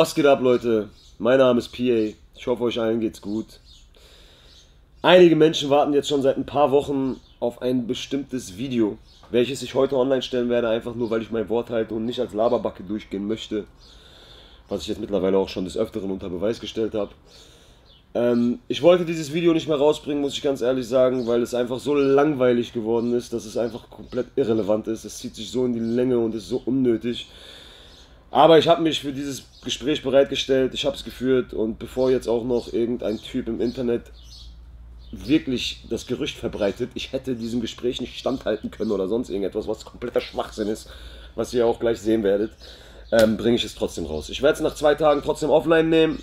Was geht ab, Leute? Mein Name ist PA. Ich hoffe, euch allen geht's gut. Einige Menschen warten jetzt schon seit ein paar Wochen auf ein bestimmtes Video, welches ich heute online stellen werde, einfach nur, weil ich mein Wort halte und nicht als Laberbacke durchgehen möchte. Was ich jetzt mittlerweile auch schon des Öfteren unter Beweis gestellt habe. Ähm, ich wollte dieses Video nicht mehr rausbringen, muss ich ganz ehrlich sagen, weil es einfach so langweilig geworden ist, dass es einfach komplett irrelevant ist. Es zieht sich so in die Länge und ist so unnötig. Aber ich habe mich für dieses Gespräch bereitgestellt, ich habe es geführt und bevor jetzt auch noch irgendein Typ im Internet wirklich das Gerücht verbreitet, ich hätte diesem Gespräch nicht standhalten können oder sonst irgendetwas, was kompletter Schwachsinn ist, was ihr auch gleich sehen werdet, ähm, bringe ich es trotzdem raus. Ich werde es nach zwei Tagen trotzdem offline nehmen,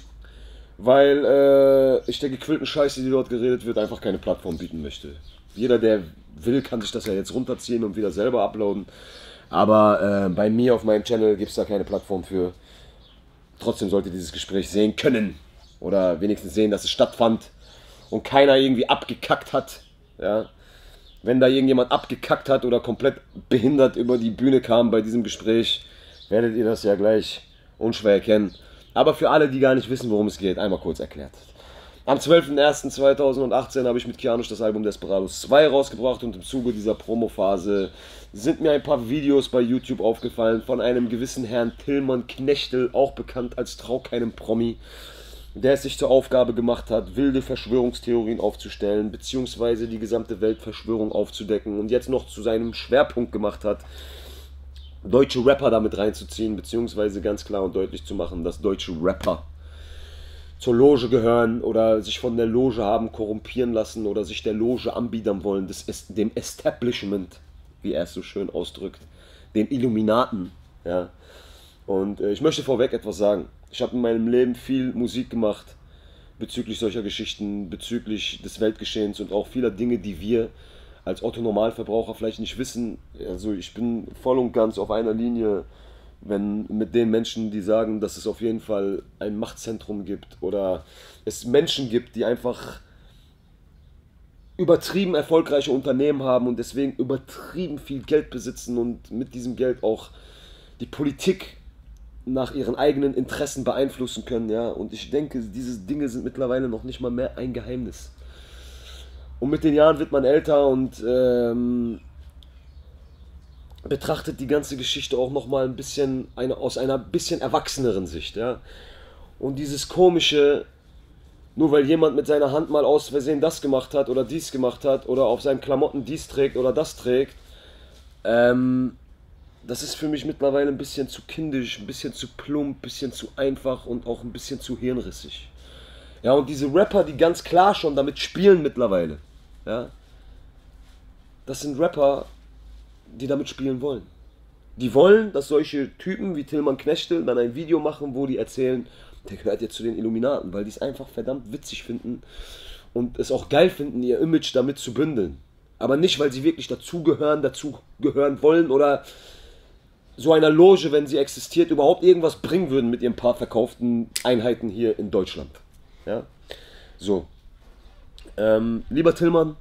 weil äh, ich der gequillten Scheiße, die dort geredet wird, einfach keine Plattform bieten möchte. Jeder, der will, kann sich das ja jetzt runterziehen und wieder selber uploaden. Aber äh, bei mir auf meinem Channel gibt es da keine Plattform für. Trotzdem sollte dieses Gespräch sehen können. Oder wenigstens sehen, dass es stattfand. Und keiner irgendwie abgekackt hat. Ja. Wenn da irgendjemand abgekackt hat oder komplett behindert über die Bühne kam bei diesem Gespräch, werdet ihr das ja gleich unschwer erkennen. Aber für alle, die gar nicht wissen, worum es geht, einmal kurz erklärt. Am 12.01.2018 habe ich mit Kianush das Album Desperados 2 rausgebracht und im Zuge dieser Promophase sind mir ein paar Videos bei YouTube aufgefallen von einem gewissen Herrn Tillmann Knechtel, auch bekannt als Trau keinem Promi, der es sich zur Aufgabe gemacht hat, wilde Verschwörungstheorien aufzustellen, beziehungsweise die gesamte Weltverschwörung aufzudecken und jetzt noch zu seinem Schwerpunkt gemacht hat, deutsche Rapper damit reinzuziehen, beziehungsweise ganz klar und deutlich zu machen, dass deutsche Rapper zur Loge gehören oder sich von der Loge haben korrumpieren lassen oder sich der Loge anbiedern wollen, des, dem Establishment, wie er es so schön ausdrückt, den Illuminaten. Ja. Und äh, ich möchte vorweg etwas sagen. Ich habe in meinem Leben viel Musik gemacht bezüglich solcher Geschichten, bezüglich des Weltgeschehens und auch vieler Dinge, die wir als Otto Normalverbraucher vielleicht nicht wissen. Also ich bin voll und ganz auf einer Linie wenn mit den Menschen, die sagen, dass es auf jeden Fall ein Machtzentrum gibt oder es Menschen gibt, die einfach übertrieben erfolgreiche Unternehmen haben und deswegen übertrieben viel Geld besitzen und mit diesem Geld auch die Politik nach ihren eigenen Interessen beeinflussen können, ja. Und ich denke, diese Dinge sind mittlerweile noch nicht mal mehr ein Geheimnis. Und mit den Jahren wird man älter und ähm, betrachtet die ganze Geschichte auch nochmal ein bisschen eine, aus einer bisschen erwachseneren Sicht, ja. Und dieses komische, nur weil jemand mit seiner Hand mal aus Versehen das gemacht hat oder dies gemacht hat oder auf seinen Klamotten dies trägt oder das trägt, ähm, das ist für mich mittlerweile ein bisschen zu kindisch, ein bisschen zu plump, ein bisschen zu einfach und auch ein bisschen zu hirnrissig. Ja, und diese Rapper, die ganz klar schon damit spielen mittlerweile, ja, das sind Rapper, die damit spielen wollen. Die wollen, dass solche Typen wie Tillmann Knechtel dann ein Video machen, wo die erzählen, der gehört jetzt zu den Illuminaten, weil die es einfach verdammt witzig finden und es auch geil finden, ihr Image damit zu bündeln. Aber nicht, weil sie wirklich dazugehören, dazugehören wollen oder so einer Loge, wenn sie existiert, überhaupt irgendwas bringen würden mit ihren paar verkauften Einheiten hier in Deutschland. Ja? So. Ähm, lieber Tillmann,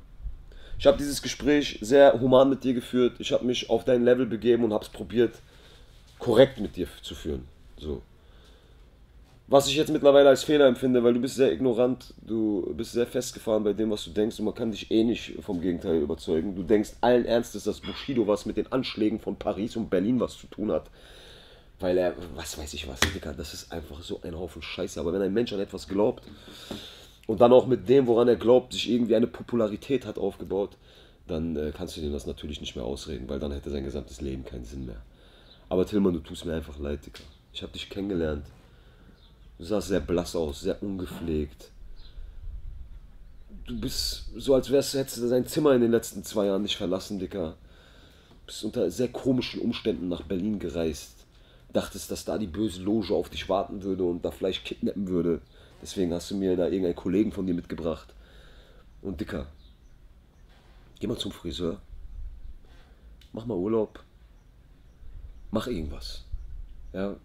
ich habe dieses Gespräch sehr human mit dir geführt. Ich habe mich auf dein Level begeben und habe es probiert, korrekt mit dir zu führen. So. Was ich jetzt mittlerweile als Fehler empfinde, weil du bist sehr ignorant, du bist sehr festgefahren bei dem, was du denkst und man kann dich eh nicht vom Gegenteil überzeugen. Du denkst allen Ernstes, dass Bushido was mit den Anschlägen von Paris und Berlin was zu tun hat. Weil er, was weiß ich was, Digga, das ist einfach so ein Haufen Scheiße. Aber wenn ein Mensch an etwas glaubt, und dann auch mit dem, woran er glaubt, sich irgendwie eine Popularität hat aufgebaut, dann äh, kannst du dir das natürlich nicht mehr ausreden, weil dann hätte sein gesamtes Leben keinen Sinn mehr. Aber Tillmann, du tust mir einfach leid, Digga. Ich habe dich kennengelernt. Du sahst sehr blass aus, sehr ungepflegt. Du bist so, als wärst, hättest du sein Zimmer in den letzten zwei Jahren nicht verlassen, Digga. Du bist unter sehr komischen Umständen nach Berlin gereist. Dachtest, dass da die böse Loge auf dich warten würde und da vielleicht kidnappen würde. Deswegen hast du mir da irgendeinen Kollegen von dir mitgebracht. Und Dicker, geh mal zum Friseur. Mach mal Urlaub. Mach irgendwas. Ja,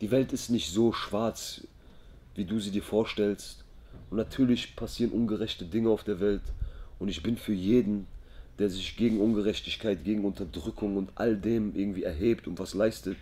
die Welt ist nicht so schwarz, wie du sie dir vorstellst. Und natürlich passieren ungerechte Dinge auf der Welt. Und ich bin für jeden, der sich gegen Ungerechtigkeit, gegen Unterdrückung und all dem irgendwie erhebt und was leistet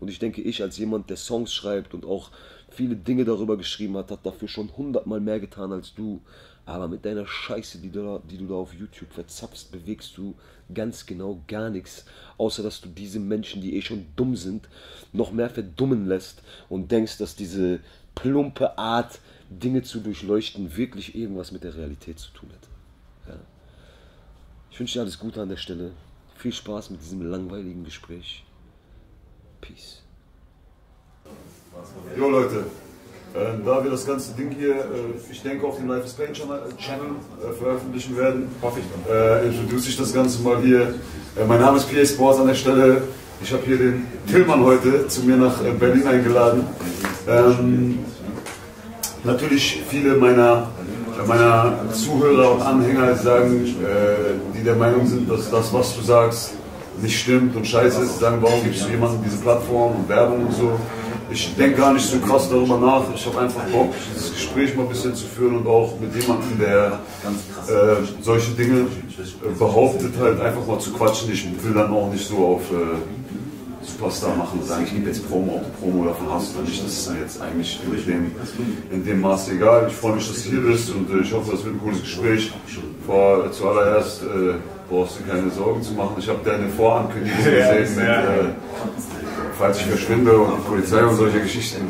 Und ich denke, ich als jemand, der Songs schreibt und auch viele Dinge darüber geschrieben hat, hat dafür schon hundertmal mehr getan als du. Aber mit deiner Scheiße, die du, da, die du da auf YouTube verzapfst, bewegst du ganz genau gar nichts. Außer dass du diese Menschen, die eh schon dumm sind, noch mehr verdummen lässt und denkst, dass diese plumpe Art, Dinge zu durchleuchten, wirklich irgendwas mit der Realität zu tun hat. Ja. Ich wünsche dir alles Gute an der Stelle. Viel Spaß mit diesem langweiligen Gespräch. Peace. Jo Leute, äh, da wir das ganze Ding hier, äh, ich denke, auf dem Life is Pain Channel, äh, veröffentlichen werden, hoffe ich, äh, introduce ich das Ganze mal hier. Äh, mein Name ist PA Sports an der Stelle. Ich habe hier den Tillmann heute zu mir nach äh, Berlin eingeladen. Ähm, natürlich viele meiner, meiner Zuhörer und Anhänger sagen, die der Meinung sind, dass das, was du sagst, nicht stimmt und scheiße ist, sagen, warum gibst du jemandem diese Plattform und Werbung und so. Ich denke gar nicht so krass darüber nach. Ich habe einfach Bock, dieses Gespräch mal ein bisschen zu führen und auch mit jemandem, der äh, solche Dinge äh, behauptet, halt einfach mal zu quatschen. Ich will dann auch nicht so auf äh, Superstar machen und sagen, ich gebe jetzt Promo, ob du Promo davon hast oder nicht. Das ist mir jetzt eigentlich in dem, in dem Maße egal. Ich freue mich, dass du hier bist und äh, ich hoffe, das wird ein cooles Gespräch. Vor, zuallererst äh, brauchst du keine Sorgen zu machen. Ich habe deine Vorankündigung gesehen mit, äh, falls ich verschwinde und die Polizei und solche Geschichten.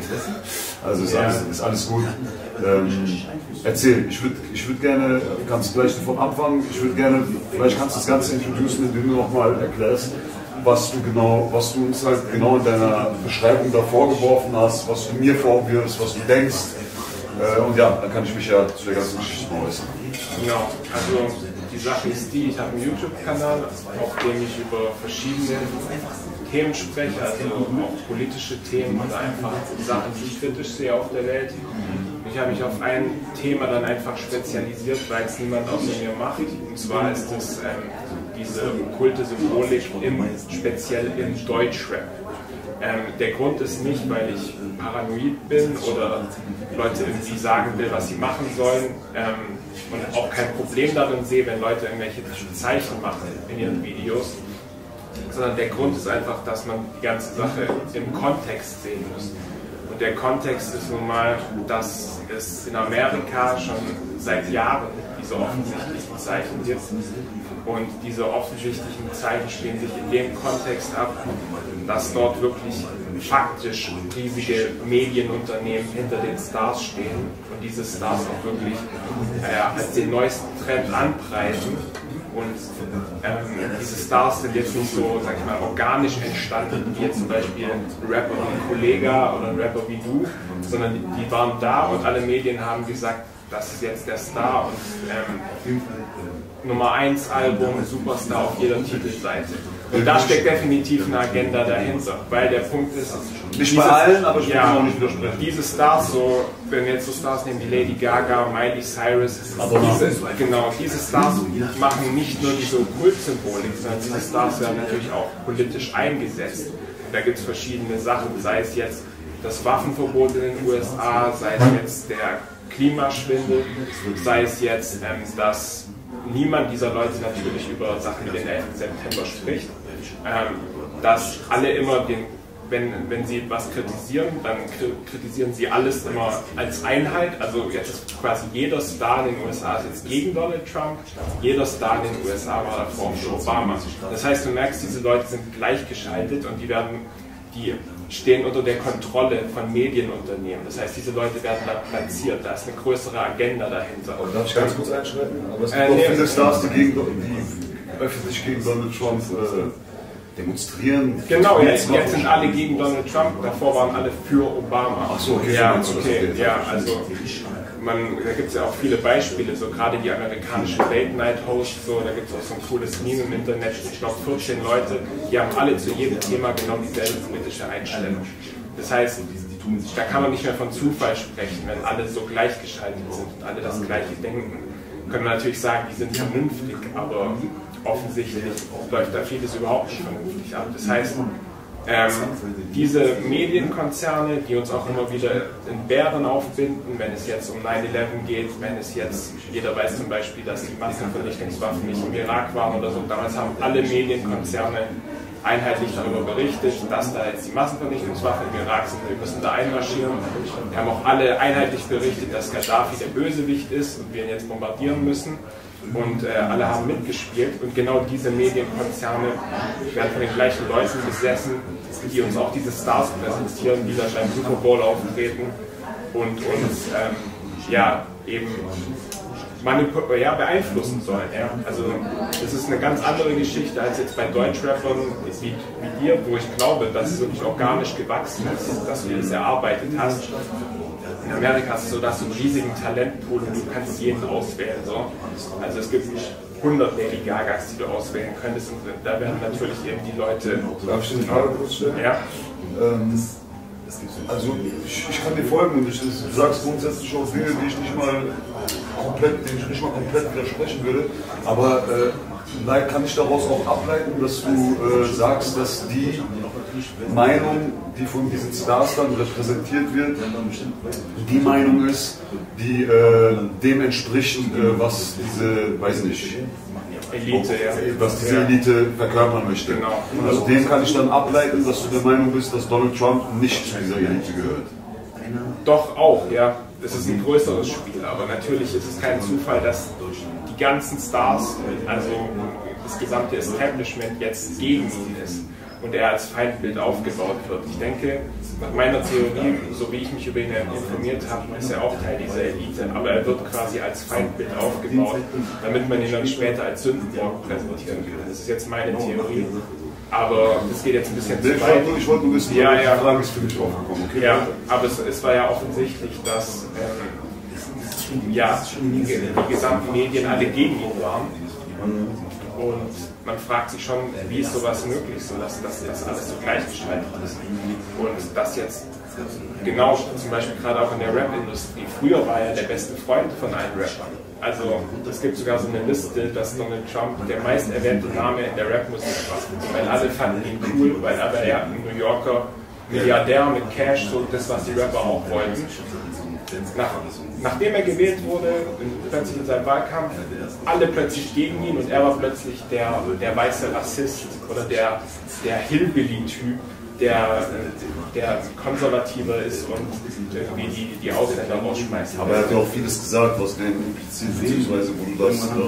Also ist, alles, ist alles gut. Ähm, erzähl, ich würde ich würd gerne, kannst du gleich davon anfangen, ich würde gerne, vielleicht kannst du das Ganze introducen, indem du nochmal erklärst, was du genau, was du uns halt genau in deiner Beschreibung da vorgeworfen hast, was du mir vorwirfst, was du denkst. Äh, und ja, dann kann ich mich ja zu der ganzen Geschichte mal äußern. Genau, also die Sache ist die, ich habe einen YouTube-Kanal, auf dem ich über verschiedene Themen spreche, also auch politische Themen oder einfach Sachen, die ich kritisch sehe auf der Welt. Ich habe mich auf ein Thema dann einfach spezialisiert, weil es niemand außer mir macht. Und zwar ist es ähm, diese okkulte Symbolik im, speziell im Deutschrap. Ähm, der Grund ist nicht, weil ich paranoid bin oder Leute irgendwie sagen will, was sie machen sollen ähm, und auch kein Problem darin sehe, wenn Leute irgendwelche Zeichen machen in ihren Videos, sondern der Grund ist einfach, dass man die ganze Sache im Kontext sehen muss. Und der Kontext ist nun mal, dass es in Amerika schon seit Jahren diese offensichtlichen Zeichen gibt. Und diese offensichtlichen Zeichen stehen sich in dem Kontext ab, dass dort wirklich faktisch riesige Medienunternehmen hinter den Stars stehen und diese Stars auch wirklich äh, als den neuesten Trend anpreisen und ähm, diese Stars sind jetzt nicht so, sag ich mal, organisch entstanden, wie jetzt zum Beispiel ein Rapper wie ein Kollega oder ein Rapper wie du, sondern die waren da und alle Medien haben gesagt, das ist jetzt der Star und ähm, Nummer 1 Album, Superstar auf jeder Titelseite. Und da steckt definitiv eine Agenda dahinter, weil der Punkt ist, nicht bei allen, aber ich ja, auch nicht widersprechen. Diese Stars, so, wenn wir jetzt so Stars nehmen wie Lady Gaga, Miley Cyrus, diese, genau, diese Stars machen nicht nur diese Okkult-Symbolik, sondern diese Stars werden natürlich auch politisch eingesetzt. Und da gibt es verschiedene Sachen, sei es jetzt das Waffenverbot in den USA, sei es jetzt der Klimaschwindel, sei es jetzt, ähm, dass niemand dieser Leute natürlich über Sachen wie den 11. September spricht, dass alle immer den wenn, wenn sie was kritisieren, dann kritisieren sie alles immer als Einheit. Also jetzt ist quasi jeder Star in den USA ist jetzt gegen Donald Trump, jeder Star in den USA war davor für Obama. Das heißt, du merkst, diese Leute sind gleichgeschaltet und die werden, die stehen unter der Kontrolle von Medienunternehmen. Das heißt, diese Leute werden da platziert. Da ist eine größere Agenda dahinter. Aber darf ich ganz kurz einschreiten? Aber es gibt äh, auch nee, viele Stars, die, gegen, die öffentlich gegen Donald Trump äh, demonstrieren. Genau, jetzt, jetzt sind alle gegen Donald Trump, davor waren alle für Obama. Ach so, okay. Ja, okay, ja, also man, da gibt es ja auch viele Beispiele, so gerade die amerikanischen Late Night Hosts, so, da gibt es auch so ein cooles Meme im Internet, ich glaube 14 Leute, die haben alle zu jedem Thema genau dieselbe politische Einstellung. Das heißt, da kann man nicht mehr von Zufall sprechen, wenn alle so gleichgeschaltet sind und alle das Gleiche denken. Können wir natürlich sagen, die sind vernünftig, aber offensichtlich läuft da vieles überhaupt nicht vernünftig ab. Das heißt, ähm, diese Medienkonzerne, die uns auch immer wieder in Bären aufbinden, wenn es jetzt um 9-11 geht, wenn es jetzt, jeder weiß zum Beispiel, dass die Massenvernichtungswaffen nicht im Irak waren oder so, damals haben alle Medienkonzerne einheitlich darüber berichtet, dass da jetzt die Massenvernichtungswaffen im Irak sind, wir müssen da einmarschieren. Wir haben auch alle einheitlich berichtet, dass Gaddafi der Bösewicht ist und wir ihn jetzt bombardieren müssen. Und äh, alle haben mitgespielt und genau diese Medienkonzerne werden von den gleichen Leuten besessen, die uns auch diese Stars präsentieren, die da beim Super Bowl auftreten und uns ähm, ja, eben ja, beeinflussen sollen. Ja. Also das ist eine ganz andere Geschichte als jetzt bei Deutschrappern wie, wie dir, wo ich glaube, dass es wirklich organisch gewachsen ist, dass du das erarbeitet hast. In Amerika hast du so, dass du einen riesigen Talentpool und du kannst jeden auswählen. So. Also es gibt nicht 100 Lady Gagas, die du auswählen könntest und da werden natürlich eben die Leute... Darf ich eine Frage kurz stellen? Ja. Ähm, also ich, ich, kann dir folgen und ich, du sagst grundsätzlich auch Dinge, die ich nicht mal komplett, denen ich nicht mal komplett widersprechen würde. Aber äh, kann ich daraus auch ableiten, dass du äh, sagst, dass die Meinung, die von diesen Stars dann repräsentiert wird, die Meinung ist, die äh, dem entspricht, äh, was diese, weiß nicht, Elite, was diese Elite verkörpern möchte. Genau. Also dem kann ich dann ableiten, dass du der Meinung bist, dass Donald Trump nicht zu dieser Elite gehört. Doch auch, ja. Es ist ein größeres Spiel, aber natürlich ist es kein Zufall, dass die ganzen Stars, also das gesamte Establishment jetzt gegen ihn ist und er als Feindbild aufgebaut wird. Ich denke, nach meiner Theorie, so wie ich mich über ihn informiert habe, ist er auch Teil dieser Elite, aber er wird quasi als Feindbild aufgebaut, damit man ihn dann später als Sündenbock präsentieren kann. Das ist jetzt meine Theorie. Aber das geht jetzt ein bisschen zu weit. Ich wollte nur wissen, ja, ja. Frage ist für mich aufgekommen. Okay. Ja, aber es, es, war ja offensichtlich, dass ähm, ja, die, die gesamten Medien alle gegen ihn waren. Und man fragt sich schon, wie ist sowas möglich, so dass das alles so gleichgeschaltet ist. Und das jetzt genau, zum Beispiel gerade auch in der Rap-Industrie. Früher war er der beste Freund von allen Rappern. Also es gibt sogar so eine Liste, dass Donald Trump der meist erwähnte Name in der Rap-Musik war. Weil alle fanden ihn cool, weil aber er ein New Yorker Milliardär mit Cash, so das, was die Rapper auch wollten. Nach, nachdem er gewählt wurde, plötzlich in seinem Wahlkampf, alle plötzlich gegen ihn und er war plötzlich der, der weiße Rassist oder der, der Hillbilly-Typ, der, der konservativer ist und irgendwie die, die Ausländer rausschmeißt. Aber er hat ja auch vieles gesagt, was den impliziert, beziehungsweise wo du das. Also,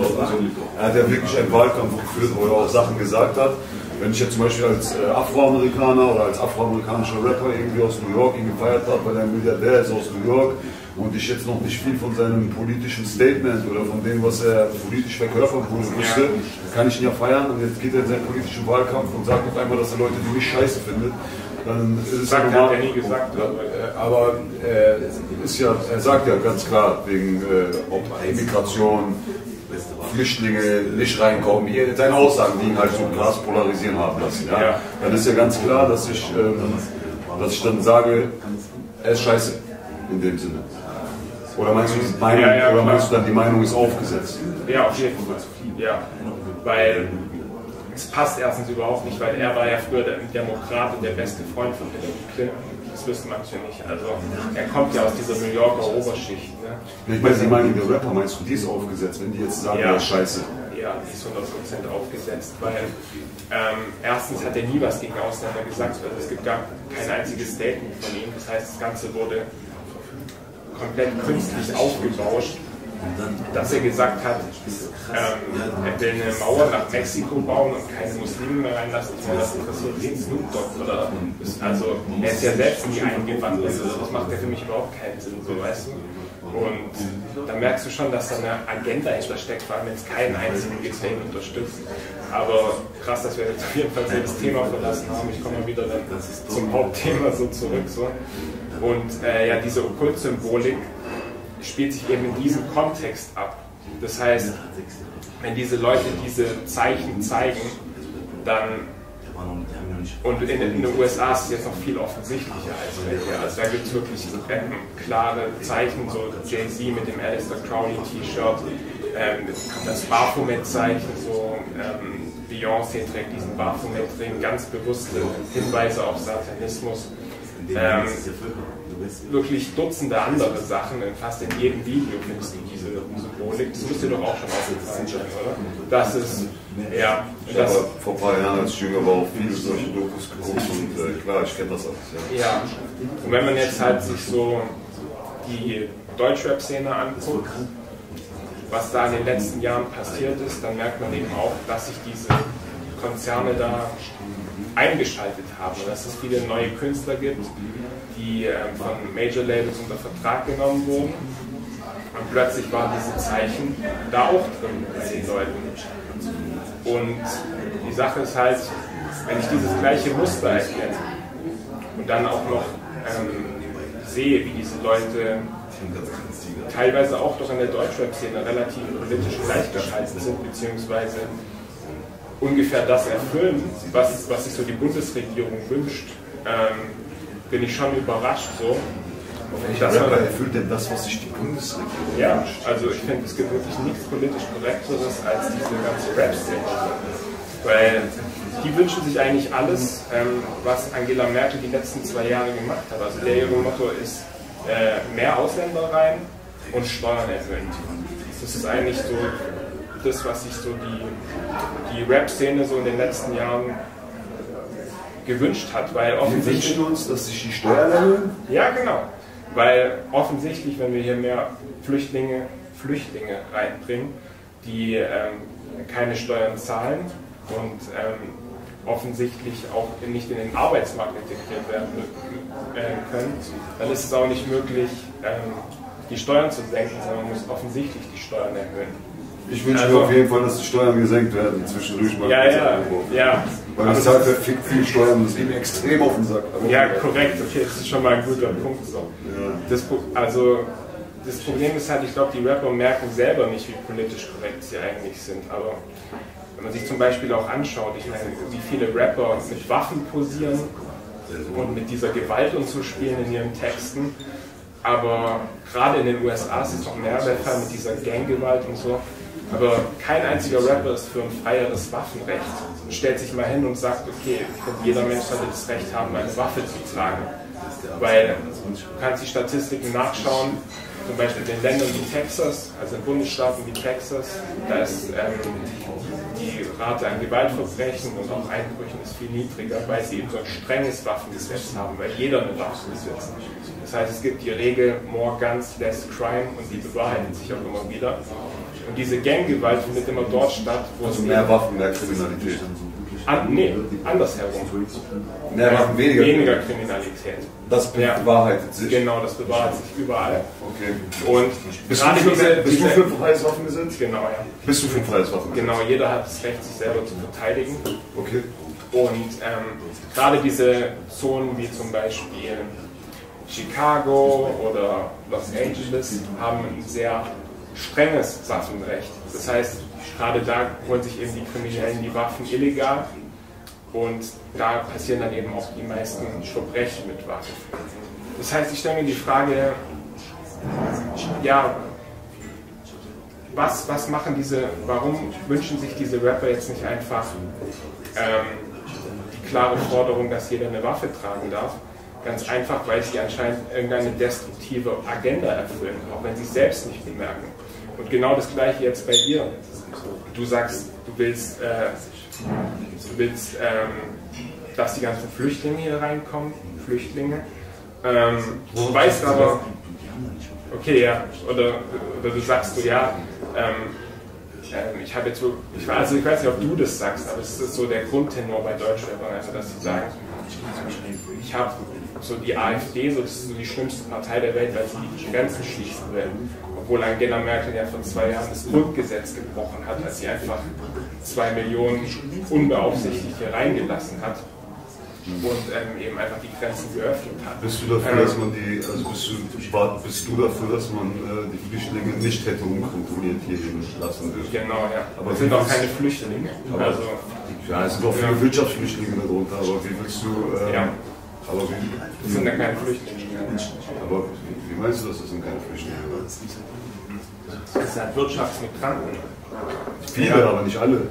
er hat ja wirklich einen Wahlkampf geführt, wo er auch Sachen gesagt hat. Wenn ich jetzt zum Beispiel als äh, Afroamerikaner oder als afroamerikanischer Rapper irgendwie aus New York ihn gefeiert habe, weil er ein Milliardär ist aus New York und ich jetzt noch nicht viel von seinem politischen Statement oder von dem, was er politisch verkörpert wurde, wusste, kann ich ihn ja feiern und jetzt geht er in seinen politischen Wahlkampf und sagt auf einmal, dass er Leute, die mich scheiße findet. Dann ist es sagt, normal. Hat er nie gesagt. Aber äh, ist ja, er sagt ja ganz klar, wegen äh, ob Immigration, Flüchtlinge nicht reinkommen, seine Aussagen, die ihn halt so krass polarisieren haben lassen. Ja? ja. Dann ist ja ganz klar, dass ich, ähm, dass ich dann sage, er ist scheiße in dem Sinne. Oder meinst du, Meinung, ja, ja, oder meinst du dann, die Meinung ist aufgesetzt? Ja, auf jeden Fall. Ja, weil es passt erstens überhaupt nicht, weil er war ja früher der Demokrat und der beste Freund von Hillary Clinton. Das wissen manche nicht. Also er kommt ja aus dieser New Yorker Oberschicht. Ne? Ich meine, die Meinung der Rapper, meinst du, die ist aufgesetzt, wenn die jetzt sagen, ja, ist scheiße? Ja, die ist 100% aufgesetzt, weil ähm, erstens hat er nie was gegen Ausländer gesagt, also es gibt gar kein einziges Statement von ihm. Das heißt, das Ganze wurde komplett künstlich aufgebauscht, dass er gesagt hat, ähm, er will eine Mauer nach Mexiko bauen und keine Muslime mehr reinlassen, sondern das interessiert den Snoop Dogg. Oder, also er ist ja selbst nie eingewandert, also das macht ja für mich überhaupt keinen Sinn, so weißt du. Und da merkst du schon, dass da eine Agenda hintersteckt, vor allem wenn es keinen einzigen ihn unterstützt. Aber krass, dass wir jetzt auf jeden Fall das Thema verlassen haben. Ich komme mal wieder zum Hauptthema so zurück. So. Und äh, ja, diese Okkultsymbolik spielt sich eben in diesem Kontext ab. Das heißt, wenn diese Leute diese Zeichen zeigen, dann und in, in, den USA ist es jetzt noch viel offensichtlicher als hier. Also da gibt es wirklich ähm, klare Zeichen, so Jay-Z mit dem Alistair Crowley T-Shirt, ähm, das Baphomet-Zeichen, so ähm, Beyoncé trägt diesen Baphomet-Ring, ganz bewusste Hinweise auf Satanismus. Ähm, wirklich Dutzende andere Sachen. In fast in jedem Video findest du diese Symbolik. Das müsste doch auch schon aufgefallen sein, oder? Das ist, ja. Das, aber vor ein paar Jahren, als ich jünger war, auch viele solche Dokus geguckt und äh, klar, ich kenne das alles. Ja. ja. Und wenn man jetzt halt sich so die Deutschrap-Szene anguckt, was da in den letzten Jahren passiert ist, dann merkt man eben auch, dass sich diese Konzerne da eingeschaltet haben dass es viele neue Künstler gibt, die ähm, von Major Labels unter Vertrag genommen wurden. Und plötzlich waren diese Zeichen da auch drin bei den Leuten. Und die Sache ist halt, wenn ich dieses gleiche Muster erkenne und dann auch noch ähm, sehe, wie diese Leute teilweise auch doch in der Deutschrap-Szene relativ politisch gleichgeschaltet sind, beziehungsweise ungefähr das erfüllen, was, was sich so die Bundesregierung wünscht, ähm, bin ich schon überrascht so. Welcher Rapper erfüllt denn das, was sich die Bundesregierung ja, wünscht? Also ich finde, es gibt wirklich nichts politisch Korrekteres als diese ganze Rap-Szene. Weil die wünschen sich eigentlich alles, ähm, was Angela Merkel die letzten zwei Jahre gemacht hat. Also der ihre Motto ist äh, mehr Ausländer rein und Steuern erhöhen. Das ist eigentlich so das, was sich so die, die Rap-Szene so in den letzten Jahren gewünscht hat, weil offensichtlich... Wir wünschen uns, dass sich die Steuern erhöhen? Ja, genau. Weil offensichtlich, wenn wir hier mehr Flüchtlinge, Flüchtlinge reinbringen, die ähm, keine Steuern zahlen und ähm, offensichtlich auch nicht in den Arbeitsmarkt integriert werden äh, können, dann ist es auch nicht möglich, ähm, die Steuern zu senken, sondern man muss offensichtlich die Steuern erhöhen. Ich wünsche also, mir auf jeden Fall, dass die Steuern gesenkt werden, zwischendurch mal. Ja, ja, ja. Weil ich zahle verfickt viel Steuern das geht mir extrem auf den Sack. ja, korrekt, okay, das ist schon mal ein guter Punkt. So. Ja. Das, also, das Problem ist halt, ich glaube, die Rapper merken selber nicht, wie politisch korrekt sie eigentlich sind. Aber wenn man sich zum Beispiel auch anschaut, ich meine, wie viele Rapper mit Waffen posieren und mit dieser Gewalt und so spielen in ihren Texten. Aber gerade in den USA ist es noch mehr der Fall mit dieser Ganggewalt und so. Aber kein einziger Rapper ist für ein freieres Waffenrecht und stellt sich mal hin und sagt, okay, jeder Mensch sollte das Recht haben, eine Waffe zu tragen. Weil du kannst die Statistiken nachschauen, zum Beispiel in Ländern wie Texas, also in Bundesstaaten wie Texas, da ist ähm, die Rate an Gewaltverbrechen und auch Einbrüchen ist viel niedriger, weil sie eben so ein strenges Waffengesetz haben, weil jeder eine Waffe besitzt. Das heißt, es gibt die Regel more guns, less crime und die bewahrheitet sich auch immer wieder. Und diese Ganggewalt findet immer dort statt, wo also es mehr Waffen, mehr Kriminalität. An, nee, andersherum. Mehr Waffen, weniger, weniger Kriminalität. Das bewahrheitet sich. Genau, das bewahrheitet sich überall. Okay. Und bist du, für, diese, bist diese, du für freies Waffengesetz? Genau, ja. Bist du für freies Waffengesetz? Genau, jeder hat das Recht, sich selber zu verteidigen. Okay. Und ähm, gerade diese Zonen wie zum Beispiel Chicago oder Los Angeles haben ein sehr strenges Waffenrecht. Das heißt, gerade da holen sich eben die Kriminellen die Waffen illegal und da passieren dann eben auch die meisten Verbrechen mit Waffen. Das heißt, ich stelle mir die Frage, ja, was, was machen diese, warum wünschen sich diese Rapper jetzt nicht einfach ähm, die klare Forderung, dass jeder eine Waffe tragen darf? Ganz einfach, weil sie anscheinend irgendeine destruktive Agenda erfüllen, auch wenn sie es selbst nicht bemerken. Und genau das gleiche jetzt bei dir. Du sagst, du willst, äh, du willst ähm, dass die ganzen Flüchtlinge hier reinkommen, Flüchtlinge. Ähm, du weißt aber, okay, ja, oder, oder du sagst so, ja, ähm, ähm, ich habe jetzt so, ich, also ich weiß nicht, ob du das sagst, aber es ist so der Grundtenor bei Deutschländern, also dass sie sagen, ich habe so die AfD, so, das ist so die schlimmste Partei der Welt, weil sie die Grenzen schließen will obwohl Angela Merkel ja vor zwei Jahren das Grundgesetz gebrochen hat, als sie einfach zwei Millionen unbeaufsichtigt hier reingelassen hat und ähm, eben einfach die Grenzen geöffnet hat. Bist du dafür, ähm, dass man die, also bist du, bist du dafür, dass man äh, die Flüchtlinge nicht hätte unkontrolliert hier lassen dürfen? Genau, ja. Aber es sind auch keine Flüchtlinge. Also, ja, es sind auch viele ja. Wirtschaftsflüchtlinge darunter, aber wie willst du. Äh, ja. Aber wie, das sind ja keine Flüchtlinge. Aber wie meinst du, dass das sind keine Flüchtlinge? Das sind halt Wirtschaftsmigranten. Viele, ja. aber nicht alle.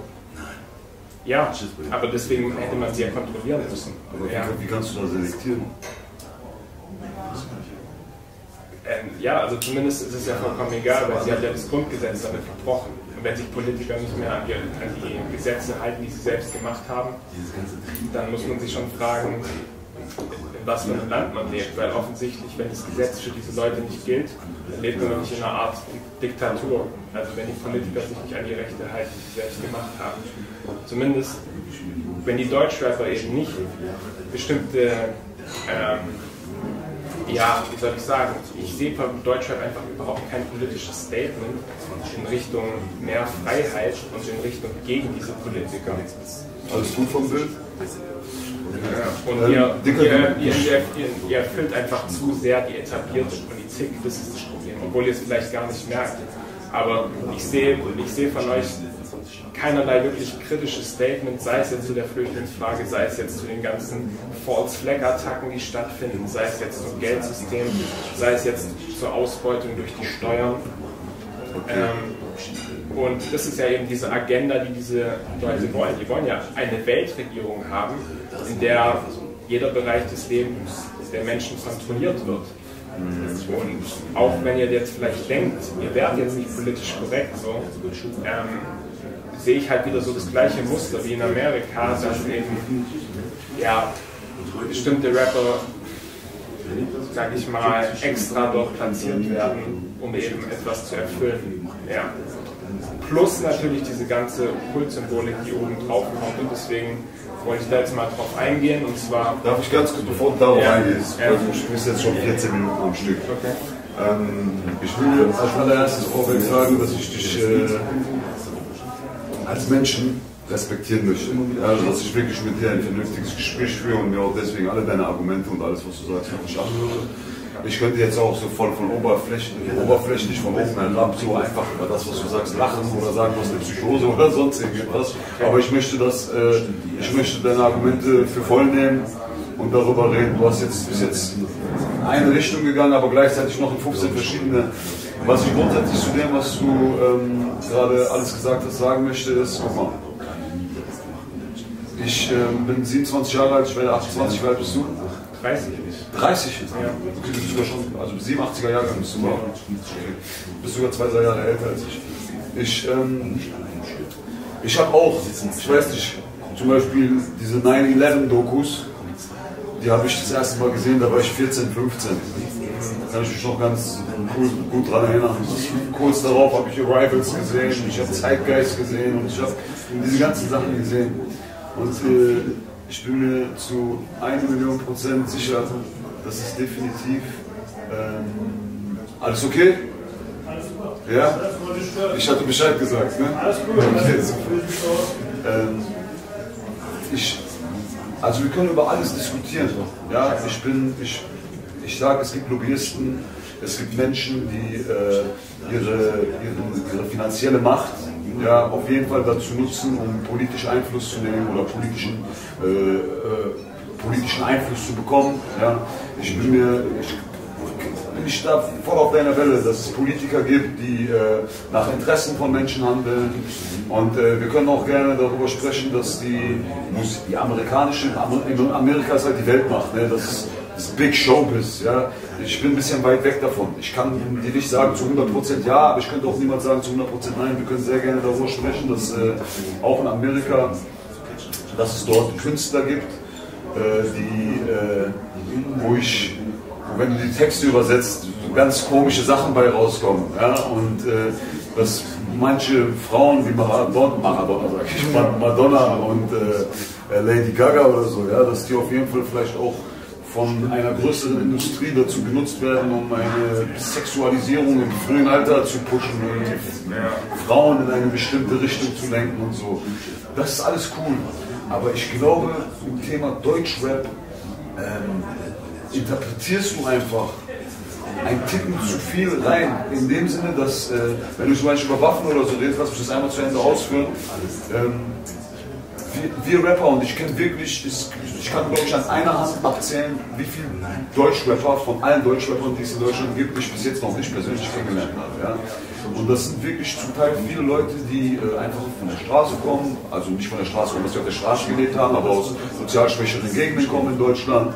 Ja, aber deswegen hätte man sie ja kontrollieren müssen. Aber ja. wie, kannst du da selektieren? Ähm, ja, also zumindest ist es ja vollkommen egal, weil sie hat ja das Grundgesetz damit verbrochen. Und wenn sich Politiker nicht mehr an die, an die Gesetze halten, die sie selbst gemacht haben, dann muss man sich schon fragen, was für einem Land man lebt. Weil offensichtlich, wenn das Gesetz für diese Leute nicht gilt, dann lebt man nicht in einer Art Diktatur. Also wenn die Politiker sich nicht an die Rechte halten, die sie selbst gemacht haben. Zumindest, wenn die Deutschrapper eben nicht bestimmte ähm, ja, wie soll ich sagen, ich sehe von Deutschrap einfach überhaupt kein politisches Statement in Richtung mehr Freiheit und in Richtung gegen diese Politiker. Alles gut vom Bild? Und ihr, ihr, ihr, ihr, erfüllt einfach zu sehr die etablierte Politik, das ist das Problem, obwohl ihr es vielleicht gar nicht merkt. Aber ich sehe, ich sehe von euch keinerlei wirklich kritisches Statement, sei es jetzt zu der Flüchtlingsfrage, sei es jetzt zu den ganzen False Flag Attacken, die stattfinden, sei es jetzt zum Geldsystem, sei es jetzt zur Ausbeutung durch die Steuern. Ähm, und das ist ja eben diese Agenda, die diese Leute wollen. Die wollen ja eine Weltregierung haben, in der jeder Bereich des Lebens der Menschen kontrolliert wird. Und auch wenn ihr jetzt vielleicht denkt, ihr werdet jetzt nicht politisch korrekt, so, ähm, sehe ich halt wieder so das gleiche Muster wie in Amerika, dass eben ja, bestimmte Rapper, sag ich mal, extra dort platziert werden, um eben etwas zu erfüllen. Ja. Plus natürlich diese ganze Kultsymbolik, die oben drauf kommt und deswegen wollte ich da jetzt mal drauf eingehen und zwar. Darf ich ganz kurz, bevor du darauf ja. eingehst, ja. ich bin jetzt schon 14 Minuten am Stück. Okay. Ähm, ich will als allererstes vorweg sagen, dass ich dich äh, als Menschen respektieren möchte. Also, dass ich wirklich mit dir ein vernünftiges Gespräch führe und mir auch deswegen alle deine Argumente und alles, was du sagst, wirklich anhöre. Ich könnte jetzt auch so voll von oberflächlich, oberflächlich von oben herab so einfach über das, was du sagst, lachen oder sagen, was eine Psychose oder sonst irgendwas. Aber ich möchte das, äh, ich möchte deine Argumente für voll nehmen und darüber reden. Du hast jetzt bis jetzt in eine Richtung gegangen, aber gleichzeitig noch in 15 verschiedene was ich grundsätzlich zu dem, was du ähm, gerade alles gesagt hast, sagen möchte, ist, guck mal, ich ähm, bin 27 Jahre alt, ich werde 28, wie alt bist du? 30. 30? Ja. Sogar schon, also 87er Jahre bist du mal. Bist sogar zwei, drei Jahre älter als ich. Ich, ähm, ich habe auch, ich weiß nicht, zum Beispiel diese 9-11-Dokus, die habe ich das erste Mal gesehen, da war ich 14, 15 kann ich mich noch ganz cool, gut daran erinnern. Kurz darauf habe ich Arrivals gesehen, ich habe Zeitgeist gesehen und ich habe diese ganzen Sachen gesehen. Und äh, ich bin mir zu 1 Million Prozent sicher, dass es definitiv ähm, alles okay? Ja? Ich hatte Bescheid gesagt, ne? Alles gut. Okay, ähm, ich, also wir können über alles diskutieren. Ja, ich bin, ich ich sage, es gibt Lobbyisten, es gibt Menschen, die äh, ihre, ihre, ihre, finanzielle Macht ja, auf jeden Fall dazu nutzen, um politisch Einfluss zu nehmen oder politischen, äh, äh, politischen Einfluss zu bekommen. Ja. Ich bin mir, ich, bin ich da voll auf deiner Welle, dass es Politiker gibt, die äh, nach Interessen von Menschen handeln. Und äh, wir können auch gerne darüber sprechen, dass die, die amerikanische, Amerika ist halt die Weltmacht. Ne? Das, das Big Showbiz. Ja. Ich bin ein bisschen weit weg davon. Ich kann dir nicht sagen zu 100% ja, aber ich könnte auch niemand sagen zu 100% nein. Wir können sehr gerne darüber sprechen, dass äh, auch in Amerika, dass es dort Künstler gibt, die, äh, wo ich, wenn du die Texte übersetzt, ganz komische Sachen bei rauskommen. Ja. Und äh, dass manche Frauen wie Maradona, Madonna und äh, Lady Gaga oder so, ja, dass die auf jeden Fall vielleicht auch von einer größeren Industrie dazu genutzt werden, um eine Sexualisierung im frühen Alter zu pushen und Frauen in eine bestimmte Richtung zu lenken und so. Das ist alles cool. Aber ich glaube, im Thema Deutschrap ähm, interpretierst du einfach ein Ticken zu viel rein. In dem Sinne, dass, äh, wenn du zum Beispiel über Waffen oder so redest, lass mich das einmal zu Ende ausführen. Ähm, wir, wir Rapper, und ich kenne wirklich, ich kann glaube ich an einer Hand abzählen, wie viele Deutschrapper von allen Deutschrappern, die es in Deutschland gibt, ich bis jetzt noch nicht persönlich kennengelernt habe. Ja? Und das sind wirklich zum Teil viele Leute, die äh, einfach von der Straße kommen, also nicht von der Straße kommen, dass sie auf der Straße gelebt haben, aber aus sozial schwächeren Gegenden kommen in Deutschland,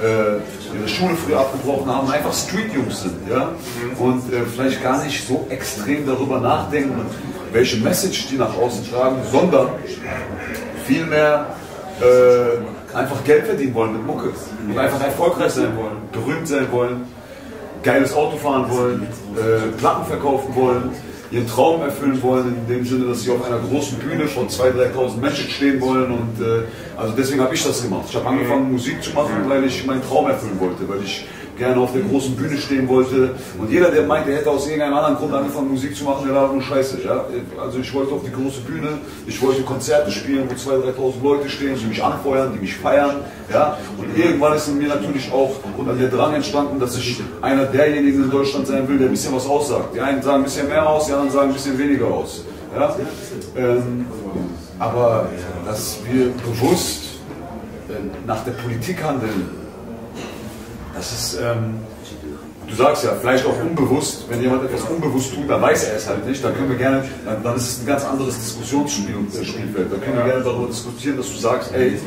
äh, ihre Schule früher abgebrochen haben, einfach Street-Jungs sind. Ja? Und äh, vielleicht gar nicht so extrem darüber nachdenken, welche Message die nach außen tragen, sondern vielmehr äh, einfach Geld verdienen wollen mit Mucke und einfach erfolgreich sein wollen, berühmt sein wollen, geiles Auto fahren wollen, äh, Platten verkaufen wollen, ihren Traum erfüllen wollen, in dem Sinne, dass sie auf einer großen Bühne von 2.000, 3.000 Menschen stehen wollen. Und äh, also deswegen habe ich das gemacht. Ich habe angefangen Musik zu machen, weil ich meinen Traum erfüllen wollte, weil ich gerne auf der großen Bühne stehen wollte. Und jeder, der meint, er hätte aus irgendeinem anderen Grund angefangen, Musik zu machen, der war nur scheiße. Ja? Also ich wollte auf die große Bühne, ich wollte Konzerte spielen, wo 2.000, 3.000 Leute stehen, die mich anfeuern, die mich feiern. Ja? Und irgendwann ist in mir natürlich auch der Drang entstanden, dass ich einer derjenigen in Deutschland sein will, der ein bisschen was aussagt. Die einen sagen ein bisschen mehr aus, die anderen sagen ein bisschen weniger aus. Ja? Ähm, aber dass wir bewusst äh, nach der Politik handeln, das ist, ähm, du sagst ja, vielleicht auch unbewusst, wenn jemand etwas unbewusst tut, dann weiß er es halt nicht, dann können wir gerne, dann, dann ist es ein ganz anderes Diskussionsspielfeld. Da können wir gerne darüber diskutieren, dass du sagst, ey,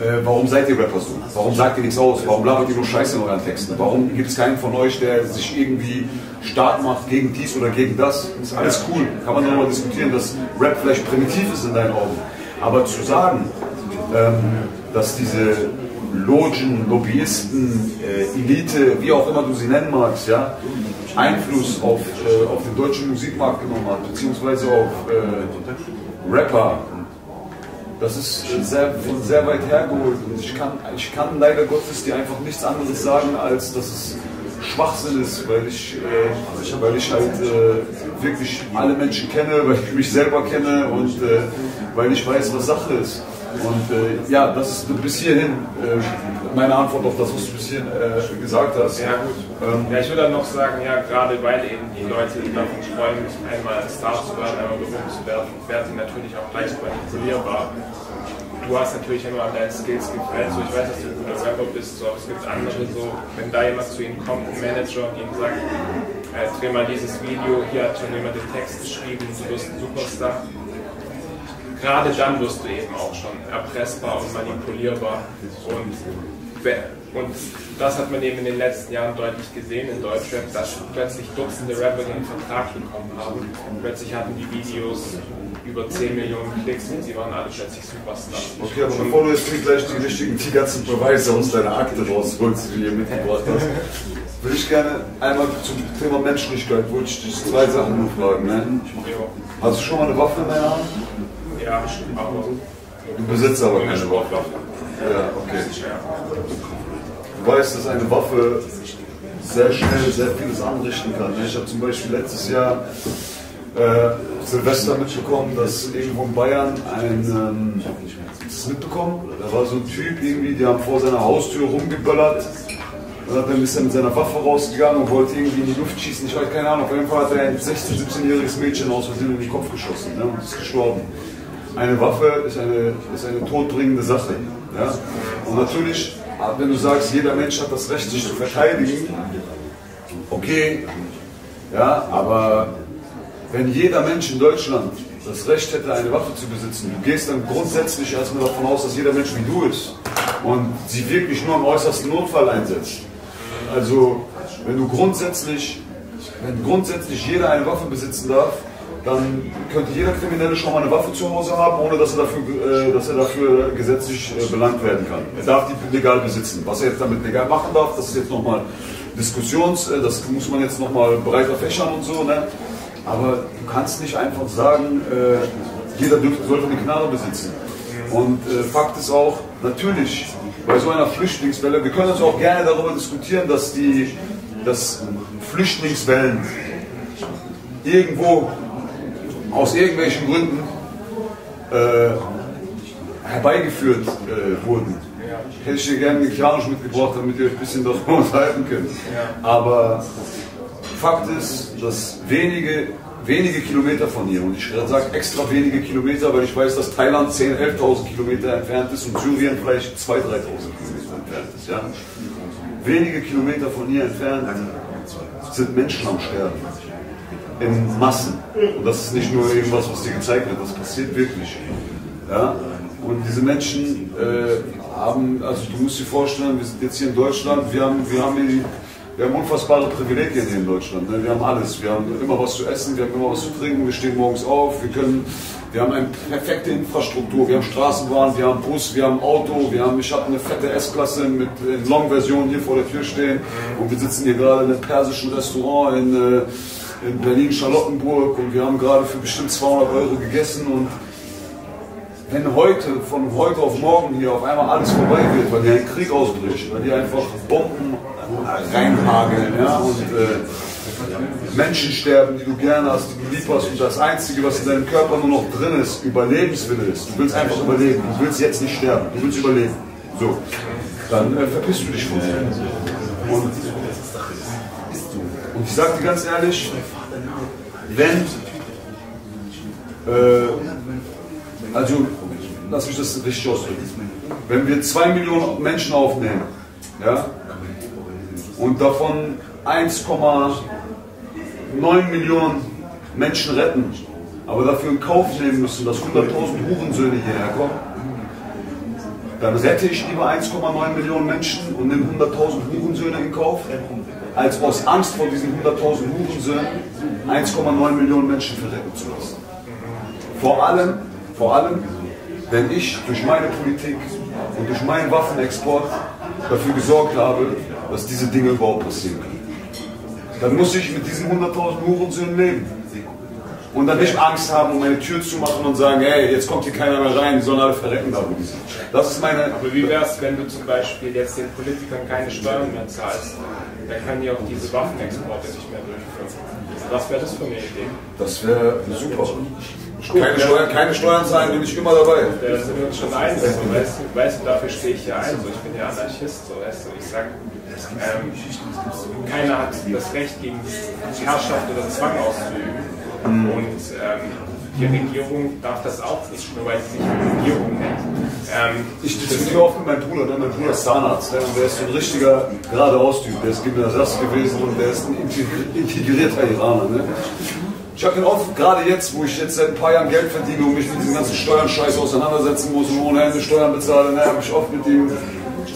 äh, warum seid ihr Rapper so? Warum sagt ihr nichts aus? Warum labert ihr nur Scheiße in euren Texten? Warum gibt es keinen von euch, der sich irgendwie stark macht gegen dies oder gegen das? Das ist alles cool. Kann man darüber diskutieren, dass Rap vielleicht primitiv ist in deinen Augen. Aber zu sagen, ähm, dass diese Logen, Lobbyisten, äh, Elite, wie auch immer du sie nennen magst, ja, Einfluss auf, äh, auf den deutschen Musikmarkt genommen hat, beziehungsweise auf äh, Rapper. Das ist sehr, von sehr weit hergeholt und ich kann, ich kann leider Gottes dir einfach nichts anderes sagen, als dass es Schwachsinn ist, weil ich, äh, weil ich halt äh, wirklich alle Menschen kenne, weil ich mich selber kenne und äh, weil ich weiß, was Sache ist. Und äh, ja, das ist bis hierhin äh, meine Antwort auf das, was du bis hierhin äh, gesagt hast. Ja, gut. Ähm, ja, ich würde dann noch sagen, ja, gerade weil eben die Leute davon träumen, einmal Star zu werden, einmal berühmt zu werden, werden sie natürlich auch leicht manipulierbar. Du hast natürlich immer an deinen Skills gefällt, so ich weiß, dass du ein guter Rapper bist, so, aber es gibt andere so, wenn da jemand zu ihnen kommt, ein Manager und ihnen sagt, äh, dreh mal dieses Video, hier hat schon jemand den Text geschrieben, du wirst ein Superstar gerade dann wirst du eben auch schon erpressbar und manipulierbar. Und, und das hat man eben in den letzten Jahren deutlich gesehen in Deutschrap, dass plötzlich Dutzende Rapper den Vertrag bekommen haben. Plötzlich hatten die Videos über 10 Millionen Klicks und sie waren alle plötzlich Superstars. Okay, aber bevor du jetzt gleich die richtigen, die ganzen Beweise aus deiner Akte rausholst, die du hier mitgebracht hast, würde ich gerne einmal zum Thema Menschlichkeit, wollte ich dich zwei Sachen nur fragen. Ne? Hast du schon mal eine Waffe in deiner Hand? Ja, aber. Du besitzt aber keine Waffe. Ja, okay. Du weißt, dass eine Waffe sehr schnell sehr vieles anrichten kann. Ich habe zum Beispiel letztes Jahr äh, Silvester mitbekommen, dass irgendwo in Bayern ein, ähm, das mitbekommen, da war so ein Typ irgendwie, die haben vor seiner Haustür rumgeböllert und hat dann ist er mit seiner Waffe rausgegangen und wollte irgendwie in die Luft schießen. Ich weiß keine Ahnung, auf jeden Fall hat er ein 16-, 17-jähriges Mädchen aus Versehen in den Kopf geschossen ne, und ist gestorben eine Waffe ist eine, ist eine todbringende Sache. Ja? Und natürlich, wenn du sagst, jeder Mensch hat das Recht, sich zu verteidigen, okay, ja, aber wenn jeder Mensch in Deutschland das Recht hätte, eine Waffe zu besitzen, du gehst dann grundsätzlich erstmal davon aus, dass jeder Mensch wie du ist und sie wirklich nur im äußersten Notfall einsetzt. Also, wenn du grundsätzlich, wenn grundsätzlich jeder eine Waffe besitzen darf, dann könnte jeder Kriminelle schon mal eine Waffe zu Hause haben, ohne dass er dafür, äh, dass er dafür gesetzlich äh, belangt werden kann. Er darf die legal besitzen. Was er jetzt damit legal machen darf, das ist jetzt nochmal Diskussions, äh, das muss man jetzt nochmal breiter fächern und so. Ne? Aber du kannst nicht einfach sagen, äh, jeder dürfte, sollte eine Knarre besitzen. Und äh, Fakt ist auch, natürlich, bei so einer Flüchtlingswelle, wir können uns auch gerne darüber diskutieren, dass die dass Flüchtlingswellen irgendwo aus irgendwelchen Gründen äh, herbeigeführt äh, wurden. Hätte ich dir gerne Mexikanisch mitgebracht, damit ihr euch ein bisschen darüber unterhalten könnt. Aber Fakt ist, dass wenige, wenige Kilometer von hier, und ich sage extra wenige Kilometer, weil ich weiß, dass Thailand 10.000, 11.000 Kilometer entfernt ist und Syrien vielleicht 2.000, 3.000 Kilometer entfernt ist. Ja? Wenige Kilometer von hier entfernt sind Menschen am Sterben. In Massen. Und das ist nicht nur irgendwas, was dir gezeigt wird, das passiert wirklich. Ja? Und diese Menschen äh, haben, also du musst dir vorstellen, wir sind jetzt hier in Deutschland, wir haben, wir haben, hier, wir haben unfassbare Privilegien hier in Deutschland. Ne? Wir haben alles. Wir haben immer was zu essen, wir haben immer was zu trinken, wir stehen morgens auf, wir können, wir haben eine perfekte Infrastruktur, wir haben Straßenbahn, wir haben Bus, wir haben Auto, wir haben, ich habe eine fette S-Klasse mit Long-Version hier vor der Tür stehen und wir sitzen hier gerade in einem persischen Restaurant in, äh, in Berlin-Charlottenburg und wir haben gerade für bestimmt 200 Euro gegessen und wenn heute, von heute auf morgen hier auf einmal alles vorbei wird, weil hier ein Krieg ausbricht, weil hier einfach Bomben reinhageln ja, und äh, Menschen sterben, die du gerne hast, die du lieb hast und das Einzige, was in deinem Körper nur noch drin ist, Überlebenswille ist. Du willst einfach überleben, du willst jetzt nicht sterben, du willst überleben. So, dann äh, verpisst du dich von mir. Und, und ich sag dir ganz ehrlich, wenn äh, also, lass mich das richtig ausdrücken. Wenn wir zwei Millionen Menschen aufnehmen, ja, und davon 1,9 Millionen Menschen retten, aber dafür in Kauf nehmen müssen, dass 100.000 Hurensöhne hierher kommen, dann rette ich lieber 1,9 Millionen Menschen und nehme 100.000 Hurensöhne in Kauf, als aus Angst vor diesen 100.000 Hurensöhnen 1,9 Millionen Menschen verrecken zu lassen. Vor allem, vor allem, wenn ich durch meine Politik und durch meinen Waffenexport dafür gesorgt habe, dass diese Dinge überhaupt passieren können. Dann muss ich mit diesen 100.000 Hurensöhnen leben. Und dann nicht Angst haben, um meine Tür zu machen und sagen, hey, jetzt kommt hier keiner mehr rein, die sollen alle verrecken da, wo die sind. Das ist meine... Aber wie wäre es, wenn du zum Beispiel jetzt den Politikern keine Steuern mehr zahlst? Dann können die auch diese Waffenexporte nicht mehr durchführen. Was wäre das für eine Idee? Das wäre super. Keine Steuern, keine Steuern zahlen, bin ich immer dabei. Da sind wir uns schon einig. So, weißt, du, weißt du, dafür stehe ich ja ein. So, ich bin ja Anarchist. So, weißt du, ich sage, ähm, keiner hat das Recht, gegen Herrschaft oder Zwang auszuüben. Mhm. Und ähm, die Regierung darf das auch nicht, nur weil sie sich Regierung nennt. Ähm, ich diskutiere oft mit meinem Bruder, ne? mein Bruder ist Zahnarzt ne? und der ist so ein richtiger geradeaus-Typ. Der ist Gymnasiast gewesen und der ist ein integrierter Iraner. Ne? Ich habe ihn oft, gerade jetzt, wo ich jetzt seit ein paar Jahren Geld verdiene und mich mit diesem ganzen Steuern-Scheiß auseinandersetzen muss und ohne Ende Steuern bezahle, ne, habe ich oft mit ihm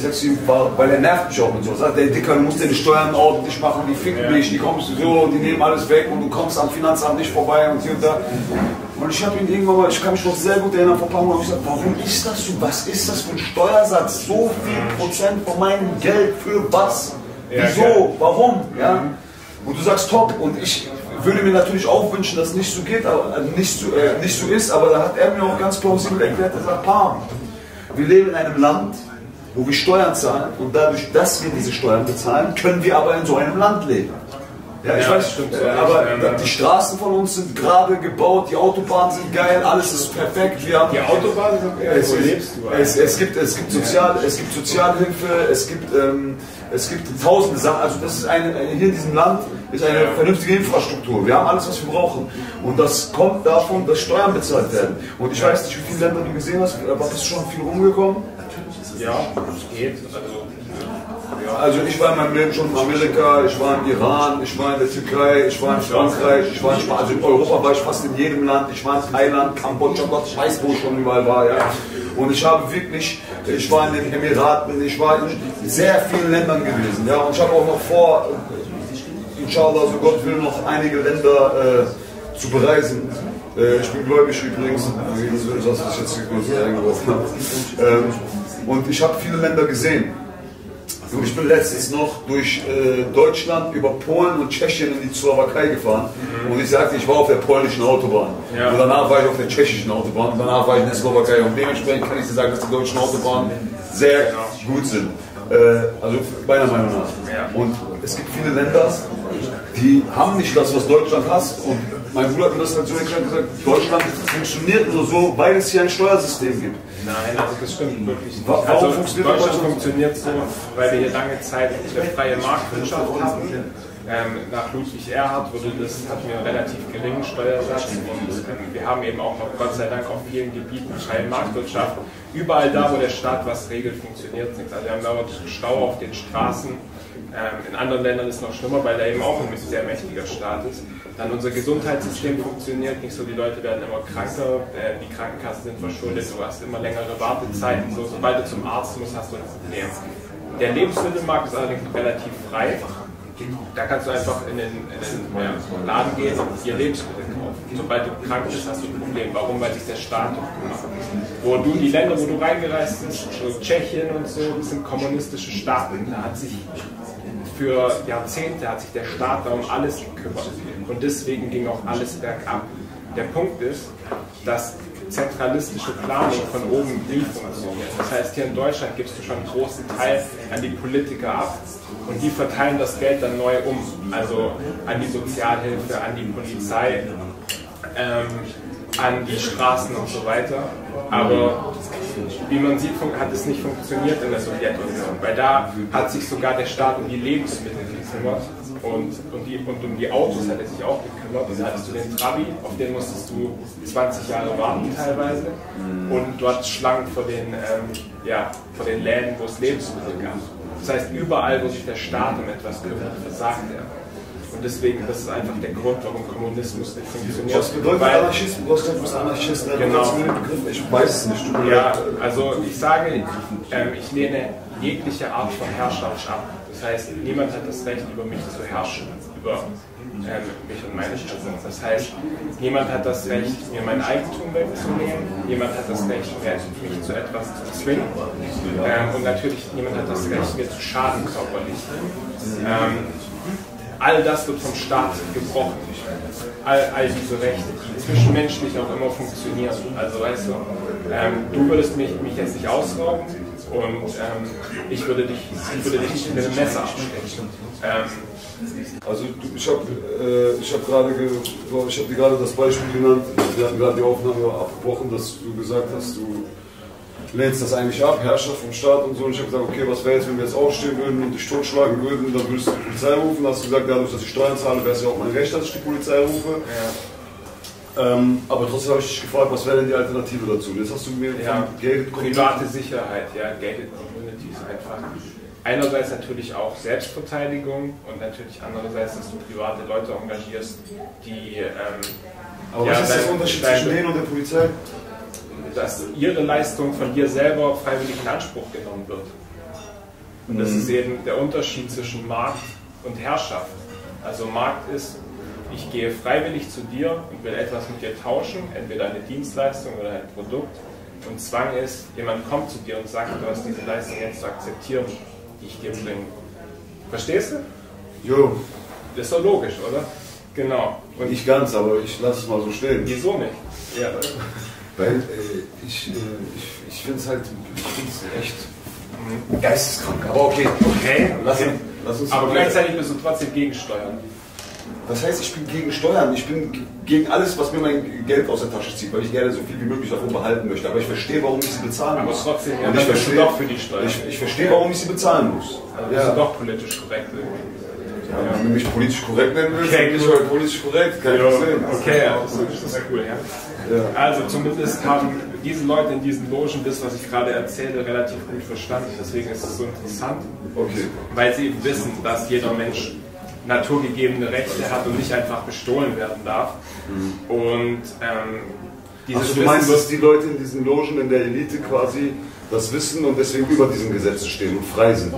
sagst ihm, weil er nervt mich auch mit so. Sagt der Dicker, du musst deine Steuern ordentlich machen, die ficken ja. mich, die kommst so und die nehmen alles weg und du kommst am Finanzamt nicht vorbei und hier und da. Und ich habe ihn irgendwann mal, ich kann mich noch sehr gut erinnern, vor ein paar Monaten gesagt, warum ist das so? Was ist das für ein Steuersatz? So viel Prozent von meinem Geld für was? Wieso? Warum? Ja? Und du sagst top und ich würde mir natürlich auch wünschen, dass es nicht so geht, aber äh, nicht so, äh, nicht so ist, aber da hat er mir auch ganz plausibel erklärt, er sagt, Pam, wir leben in einem Land, wo wir Steuern zahlen und dadurch, dass wir diese Steuern bezahlen, können wir aber in so einem Land leben. Ja, ich ja, weiß, stimmt, äh, aber ja, die Straßen von uns sind gerade gebaut, die Autobahnen sind geil, alles ist perfekt. Wir haben, die Autobahnen sind geil, es, wo lebst du? Es, es, gibt, es, gibt Sozial, es gibt Sozialhilfe, es gibt, ähm, es gibt tausende Sachen. Also das ist eine, hier in diesem Land ist eine vernünftige Infrastruktur. Wir haben alles, was wir brauchen. Und das kommt davon, dass Steuern bezahlt werden. Und ich weiß nicht, wie viele Länder du gesehen hast, aber bist du schon viel rumgekommen? Ja, es geht. Also also ich war in meinem Leben schon in Amerika, ich war im Iran, ich war in der Türkei, ich war in Frankreich, ich war in Spanien, also in Europa war ich fast in jedem Land, ich war in Thailand, Kambodscha, Gott weiß wo ich schon überall war, ja. Und ich habe wirklich, ich war in den Emiraten, ich war in sehr vielen Ländern gewesen, ja. Und ich habe auch noch vor, inshallah, so Gott will, noch einige Länder äh, zu bereisen. Äh, ich bin gläubig übrigens, was ich jetzt eingeworfen habe. Ähm, und ich habe viele Länder gesehen. Und ich bin letztens noch durch äh, Deutschland über Polen und Tschechien in die Slowakei gefahren. Mhm. Und ich sagte, ich war auf der polnischen Autobahn. Ja. Und danach war ich auf der tschechischen Autobahn. Und danach war ich in der Slowakei. Und dementsprechend kann ich dir sagen, dass die deutschen Autobahnen sehr genau. gut sind. Äh, also meiner Meinung nach. Und es gibt viele Länder, die haben nicht das, was Deutschland hat. Und mein Bruder hat mir das so erklärt gesagt, Deutschland funktioniert nur so, weil es hier ein Steuersystem gibt. Nein, also das stimmt wirklich nicht. Warum also funktioniert Deutschland funktioniert so, weil wir hier lange Zeit eine freie Marktwirtschaft hatten Ähm, nach Ludwig Erhard wurde das, hatten wir einen relativ geringen Steuersatz und wir haben eben auch noch Gott sei Dank auf vielen Gebieten freie Marktwirtschaft. Überall da, wo der Staat was regelt, funktioniert nichts. Also wir haben dauernd Stau auf den Straßen. Ähm, in anderen Ländern ist es noch schlimmer, weil da eben auch ein sehr mächtiger Staat ist. Dann unser Gesundheitssystem funktioniert nicht so, die Leute werden immer kranker, äh, die Krankenkassen sind verschuldet, du hast immer längere Wartezeiten. So, sobald du zum Arzt musst, hast du ein Problem. Der Lebensmittelmarkt ist allerdings relativ frei. Da kannst du einfach in den, in den ja, Laden gehen und dir Lebensmittel kaufen. Sobald du krank bist, hast du ein Problem. Warum? Weil sich der Staat macht. Wo du die Länder, wo du reingereist bist, so Tschechien und so, das sind kommunistische Staaten. Da hat sich für Jahrzehnte hat sich der Staat darum alles gekümmert. Und deswegen ging auch alles bergab. Der Punkt ist, dass zentralistische Planung von oben nie funktioniert. Das heißt, hier in Deutschland gibst du schon einen großen Teil an die Politiker ab und die verteilen das Geld dann neu um. Also an die Sozialhilfe, an die Polizei, ähm, an die Straßen und so weiter. Aber wie man sieht, hat es nicht funktioniert in der Sowjetunion, weil da hat sich sogar der Staat um die Lebensmittel gekümmert und, und, die, und um die Autos hat er sich auch gekümmert. Und da hattest du den Trabi, auf den musstest du 20 Jahre warten teilweise. Und du hattest Schlangen vor den, ähm, ja, vor den Läden, wo es Lebensmittel gab. Das heißt, überall, wo sich der Staat um etwas kümmert, versagt er. Und deswegen, das ist einfach der Grund, warum Kommunismus nicht funktioniert. Was bedeutet Anarchismus? Du hast gesagt, du bist Anarchist. Genau. Ich weiß es nicht. Ja, also ich sage, ähm, ich lehne jegliche Art von Herrschaft ab. Das heißt, niemand hat das Recht, über mich zu herrschen, über ähm, mich und meine Person. Das heißt, niemand hat das Recht, mir mein Eigentum wegzunehmen, niemand hat das Recht, mich zu etwas zu zwingen ähm, und natürlich niemand hat das Recht, mir zu schaden körperlich. Ähm, all das wird vom Staat gebrochen. All, all diese Rechte, die zwischenmenschlich auch immer funktionieren. Also weißt du, ähm, du würdest mich, mich jetzt nicht ausrauben und ähm, ich würde dich, ich würde dich mit einem Messer abstechen. Ähm, Also ich habe äh, hab gerade, ge- habe dir gerade das Beispiel genannt. Wir hatten gerade die Aufnahme abgebrochen, dass du gesagt hast, du lehnst das eigentlich ab, Herrschaft vom Staat und so. Und ich habe gesagt, okay, was wäre jetzt, wenn wir jetzt aufstehen würden und dich totschlagen würden, dann würdest du die Polizei rufen. Dann hast du gesagt, dadurch, dass ich Steuern zahle, wäre es ja auch mein Recht, dass ich die Polizei rufe. Ähm, aber trotzdem habe ich dich gefragt, was wäre denn die Alternative dazu? Jetzt hast du mir ja, Gated Community- private Sicherheit, ja, gated Community ist einfach einerseits natürlich auch Selbstverteidigung und natürlich andererseits, dass du private Leute engagierst, die ähm, Aber ja, was ist der Unterschied zwischen denen und der Polizei? Dass ihre Leistung von dir selber freiwillig in Anspruch genommen wird. Und das ist eben der Unterschied zwischen Markt und Herrschaft. Also Markt ist, ich gehe freiwillig zu dir und will etwas mit dir tauschen, entweder eine Dienstleistung oder ein Produkt. Und Zwang ist, jemand kommt zu dir und sagt, du hast diese Leistung jetzt zu akzeptieren, die ich dir bringe. Verstehst du? Jo, Das ist doch logisch, oder? Genau. Und nicht ganz, aber ich lasse es mal so stehen. wieso nicht? Ja, Weil äh, ich, äh, ich, ich finde es halt ich find's echt geisteskrank. Aber okay, okay. lass, uns- lass uns Aber gleichzeitig bist du trotzdem gegensteuern. Das heißt, ich bin gegen Steuern. Ich bin ge- gegen alles, was mir mein Geld aus der Tasche zieht, weil ich gerne so viel wie möglich davon behalten möchte. Aber ich verstehe, warum ich sie bezahlen Aber muss. trotzdem, ja, Und ich bist verstehe, doch für die Steuern. ich, ich verstehe, warum ich sie bezahlen muss. Also bist du doch politisch korrekt irgendwie. Ja, wenn du mich politisch korrekt nennen willst, Okay, bin ich halt politisch korrekt. Kein Problem. Okay, ja, das ist, das ist cool, ja. Ja. Also zumindest haben diese Leute in diesen Logen das, was ich gerade erzähle, relativ gut verstanden. Deswegen ist es so interessant, Okay. weil sie eben wissen, dass jeder Mensch naturgegebene Rechte hat und nicht einfach bestohlen werden darf. Und ähm, dieses Also du Wissen meinst, dass die Leute in diesen Logen in der Elite quasi das wissen und deswegen über diesen Gesetzen stehen und frei sind?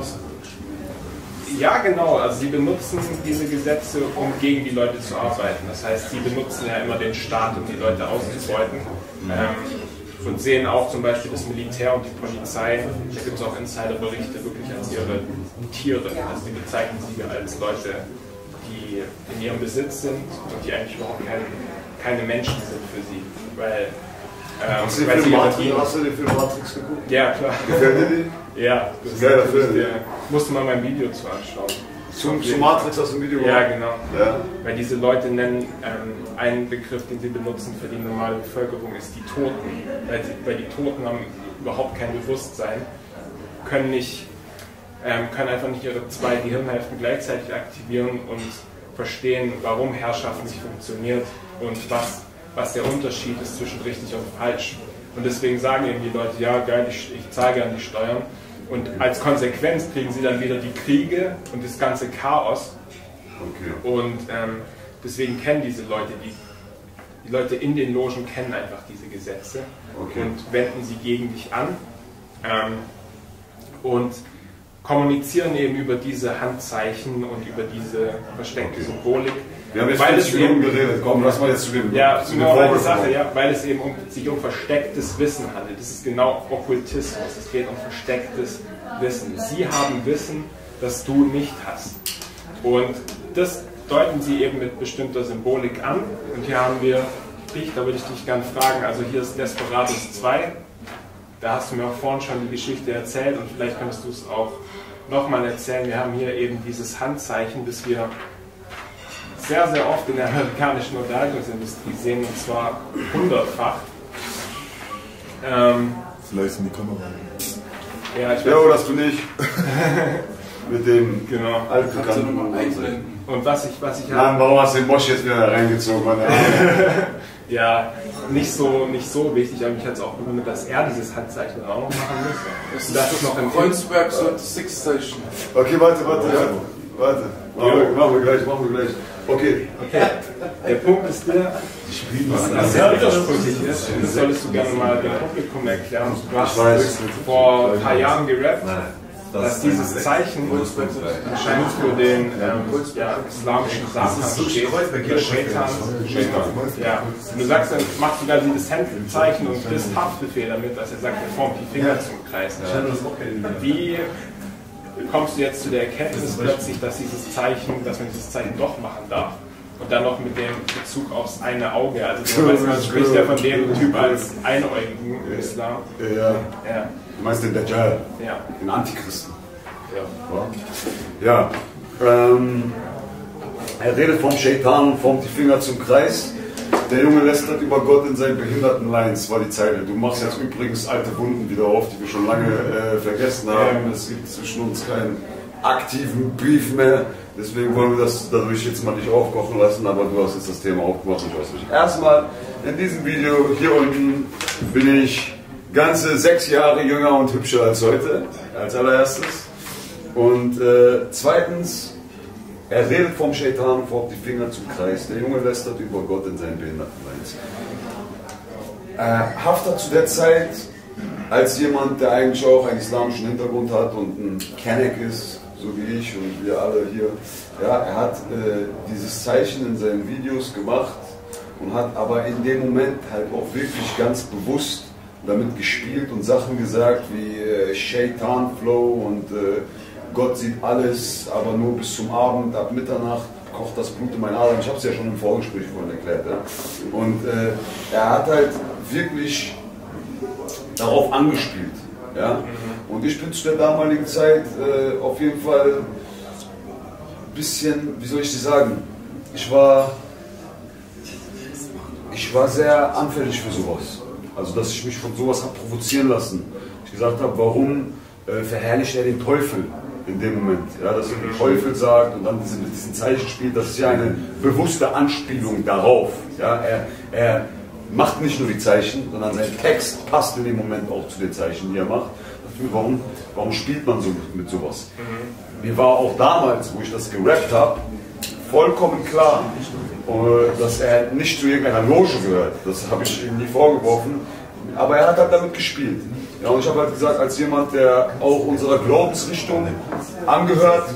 Ja, genau. Also sie benutzen diese Gesetze, um gegen die Leute zu arbeiten. Das heißt, sie benutzen ja immer den Staat, um die Leute auszubeuten. Ähm, und sehen auch zum Beispiel das Militär und die Polizei, da gibt es auch Insiderberichte, wirklich als ihre Tiere. Also die bezeichnen sie als Leute, die in ihrem Besitz sind und die eigentlich überhaupt kein, keine Menschen sind für sie. Weil, ähm, Hast du den Film Matrix, Diener- hast du den Film Matrix geguckt? Ja, klar. Gefällt dir die? Ja, das ist Geiler natürlich Film. der, musste mal mein Video zu anschauen. Zum, zu Matrix du ein Video Ja, genau. Ja. Weil diese Leute nennen ähm, einen Begriff, den sie benutzen für die normale Bevölkerung, ist die Toten. Weil, sie, weil die Toten haben überhaupt kein Bewusstsein, können nicht ähm, können einfach nicht ihre zwei Gehirnhälften gleichzeitig aktivieren und verstehen, warum Herrschaft nicht funktioniert und was, was der Unterschied ist zwischen richtig und falsch. Und deswegen sagen eben die Leute, ja geil, ich, ich zahle gerne die Steuern. Und als Konsequenz kriegen sie dann wieder die Kriege und das ganze Chaos. Okay. Und ähm, deswegen kennen diese Leute, die, die Leute in den Logen kennen einfach diese Gesetze okay. und wenden sie gegen dich an. Ähm, und kommunizieren eben über diese Handzeichen und über diese versteckte. Symbolik. Wir haben jetzt weil es eben, geredet, komm, lass mal jetzt zu dem Ja, zu nur weil Sache, ja, weil es eben um, sich um verstecktes Wissen handelt. Das ist genau Okkultismus, es geht um verstecktes Wissen. Sie haben Wissen, das du nicht hast. Und das deuten sie eben mit bestimmter Symbolik an. Und hier haben wir dich, da würde ich dich gerne fragen, also hier ist Desperados 2, da hast du mir auch vorhin schon die Geschichte erzählt und vielleicht könntest du es auch nochmal erzählen. Wir haben hier eben dieses Handzeichen, das wir sehr, sehr oft in der amerikanischen Unterhaltungsindustrie sehen, und zwar hundertfach. Ähm, Vielleicht in die Kamera. Ja, ich ja oder hast du nicht. Mit dem genau. altbekannten. Und was ich, was ich Mann, warum hast du den Bosch jetzt wieder reingezogen? ja, nicht so, nicht so wichtig, aber mich hat es auch gewundert, dass er dieses Handzeichen auch noch machen muss. Das, das ist noch im Kreuzberg so Six Station. Okay, warte, warte, ja. warte. Machen wir, machen wir gleich, machen wir gleich. Okay. okay. Der Punkt ist der, was sehr widersprüchlich ist, das solltest du gerne mal dem Publikum erklären. Du hast vor ein paar Jahren gerappt dass dieses Zeichen anscheinend für den ähm, ja, islamischen Satan steht, oder Shaitan. Ja. Und du sagst dann, macht sogar dieses Handzeichen und das Haftbefehl damit, dass er sagt, er formt die Finger zum Kreis. Wie kommst du jetzt zu der Erkenntnis plötzlich, dass dieses Zeichen, dass man dieses Zeichen doch machen darf? Und dann noch mit dem Bezug aufs eine Auge. Also du weißt, man spricht ja von dem Typ als Einäugigen im Islam. Ja. ja. Du meinst den Dajjal? Ja. Den Antichristen. Ja. Ja. Ähm, er redet vom Shaitan, formt die Finger zum Kreis. Der Junge lästert über Gott in seinen behinderten Lines, war die Zeile. Du machst jetzt übrigens alte Wunden wieder auf, die wir schon lange äh, vergessen haben. Es gibt zwischen uns keinen aktiven Brief mehr. Deswegen wollen wir das dadurch jetzt mal nicht aufkochen lassen, aber du hast jetzt das Thema aufgemacht ich weiß nicht. Erstmal in diesem Video hier unten bin ich ganze sechs Jahre jünger und hübscher als heute, als allererstes. Und äh, zweitens, er redet vom Shaitan, formt die Finger zum Kreis. Der Junge lästert über Gott in seinen Behindertenleins. Äh, Hafter zu der Zeit, als jemand, der eigentlich auch einen islamischen Hintergrund hat und ein Kenneck ist, so wie ich und wir alle hier, ja, er hat äh, dieses Zeichen in seinen Videos gemacht und hat aber in dem Moment halt auch wirklich ganz bewusst damit gespielt und Sachen gesagt wie äh, Shaitan Flow und äh, Gott sieht alles, aber nur bis zum Abend, ab Mitternacht kocht das Blut in meinen Adern. Ich habe es ja schon im Vorgespräch vorhin erklärt. Ja? Und äh, er hat halt wirklich darauf angespielt. Ja? Und ich bin zu der damaligen Zeit äh, auf jeden Fall ein bisschen, wie soll ich dir sagen, ich war, ich war sehr anfällig für sowas. Also, dass ich mich von sowas habe provozieren lassen. Ich gesagt habe, warum äh, verherrlicht er den Teufel? In dem Moment. Ja, dass er den Teufel sagt und dann diese, mit diesen Zeichen spielt, das ist ja eine bewusste Anspielung darauf. Ja, er, er macht nicht nur die Zeichen, sondern sein Text passt in dem Moment auch zu den Zeichen, die er macht. Warum, warum spielt man so mit sowas? Mir war auch damals, wo ich das gerappt habe, vollkommen klar, äh, dass er nicht zu irgendeiner Loge gehört. Das habe ich ihm nie vorgeworfen. Aber er hat halt damit gespielt. Ja, und ich habe halt gesagt, als jemand, der auch unserer Glaubensrichtung angehört,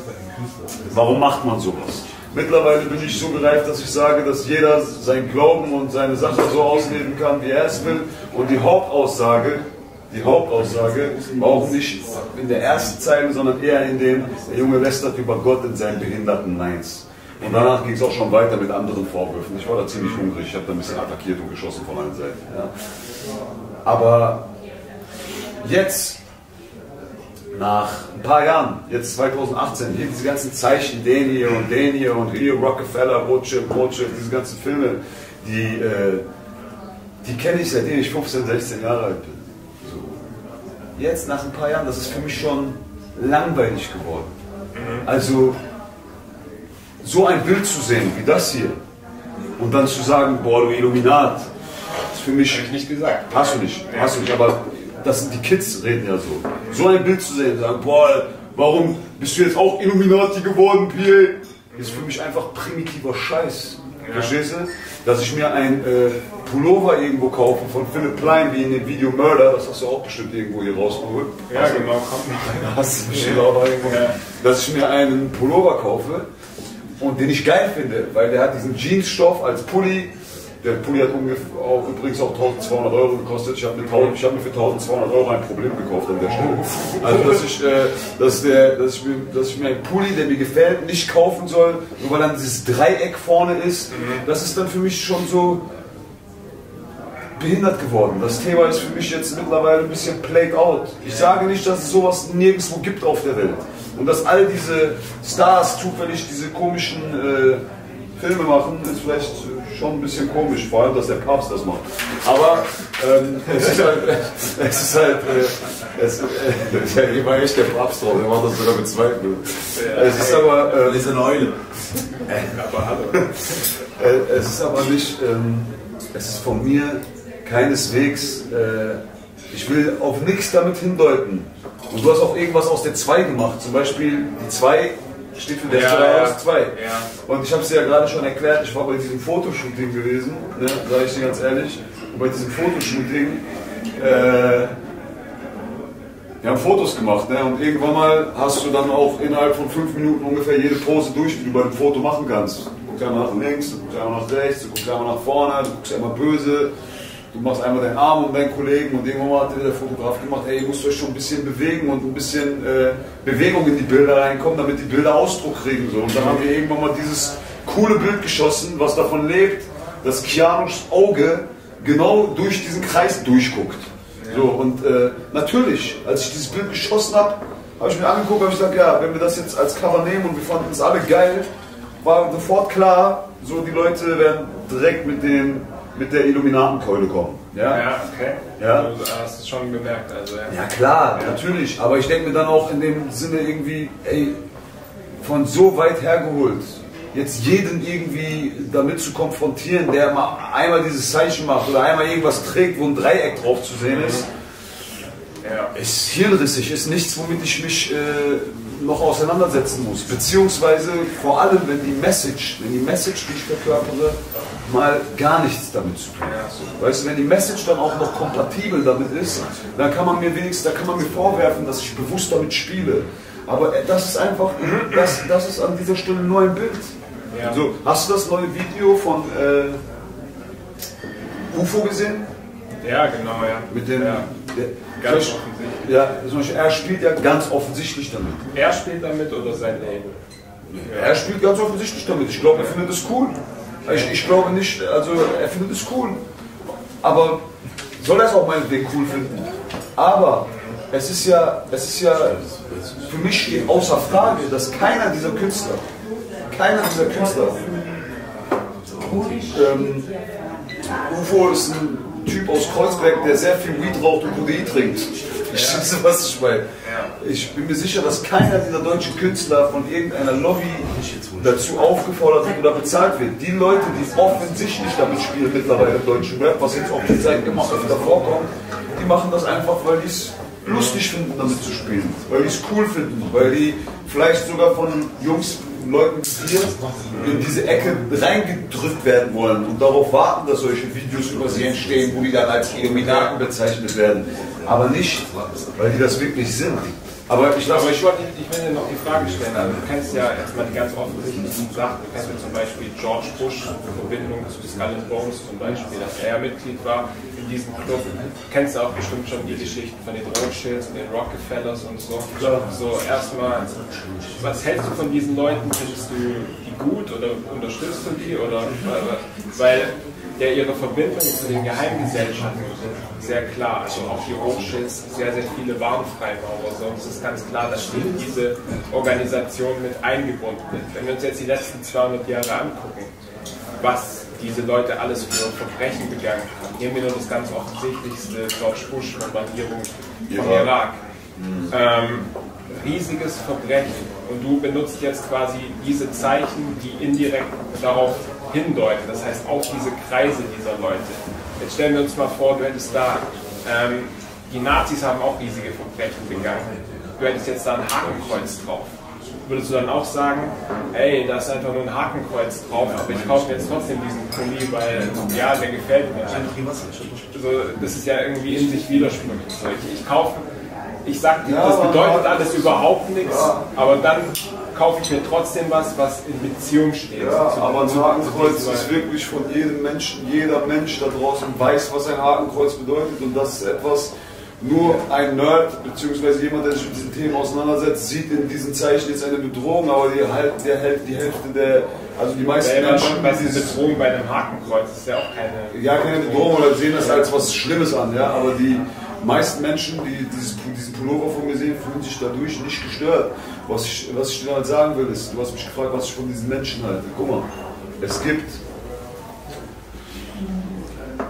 warum macht man sowas? Mittlerweile bin ich so gereift, dass ich sage, dass jeder sein Glauben und seine Sache so ausleben kann, wie er es will. Und die Hauptaussage, die Hauptaussage war auch nicht in der ersten Zeile, sondern eher in dem, der Junge lästert über Gott in seinen behinderten Neins. Und danach ging es auch schon weiter mit anderen Vorwürfen. Ich war da ziemlich hungrig, ich habe da ein bisschen attackiert und geschossen von allen Seiten. Ja. Aber jetzt, nach ein paar Jahren, jetzt 2018, hier diese ganzen Zeichen, den hier und den hier und hier, Rockefeller, Rothschild, Rothschild, diese ganzen Filme, die, äh, die kenne ich seitdem ich 15, 16 Jahre alt bin. So. Jetzt, nach ein paar Jahren, das ist für mich schon langweilig geworden. Also so ein Bild zu sehen wie das hier und dann zu sagen, boah, du Illuminat, ist für mich Hab ich nicht gesagt. Hast du nicht, hast du nicht, aber das sind die Kids reden ja so. So ein Bild zu sehen, sagen, boah, warum bist du jetzt auch Illuminati geworden, PA? Ist für mich einfach primitiver Scheiß. Verstehst du? Dass ich mir ein äh, Pullover irgendwo kaufe von Philipp Plein, wie in dem Video Murder, das hast du auch bestimmt irgendwo hier rausgeholt. Ja, du- genau, kommt noch. Hast du bestimmt auch noch irgendwo. Ja. Dass ich mir einen Pullover kaufe und den ich geil finde, weil der hat diesen Jeansstoff als Pulli. Der Pulli hat ungefähr auch, übrigens auch 1200 Euro gekostet. Ich habe mir, 1000 ich hab mir für 1200 Euro ein Problem gekauft an der Stelle. Also, dass ich, äh, dass der, dass, ich mir, dass ich mir einen Pulli, der mir gefällt, nicht kaufen soll, nur weil dann dieses Dreieck vorne ist. Das ist dann für mich schon so behindert geworden. Das Thema ist für mich jetzt mittlerweile ein bisschen played out. Ich sage nicht, dass es sowas nirgendwo gibt auf der Welt. Und dass all diese Stars zufällig diese komischen äh, Filme machen, ist vielleicht äh, schon ein bisschen komisch, vor allem, dass der Papst das macht. Aber ähm, es ist halt, es ist halt, äh, es, äh, war echt der Papst drauf, der macht das sogar mit zwei Bildern. es ist aber, äh, ist eine Eule. Hallo. Äh, es ist aber nicht, ähm, es ist von mir keineswegs, äh, ich will auf nichts damit hindeuten. Und du hast auch irgendwas aus der 2 gemacht, zum Beispiel die 2 steht für Desperado ja. 2. Ja. Und ich habe es dir ja gerade schon erklärt, ich war bei diesem Fotoshooting gewesen, ne, sage ich dir ganz ehrlich. Und bei diesem Fotoshooting, äh, wir haben Fotos gemacht, ne? Und irgendwann mal hast du dann auch innerhalb von fünf Minuten ungefähr jede Pose durch, die du bei dem Foto machen kannst. Du guckst einmal nach links, du guckst einmal nach rechts, du guckst einmal nach vorne, du guckst einmal böse, du machst einmal deinen Arm um deinen Kollegen und irgendwann hat der Fotograf gemacht, ey, ihr müsst euch schon ein bisschen bewegen und ein bisschen äh, Bewegung in die Bilder reinkommen, damit die Bilder Ausdruck kriegen. So. Und dann haben wir irgendwann mal dieses coole Bild geschossen, was davon lebt, dass Keanus Auge genau durch diesen Kreis durchguckt. So, und äh, natürlich, als ich dieses Bild geschossen habe, habe ich mir angeguckt, habe ich gesagt, ja, wenn wir das jetzt als Cover nehmen und wir fanden es alle geil, war sofort klar, so die Leute werden direkt mit, dem, mit der Illuminatenkeule kommen. Ja, Ja, okay. Ja. Du hast es schon gemerkt, also ja. ja klar, natürlich. Aber ich denke mir dann auch in dem Sinne irgendwie, ey, von so weit hergeholt, jetzt jeden irgendwie damit zu konfrontieren, der mal einmal dieses Zeichen macht oder einmal irgendwas trägt, wo ein Dreieck drauf zu sehen ist, ja. ist hirnrissig, ist nichts, womit ich mich äh, noch auseinandersetzen muss. Beziehungsweise vor allem, wenn die Message, wenn die Message, die ich verkörpere, mal gar nichts damit zu tun hat. Weißt du, wenn die Message dann auch noch kompatibel damit ist, dann kann man mir wenigstens, da kann man mir vorwerfen, dass ich bewusst damit spiele. Aber äh, das ist einfach, das, das ist an dieser Stelle nur ein Bild. Ja. So, hast du das neue Video von äh, UFO gesehen? ja, genau, ja. Mit dem, ja. der, Ganz offensichtlich. Ja, zum Beispiel, er spielt ja ganz offensichtlich damit. Er spielt damit oder sein Label? Er spielt ganz offensichtlich damit. Ich glaube, er findet es cool. Ich, ich glaube nicht, also er findet es cool. Aber soll er es auch meinetwegen cool finden? Aber es ist ja, es ist ja, für mich steht außer Frage, dass keiner dieser Künstler, keiner dieser Künstler, ähm, UFO ist ein Typ aus Kreuzberg, der sehr viel Weed raucht und Codein trinkt. Verstehst du, was ich meine? Ich bin mir sicher, dass keiner dieser deutschen Künstler von irgendeiner Lobby dazu aufgefordert wird oder bezahlt wird. Die Leute, die offensichtlich damit spielen mittlerweile im deutschen Rap, was jetzt auch die Zeit immer öfter vorkommt, die machen das einfach, weil die es lustig finden, damit zu spielen. Weil die es cool finden. Weil die vielleicht sogar von Jungs, Leuten hier in diese Ecke reingedrückt werden wollen und darauf warten, dass solche Videos über sie entstehen, wo die dann als Illuminaten bezeichnet werden. Aber nicht, weil die das wirklich sind. Aber ich lasse ich wollte, ich will dir noch die Frage stellen. Also du kennst ja erstmal die ganz offensichtlichen Sachen. Du kennst ja zum Beispiel George Bush in Verbindung zu Skull Bones zum Beispiel, dass er Mitglied war in diesem Club. Du kennst ja auch bestimmt schon die Geschichten von den Rothschilds und den Rockefellers und so. So erstmal, was hältst du von diesen Leuten? Findest du die gut oder unterstützt du die? Oder weil ja ihre Verbindung zu den Geheimgesellschaften sehr klar. Also auch die Rothschilds, sehr, sehr viele waren Freimaurer. So, es ist ganz klar, dass in diese Organisation mit eingebunden sind. Wenn wir uns jetzt die letzten 200 Jahre angucken, was diese Leute alles für Verbrechen begangen haben. Nehmen wir nur das ganz offensichtlichste, George Bush, Bombardierung vom Irak. Irak. Ähm, riesiges Verbrechen. Und du benutzt jetzt quasi diese Zeichen, die indirekt darauf hindeuten. Das heißt auch diese Kreise dieser Leute. Jetzt stellen wir uns mal vor, du hättest da, ähm, die Nazis haben auch riesige Verbrechen begangen. Du hättest jetzt da ein Hakenkreuz drauf. Würdest du dann auch sagen, ey, da ist einfach nur ein Hakenkreuz drauf, aber ich kaufe mir jetzt trotzdem diesen Pulli, weil, ja, der gefällt mir. Also, das ist ja irgendwie in sich widersprüchlich. Ich, ich kaufe, ich sag, das bedeutet alles überhaupt nichts, aber dann kaufe ich mir trotzdem was, was in Beziehung steht. Ja, aber ein Hakenkreuz ist wirklich von jedem Menschen, jeder Mensch da draußen weiß, was ein Hakenkreuz bedeutet und das ist etwas, nur ein Nerd, beziehungsweise jemand, der sich mit diesen Themen auseinandersetzt, sieht in diesen Zeichen jetzt eine Bedrohung, aber die, halt, der hält die Hälfte der, also die meisten Selber Menschen, was ist Bedrohung bei einem Hakenkreuz? Ist ja auch keine. ja, keine Bedrohung oder sehen das als was Schlimmes an, ja, aber die meisten Menschen, die dieses, diesen Pullover von mir sehen, fühlen sich dadurch nicht gestört. Was ich, was ich dir halt sagen will, ist, du hast mich gefragt, was ich von diesen Menschen halte. Guck mal, es gibt,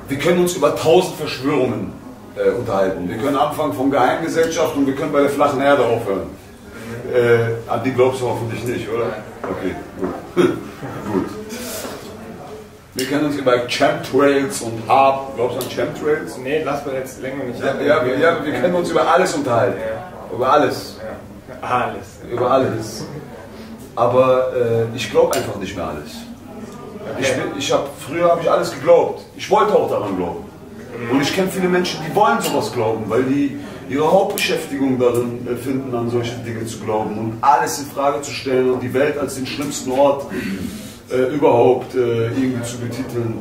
wir können uns über tausend Verschwörungen äh, unterhalten. Wir können anfangen von Geheimgesellschaft und wir können bei der flachen Erde aufhören. Äh, an die glaubst du hoffentlich nicht, oder? Okay, gut. gut. Wir können uns über Chemtrails und Hab, glaubst du an Chemtrails? Nee, lass mal jetzt länger nicht Ja, ja, wir- ja, wir können uns über alles unterhalten. Über alles. Ja. Alles. Über alles. Aber äh, ich glaube einfach nicht mehr alles. Ich, ich hab, früher habe ich alles geglaubt. Ich wollte auch daran glauben. Und ich kenne viele Menschen, die wollen sowas glauben, weil die ihre Hauptbeschäftigung darin äh, finden, an solche Dinge zu glauben und alles in Frage zu stellen und die Welt als den schlimmsten Ort äh, überhaupt äh, irgendwie zu betiteln.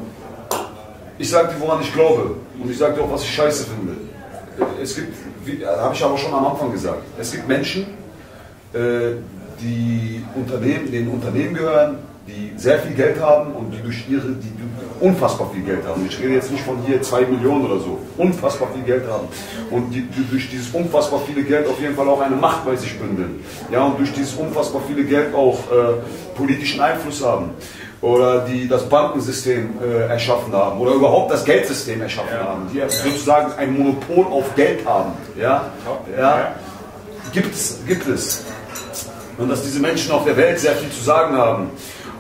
Ich sage dir, woran ich glaube. Und ich sage dir auch, was ich scheiße finde. Äh, Es gibt, wie, habe ich aber schon am Anfang gesagt, es gibt Menschen, äh, die Unternehmen, denen Unternehmen gehören, die sehr viel Geld haben und die durch ihre, die unfassbar viel Geld haben. Ich rede jetzt nicht von hier zwei Millionen oder so, unfassbar viel Geld haben und die, die durch dieses unfassbar viele Geld auf jeden Fall auch eine Macht bei sich bündeln. Ja, und durch dieses unfassbar viele Geld auch äh, politischen Einfluss haben oder die das Bankensystem äh, erschaffen haben oder überhaupt das Geldsystem erschaffen Ja. haben, die sozusagen ein Monopol auf Geld haben. Ja, ja. Gibt es, gibt es. Und dass diese Menschen auf der Welt sehr viel zu sagen haben.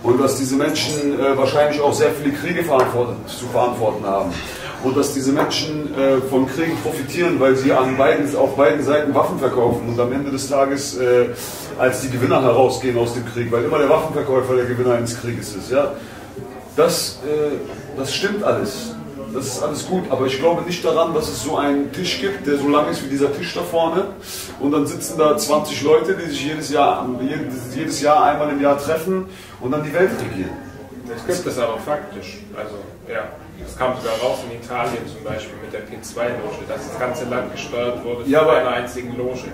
Und dass diese Menschen äh, wahrscheinlich auch sehr viele Kriege zu verantworten haben. Und dass diese Menschen äh, von Kriegen profitieren, weil sie an beiden, auf beiden Seiten Waffen verkaufen und am Ende des Tages äh, als die Gewinner herausgehen aus dem Krieg, weil immer der Waffenverkäufer der Gewinner eines Krieges ist. Ja? Das, äh, das stimmt alles. Das ist alles gut, aber ich glaube nicht daran, dass es so einen Tisch gibt, der so lang ist wie dieser Tisch da vorne. Und dann sitzen da 20 Leute, die sich jedes Jahr, jedes Jahr einmal im Jahr treffen und dann die Welt regieren. Es gibt es aber faktisch. Also, ja. Es kam sogar raus in Italien zum Beispiel mit der P2-Loge, dass das ganze Land gesteuert wurde von Ja, aber- einer einzigen Loge.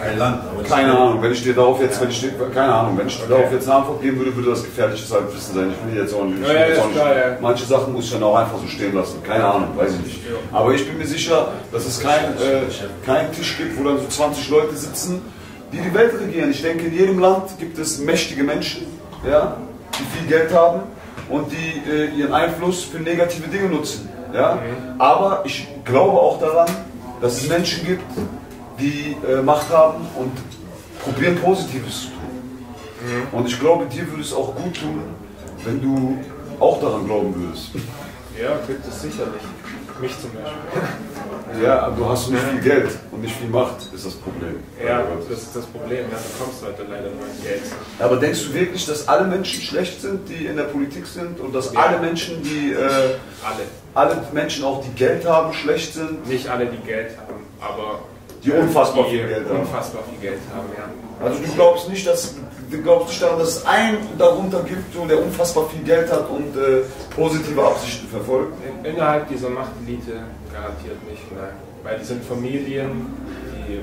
Kein Land. Aber das Keine Ahnung, wenn ich dir darauf jetzt, wenn ich dir, keine Ahnung, wenn ich dir darauf jetzt eine Antwort geben würde, würde das gefährliches Halbwissen sein. Ich will jetzt auch nicht, ich Ja, ja, jetzt auch nicht klar, ja. manche Sachen muss ich dann auch einfach so stehen lassen. Keine Ahnung, weiß ich nicht. Aber ich bin mir sicher, dass es kein, äh, keinen Tisch gibt, wo dann so 20 Leute sitzen, die die Welt regieren. Ich denke, in jedem Land gibt es mächtige Menschen, ja, die viel Geld haben und die äh, ihren Einfluss für negative Dinge nutzen. Ja? Aber ich glaube auch daran, dass es Menschen gibt, die äh, Macht haben und probieren Positives zu tun. Und ich glaube, dir würde es auch gut tun, wenn du auch daran glauben würdest. Ja, gibt es sicherlich. Mich zum Beispiel. Ja, aber du hast nicht viel Geld und nicht viel Macht, ist das Problem. Ja, das ist das Problem. Ja, du kommst heute leider nur an Geld. Aber denkst du wirklich, dass alle Menschen schlecht sind, die in der Politik sind und dass Ja. alle Menschen, die äh, Alle. alle Menschen auch, die Geld haben, schlecht sind? Nicht alle, die Geld haben, aber Die unfassbar die viel Geld haben. unfassbar viel Geld haben, ja. Also du glaubst nicht, dass du glaubst nicht daran, dass es einen darunter gibt, der unfassbar viel Geld hat und äh, positive Absichten verfolgt? In- Innerhalb dieser Machtelite garantiert nicht, nein. Weil die sind Familien, die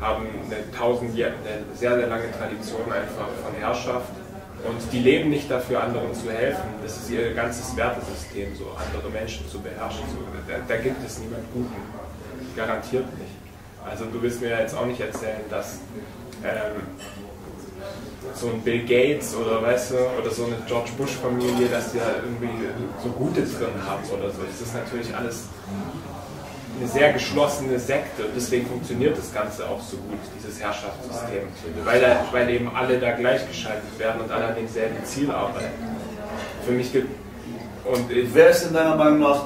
haben eine, tausend, eine sehr, sehr lange Tradition einfach von Herrschaft und die leben nicht dafür, anderen zu helfen. Das ist ihr ganzes Wertesystem, so andere Menschen zu beherrschen. So, da, da gibt es niemand Guten. Garantiert nicht. Also du willst mir jetzt auch nicht erzählen, dass ähm, so ein Bill Gates oder weißt du, oder so eine George Bush Familie, dass die da irgendwie so Gutes drin haben oder so. Das ist natürlich alles eine sehr geschlossene Sekte. Und deswegen funktioniert das Ganze auch so gut, dieses Herrschaftssystem. Weil, da, weil eben alle da gleichgeschaltet werden und alle an demselben Ziel arbeiten. Für mich gibt. Und Wer ist in deiner Meinung nach,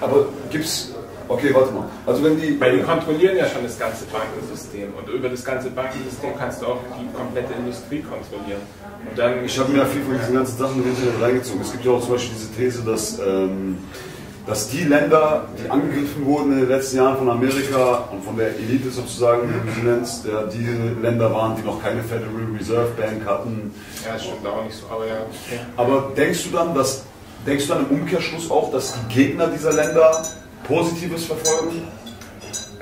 aber gibt's, okay, warte mal, also wenn die, weil die kontrollieren ja schon das ganze Bankensystem. Und über das ganze Bankensystem kannst du auch die komplette Industrie kontrollieren. Und dann. ich habe mir ja viel von diesen ganzen Sachen im Internet reingezogen. Es gibt ja auch zum Beispiel diese These, dass, ähm, dass die Länder, die angegriffen wurden in den letzten Jahren von Amerika und von der Elite sozusagen, wie du sie nennst, ja, die Länder waren, die noch keine Federal Reserve Bank hatten. ja, das stimmt auch nicht so, aber ja. Okay. Aber denkst du dann, dass denkst du dann im Umkehrschluss auch, dass die Gegner dieser Länder Positives verfolgen?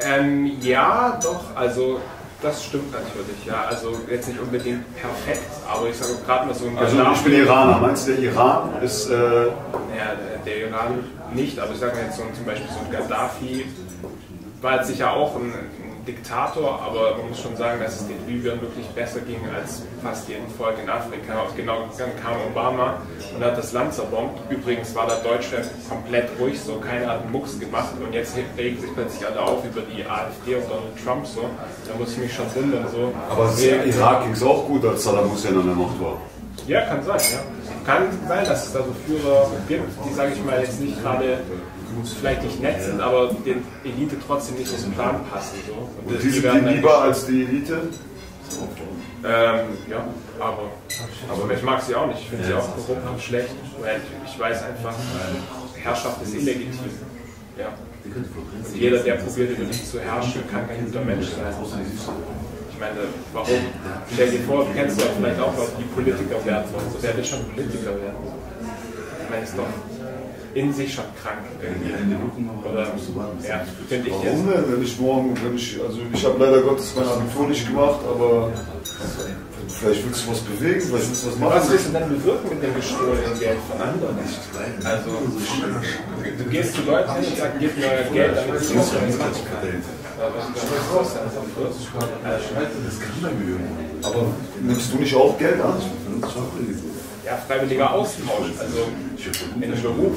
Ähm, ja, doch, also das stimmt natürlich, ja. Also jetzt nicht unbedingt perfekt, aber ich sage gerade mal so ein Also ich bin Iraner. Meinst du, der Iran ist äh, Ja, der, Iran nicht, aber ich sage mal jetzt so, ein- zum Beispiel so ein Gaddafi war jetzt sicher auch ein Diktator, aber man muss schon sagen, dass es den Libyern wirklich besser ging als fast jedem Volk in Afrika. Und genau dann kam Obama und hat das Land zerbombt. Übrigens war da Deutschland komplett ruhig, so keiner hat einen Mucks gemacht und jetzt regen sich plötzlich alle auf über die AfD und Donald Trump so. Da muss ich mich schon wundern so. aber im Irak ging es auch gut, als Saddam Hussein an der Macht war. Ja, kann sein, ja. Kann sein, dass es da so Führer gibt, die, sage ich mal, jetzt nicht gerade vielleicht nicht nett sind, aber den Elite trotzdem nicht ins Plan passen. So. Und die sind die lieber als die Elite? Ähm, ja, aber, aber ich mag sie auch nicht. Ich finde sie auch korrupt und schlecht, weil ich weiß einfach, Herrschaft ist illegitim. Ja. Und jeder, der probiert, über dich zu herrschen, kann kein guter Mensch sein. Ich meine, warum? Stell dir vor, du kennst ja vielleicht auch Leute, die Politiker werden wollen. So, wer will schon Politiker werden? Ich meine, ist doch in sich schon krank. Oder, ja, finde ich jetzt. Warum denn? Wenn ich morgen, wenn ich, also ich habe leider Gottes mein Abitur nicht gemacht, aber vielleicht willst du was bewegen, vielleicht willst du was machen. Was willst du denn bewirken mit dem gestohlenen Geld von anderen? Also, du gehst zu Leuten hin und sagst, gib mir euer Geld, damit ich was damit machen kann. Aber nimmst du nicht auch Geld an? Ja, freiwilliger Austausch. Also, in einem Beruf,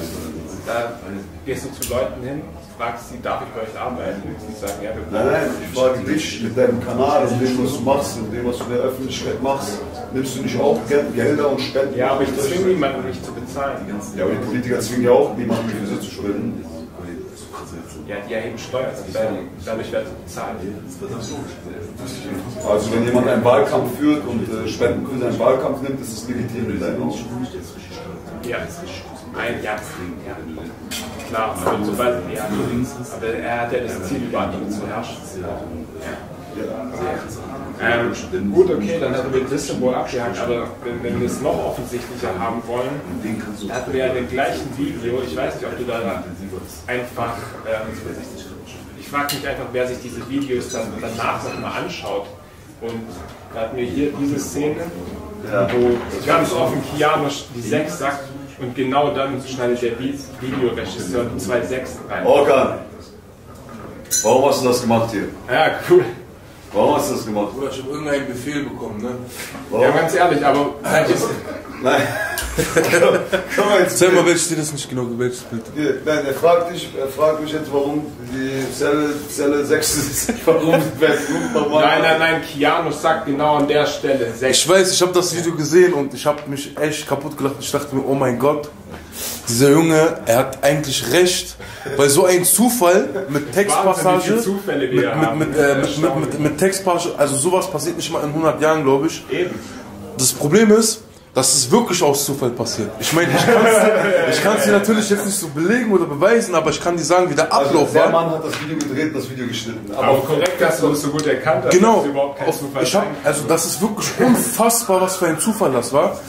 da gehst du zu Leuten hin, fragst sie, darf ich bei euch arbeiten? Und sie sagen, ja, wir Nein, nein, ich frage dich mit deinem Kanal und dem, was du machst und dem, was du in der Öffentlichkeit machst, nimmst du nicht auch Geld, Gelder und Spenden? Ja, aber ich zwinge niemanden, mich zu bezahlen. Ja, aber die Politiker zwingen ja auch niemanden, Gemüse zu spenden. Ja, die erheben Steuern dadurch werden sie bezahlt. Also wenn jemand einen Wahlkampf führt und äh, Spenden in einen Wahlkampf nimmt, ist es legitim in deinen Augen. Ja, ein Jahr. Ja. Klar, aber sobald, ja, aber er hat ja das Ziel, über andere zu herrschen. Ähm, gut, okay, dann hätten wir das wohl abgehakt, aber wenn, wenn wir es noch offensichtlicher haben wollen, dann hatten wir ja den gleichen Video, ich weiß nicht, ob du da einfach, ähm, ich frage mich einfach, wer sich diese Videos dann danach nochmal anschaut. Und da hatten wir hier diese Szene, wo ganz offen Keanu die 6 sagt und genau dann schneidet der Vi- Videoregisseur die zwei Sechsen rein. Orkan, warum hast du das gemacht hier? Ja, cool. Warum hast du das gemacht? Bruder, ich habe irgendeinen Befehl bekommen, ne? Ja, ganz ehrlich, aber Nein. Komm mal jetzt. Sag mal, welches dir das nicht genau, welches Bild? Hier, Nein, er fragt, dich, er fragt mich jetzt, warum die Zelle, Zelle 6 ist. Warum nein, nein, nein, Keanu sagt genau an der Stelle 6. Ich weiß, ich habe das Video gesehen und ich habe mich echt kaputt gelacht. Ich dachte mir, oh mein Gott, dieser Junge, er hat eigentlich recht. Weil so ein Zufall mit Textpassage, Zufälle, die mit, mit, mit, äh, mit, mit, mit, mit Textpassage, also sowas passiert nicht mal in 100 Jahren, glaube ich. Eben. Das Problem ist, dass es wirklich aus Zufall passiert. Ich meine, ich kann es dir natürlich jetzt nicht so belegen oder beweisen, aber ich kann dir sagen, wie der Also, Ablauf der war. Mann hat das Video gedreht und das Video geschnitten. Aber, Aber korrekt, dass du das so gut erkannt hast, Genau. dass es überhaupt kein Zufall kann. also das ist wirklich unfassbar, was für ein Zufall das war.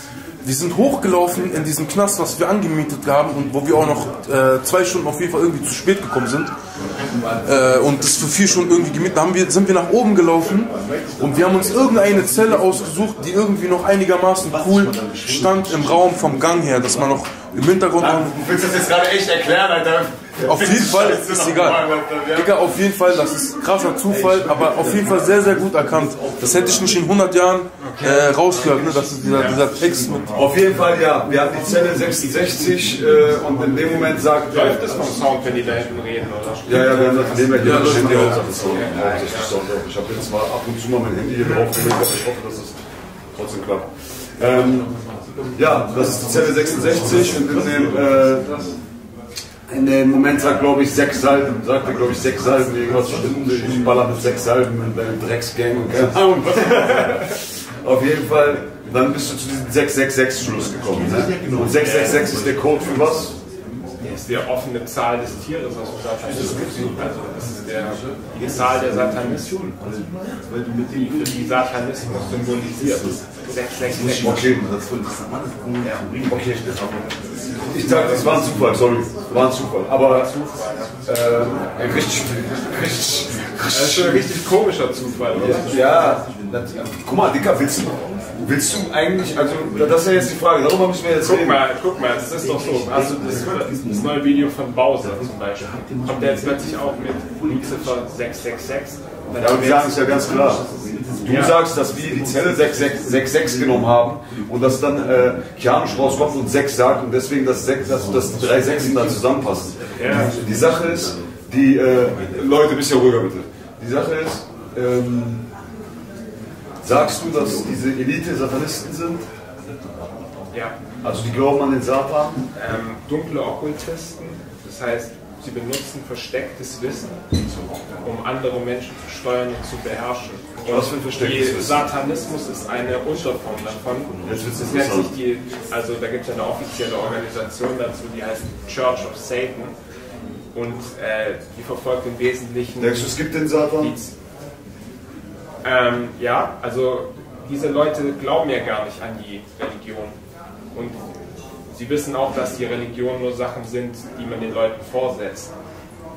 Wir sind hochgelaufen in diesem Knast, was wir angemietet haben und wo wir auch noch äh, zwei Stunden auf jeden Fall irgendwie zu spät gekommen sind. Äh, und das für vier Stunden irgendwie gemietet haben wir, sind wir nach oben gelaufen und wir haben uns irgendeine Zelle ausgesucht, die irgendwie noch einigermaßen cool stand im Raum vom Gang her, dass man noch im Hintergrund du willst das jetzt gerade echt erklären, Alter? Auf jeden Fall ist egal. Digga, auf jeden Fall, das ist krasser Zufall, aber auf jeden Fall sehr, sehr gut erkannt. Das hätte ich nicht in 100 Jahren äh, rausgehört, ne? Das ist dieser, dieser Text mit. Auf jeden Fall, ja. Wir hatten die Zelle 66 äh, und in dem Moment sagt. Läuft das vom Sound, wenn die da hinten reden, oder? Ja, ja, wir haben das nehmen wir hier das Handy auf. Ich habe jetzt mal ab und zu mal mein Handy hier draufgelegt, aber ich hoffe, dass es trotzdem klappt. Ähm, ja, das ist die Zelle 66 und in dem, äh, in dem Moment sagt, glaube ich, sechs Salben, sagt er, glaube ich, sechs Salben, irgendwas stimmt, ich baller mit sechs Salben in deine Drecksgang und keine Ahnung was. Auf jeden Fall, dann bist du zu diesem 666-Schluss gekommen. Ne? Und 666 ist der Code für was? Das ist die offene Zahl des Tieres aus dem Satanismus. Also das ist der, die Zahl der Satanismus, die für die Satanismus symbolisiert. 666. Okay. Okay. Ich sag, das war ein Zufall, sorry. War ein Zufall. Aber äh, richtig, richtig, Das ist schon ein richtig komischer Zufall, oder? Ja, das, guck mal, Dicker, willst du, willst du eigentlich, also das ist ja jetzt die Frage, darüber müssen wir jetzt Guck reden. mal, guck mal, das ist doch so. Also das, das neue Video von Bowser zum Beispiel. Kommt der jetzt plötzlich auch mit Lucifer 666? Aber die wir sagen es ja ganz klar. Du sagst, dass wir die Zelle 66 genommen haben und dass dann äh, Kianisch rauskommt und 6 sagt und deswegen das, 6, dass das 3 Sechsen dann zusammenpassen. Die Sache ist, die äh, Leute, bist ja ruhiger bitte. Die Sache ist, ähm, sagst du, dass diese Elite Satanisten sind? ja. Also die glauben an den Satan? ähm, dunkle Okkultisten. Das heißt, sie benutzen verstecktes Wissen, um andere Menschen zu steuern und zu beherrschen. Und Was für ein verstecktes Wissen? Satanismus ist eine Unterform davon. Jetzt wird's das nennt sich die, also da gibt es ja eine offizielle Organisation dazu, die heißt Church of Satan. Und äh, die verfolgt im Wesentlichen Denkst du, es gibt den Satan? ähm, ja, also diese Leute glauben ja gar nicht an die Religion. Und sie wissen auch, dass die Religion nur Sachen sind, die man den Leuten vorsetzt.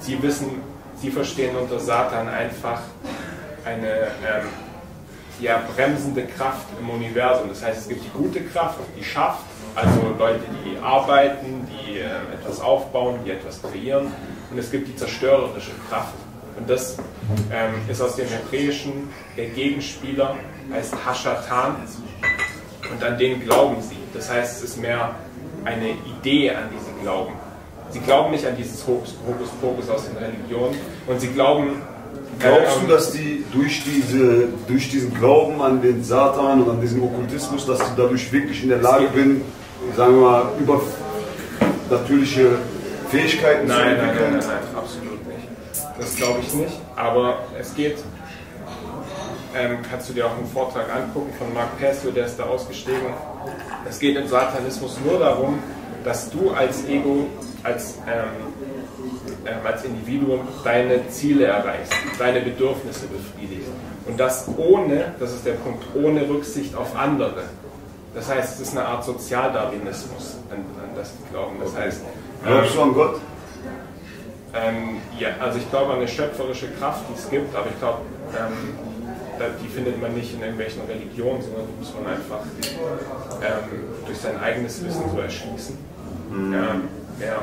Sie wissen, sie verstehen unter Satan einfach eine ähm, ja, bremsende Kraft im Universum. Das heißt, es gibt die gute Kraft, die schafft, also Leute, die arbeiten, die ähm, etwas aufbauen, die etwas kreieren. Und es gibt die zerstörerische Kraft. Und das ähm, ist aus dem Hebräischen, der Gegenspieler heißt Hashatan. Und an den glauben sie. Das heißt, es ist mehr eine Idee, an die sie glauben. Sie glauben nicht an dieses Hokuspokus aus den Religionen. Und sie glauben. Glaubst ähm, du, dass die durch, diese, durch diesen Glauben an den Satan und an diesen Okkultismus, dass die dadurch wirklich in der Lage bin, sagen wir mal, übernatürliche Fähigkeiten zu Nein, nein, entwickeln? nein, nein, nein, absolut nicht. Das glaube ich nicht. Aber es geht, ähm, kannst du dir auch einen Vortrag angucken von Mark Persio, der ist da ausgestiegen. Es geht im Satanismus nur darum, dass du als Ego, als, ähm, ähm, als Individuum deine Ziele erreichst, deine Bedürfnisse befriedigst. Und das ohne, das ist der Punkt, ohne Rücksicht auf andere. Das heißt, es ist eine Art Sozialdarwinismus, an, an das die glauben. Das heißt, Glaubst du an Gott? ähm, ja, also ich glaube an eine schöpferische Kraft, die es gibt, aber ich glaube, ähm, die findet man nicht in irgendwelchen Religionen, sondern die muss man einfach ähm, durch sein eigenes Wissen so erschließen. Ja, ja,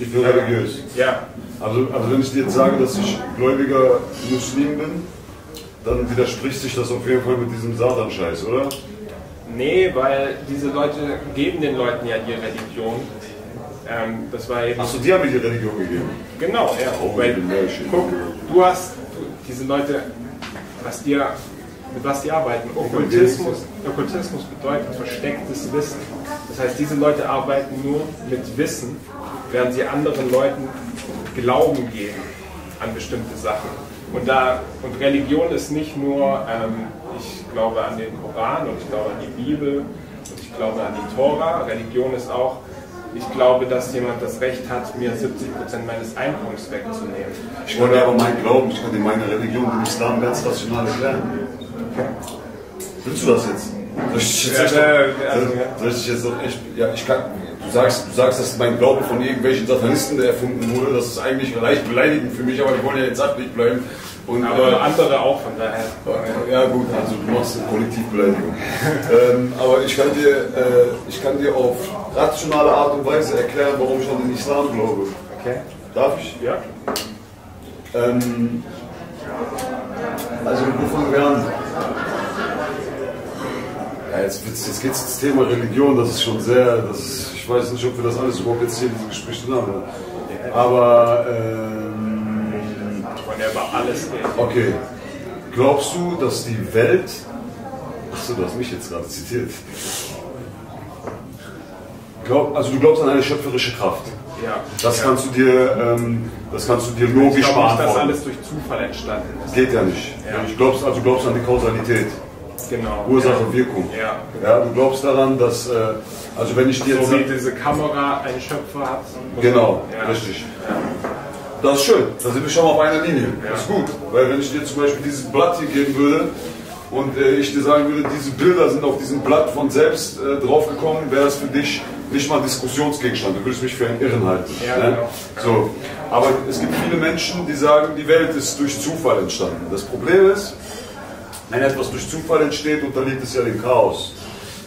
Ich bin religiös. ja, Also, also wenn ich dir jetzt sage, dass ich gläubiger Muslim bin, dann widerspricht sich das auf jeden Fall mit diesem Satan-Scheiß, oder? nee, weil diese Leute geben den Leuten ja die Religion. Ähm, das war eben Achso, die haben mir die Religion gegeben. Genau, ja. Oh, Weil, guck, du hast diese Leute, was dir, mit was die arbeiten. Okkultismus, Okkultismus bedeutet verstecktes Wissen. Das heißt, diese Leute arbeiten nur mit Wissen, während sie anderen Leuten Glauben geben an bestimmte Sachen. Und, da, und Religion ist nicht nur, ähm, ich glaube an den Koran und ich glaube an die Bibel und ich glaube an die Tora. Religion ist auch, ich glaube, dass jemand das Recht hat, mir 70% meines Einkommens wegzunehmen. Ich kann dir aber meinen Glauben, ich kann dir meine Religion, den Islam ganz rational erklären. Willst du das jetzt? Soll ich dich jetzt Ja, echt, ich dich jetzt doch echt, ja, ich kann, du sagst, du sagst, dass mein Glaube von irgendwelchen Satanisten erfunden wurde, das ist eigentlich leicht beleidigend für mich, aber wir wollen ja jetzt sachlich bleiben. Und, Aber äh, andere auch, von daher. ja gut, also du machst eine Kollektivbeleidigung. ähm, aber ich kann, dir, äh, ich kann dir auf rationale Art und Weise erklären, warum ich an den Islam glaube. Okay. Darf ich? Ja. Ähm, also wo fangen wir an? Ja, jetzt, jetzt geht es ins Thema Religion, das ist schon sehr, das ist, ich weiß nicht, ob wir das alles überhaupt jetzt hier in diesem Gespräch drin haben. Aber, ähm, Von der über alles geht. okay. Glaubst du, dass die Welt, achso, du hast mich jetzt gerade zitiert. Glaub, also du glaubst an eine schöpferische Kraft. Ja. Das ja. kannst du dir, ähm, das kannst du dir ich logisch glaube nicht, dass beantworten. alles durch Zufall entstanden ist. Geht ja nicht. Ja. Ich glaubst, also du glaubst an die Kausalität. Genau. Ursache, ja. Wirkung. Ja. Ja, du glaubst daran, dass, äh, also wenn ich dir jetzt So wie sag- diese Kamera einen Schöpfer hat. Genau, richtig. Das ist schön, da sind wir schon mal auf einer Linie. Das ist gut, weil wenn ich dir zum Beispiel dieses Blatt hier geben würde und äh, ich dir sagen würde, diese Bilder sind auf diesem Blatt von selbst äh, draufgekommen, wäre es für dich nicht mal Diskussionsgegenstand. Du würdest mich für einen Irren halten. Ja, ne? genau. So, aber es gibt viele Menschen, die sagen, die Welt ist durch Zufall entstanden. Das Problem ist, wenn etwas durch Zufall entsteht, unterliegt es ja dem Chaos.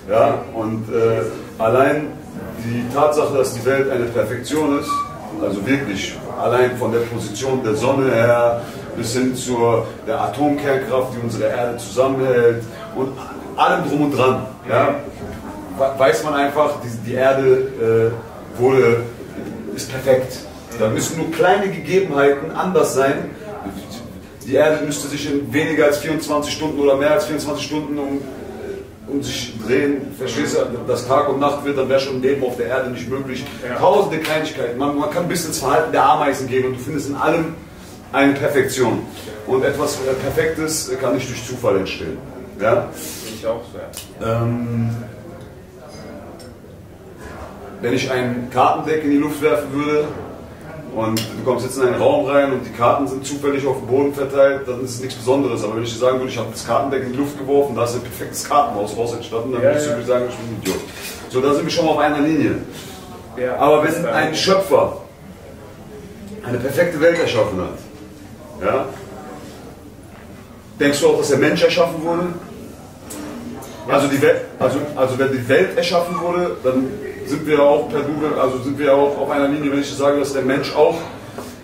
Ja? Und äh, allein die Tatsache, dass die Welt eine Perfektion ist, also wirklich allein von der Position der Sonne her bis hin zur der Atomkernkraft, die unsere Erde zusammenhält und allem drum und dran, ja, weiß man einfach, die, die Erde äh, wurde, ist perfekt. Da müssen nur kleine Gegebenheiten anders sein, die Erde müsste sich in weniger als 24 Stunden oder mehr als 24 Stunden um, um sich drehen. Verstehst du, dass Tag und Nacht wird, dann wäre schon ein Leben auf der Erde nicht möglich. Ja. Tausende Kleinigkeiten. Man, man kann bis ins Verhalten der Ameisen gehen und du findest in allem eine Perfektion. Und etwas äh, Perfektes kann nicht durch Zufall entstehen. Ja? Ich auch so, ja. Ähm, wenn ich ein Kartendeck in die Luft werfen würde und du kommst jetzt in einen Raum rein und die Karten sind zufällig auf dem Boden verteilt, dann ist es nichts Besonderes. Aber wenn ich dir sagen würde, ich habe das Kartendeck in die Luft geworfen, da ist ein perfektes Kartenhaus raus entstanden, dann Ja, würdest ja. du mir sagen, ich bin ein Idiot. So, da sind wir schon mal auf einer Linie. ja. Aber wenn ein Schöpfer eine perfekte Welt erschaffen hat, ja, denkst du auch, dass der Mensch erschaffen wurde? Also, die Welt, also, also wenn die Welt erschaffen wurde, dann sind wir auch per Google, also sind wir auch auf einer Linie, wenn ich sage, dass der Mensch auch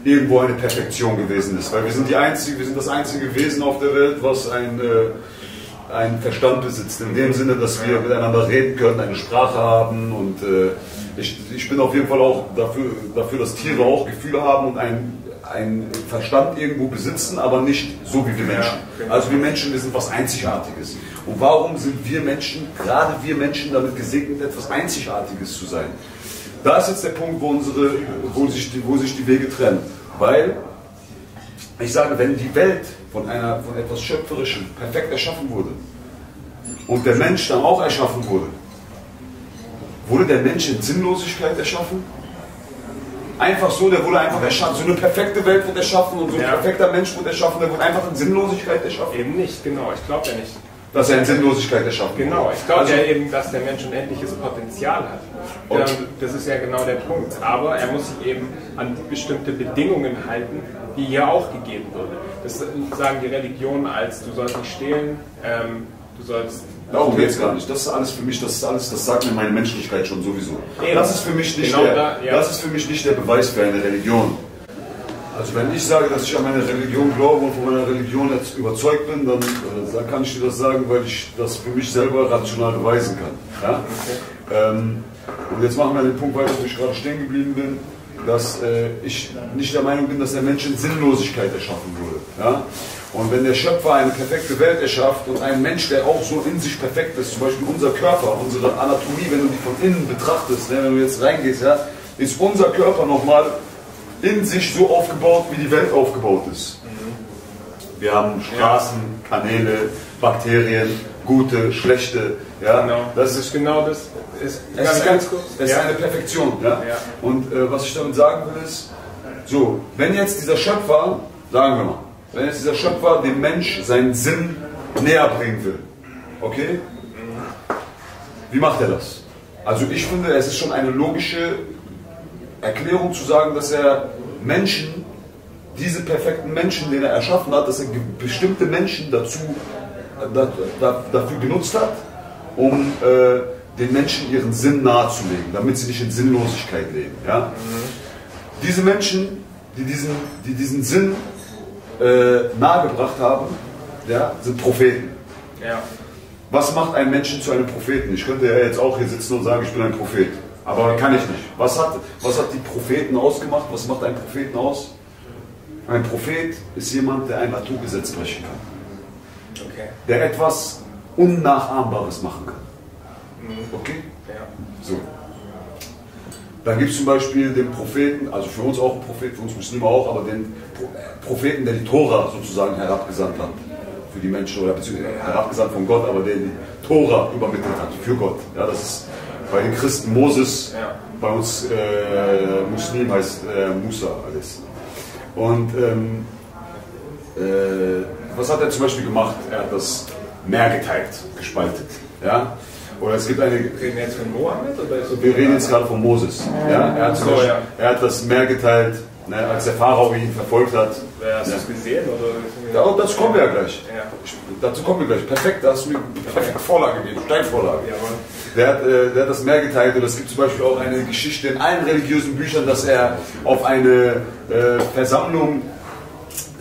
irgendwo eine Perfektion gewesen ist. Weil wir sind die einzige, wir sind das einzige Wesen auf der Welt, was ein, äh, einen Verstand besitzt. In dem Sinne, dass wir miteinander reden können, eine Sprache haben und äh, ich, ich bin auf jeden Fall auch dafür, dafür, dass Tiere auch Gefühle haben und einen, einen Verstand irgendwo besitzen, aber nicht so wie wir Menschen. genau. Also wir Menschen, wir sind was Einzigartiges. Und warum sind wir Menschen, gerade wir Menschen, damit gesegnet, etwas Einzigartiges zu sein? Da ist jetzt der Punkt, wo, unsere, wo, sich, die, wo sich die Wege trennen. Weil, ich sage, wenn die Welt von, einer, von etwas Schöpferischem perfekt erschaffen wurde und der Mensch dann auch erschaffen wurde, wurde der Mensch in Sinnlosigkeit erschaffen? Einfach so, der wurde einfach erschaffen. So eine perfekte Welt wird erschaffen und so ein Ja. perfekter Mensch wird erschaffen, der wurde einfach in Sinnlosigkeit erschaffen. Eben nicht, genau. Ich glaube ja nicht. Dass er in Sinnlosigkeit erschaffen Genau, ich glaube Also- ja eben, dass der Mensch unendliches Potenzial hat. Und- das ist ja genau der Punkt. Aber er muss sich eben an bestimmte Bedingungen halten, die hier auch gegeben wurden. Das sagen die Religionen als, du sollst nicht stehlen, ähm, du sollst... Darum geht es gar nicht. Das ist alles für mich, das ist alles, das sagt mir meine Menschlichkeit schon sowieso. Eben. Das ist für mich nicht Genau der, da, ja. das ist für mich nicht der Beweis für eine Religion. Also wenn ich sage, dass ich an meine Religion glaube und von meiner Religion jetzt überzeugt bin, dann, äh, dann kann ich dir das sagen, weil ich das für mich selber rational beweisen kann. Ja? Ähm, und jetzt machen wir den Punkt weiter, wo ich gerade stehen geblieben bin, dass äh, ich nicht der Meinung bin, dass der Mensch in Sinnlosigkeit erschaffen wurde. Ja? Und wenn der Schöpfer eine perfekte Welt erschafft und ein Mensch, der auch so in sich perfekt ist, zum Beispiel unser Körper, unsere Anatomie, wenn du die von innen betrachtest, ne, wenn du jetzt reingehst, ja, ist unser Körper nochmal in sich so aufgebaut, wie die Welt aufgebaut ist. Wir haben Straßen, Kanäle, Bakterien, gute, schlechte. Ja, Genau, das ist ist genau das. Ist, es ist, ganz kurz. es ist Ja. eine Perfektion. Ja? Ja. Und äh, was ich damit sagen will ist, so, wenn jetzt dieser Schöpfer, sagen wir mal, wenn jetzt dieser Schöpfer dem Mensch seinen Sinn näher bringen will, okay? Wie macht er das? Also ich finde, es ist schon eine logische Erklärung zu sagen, dass er Menschen, diese perfekten Menschen, den er erschaffen hat, dass er bestimmte Menschen dazu, da, da, dafür genutzt hat, um äh, den Menschen ihren Sinn nahezulegen, damit sie nicht in Sinnlosigkeit leben. Ja? Diese Menschen, die diesen, die diesen Sinn äh, nahegebracht haben, ja, sind Propheten. Ja. Was macht einen Menschen zu einem Propheten? Ich könnte ja jetzt auch hier sitzen und sagen, ich bin ein Prophet. Aber kann ich nicht. Was hat, was hat die Propheten ausgemacht? Was macht einen Propheten aus? Ein Prophet ist jemand, der ein Naturgesetz brechen kann. Okay. Der etwas Unnachahmbares machen kann. Okay? Ja. So. Da gibt es zum Beispiel den Propheten, also für uns auch ein Prophet, für uns Muslime auch, aber den Pro- Propheten, der die Tora sozusagen herabgesandt hat. Für die Menschen, oder beziehungsweise herabgesandt von Gott, aber der die Tora übermittelt hat, für Gott. Ja, das ist bei den Christen Moses, Ja. bei uns äh, Muslim heißt äh, Musa alles. Und ähm, äh, was hat er zum Beispiel gemacht? Er hat das Meer geteilt, gespaltet. Ja? Oder es gibt eine, Reden wir jetzt von Mohammed oder wir reden jetzt gerade von Moses. Ja? Er, hat So, Beispiel, ja. er hat das Meer geteilt, ne, als der Pharao ihn verfolgt hat. Wer hast du es gesehen? Oder? Ja, dazu kommen wir ja gleich. Ja. Ich, dazu kommen wir gleich. Perfekt, da hast du mir perfekte Vorlage gegeben, Steinvorlage. Jawohl. Der hat, äh, der hat das Meer geteilt und es gibt zum Beispiel auch eine Geschichte in allen religiösen Büchern, dass er auf eine äh, Versammlung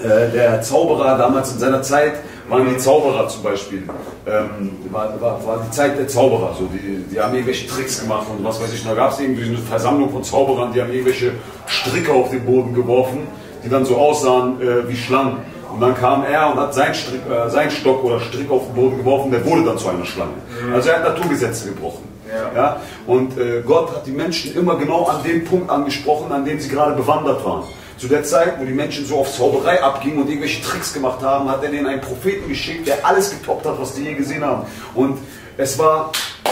äh, der Zauberer damals in seiner Zeit waren die Zauberer zum Beispiel. Ähm, war, war, war die Zeit der Zauberer. So. Die, die haben irgendwelche Tricks gemacht und was weiß ich. Da gab es irgendwie eine Versammlung von Zauberern, die haben irgendwelche Stricke auf den Boden geworfen, die dann so aussahen äh, wie Schlangen. Und dann kam er und hat seinen, Strick, äh, seinen Stock oder Strick auf den Boden geworfen, der wurde dann zu einer Schlange. Also er hat Naturgesetze gebrochen. Ja. Ja? Und äh, Gott hat die Menschen immer genau an dem Punkt angesprochen, an dem sie gerade bewandert waren. Zu der Zeit, wo die Menschen so auf Zauberei abgingen und irgendwelche Tricks gemacht haben, hat er denen einen Propheten geschickt, der alles getoppt hat, was die je gesehen haben. Und es war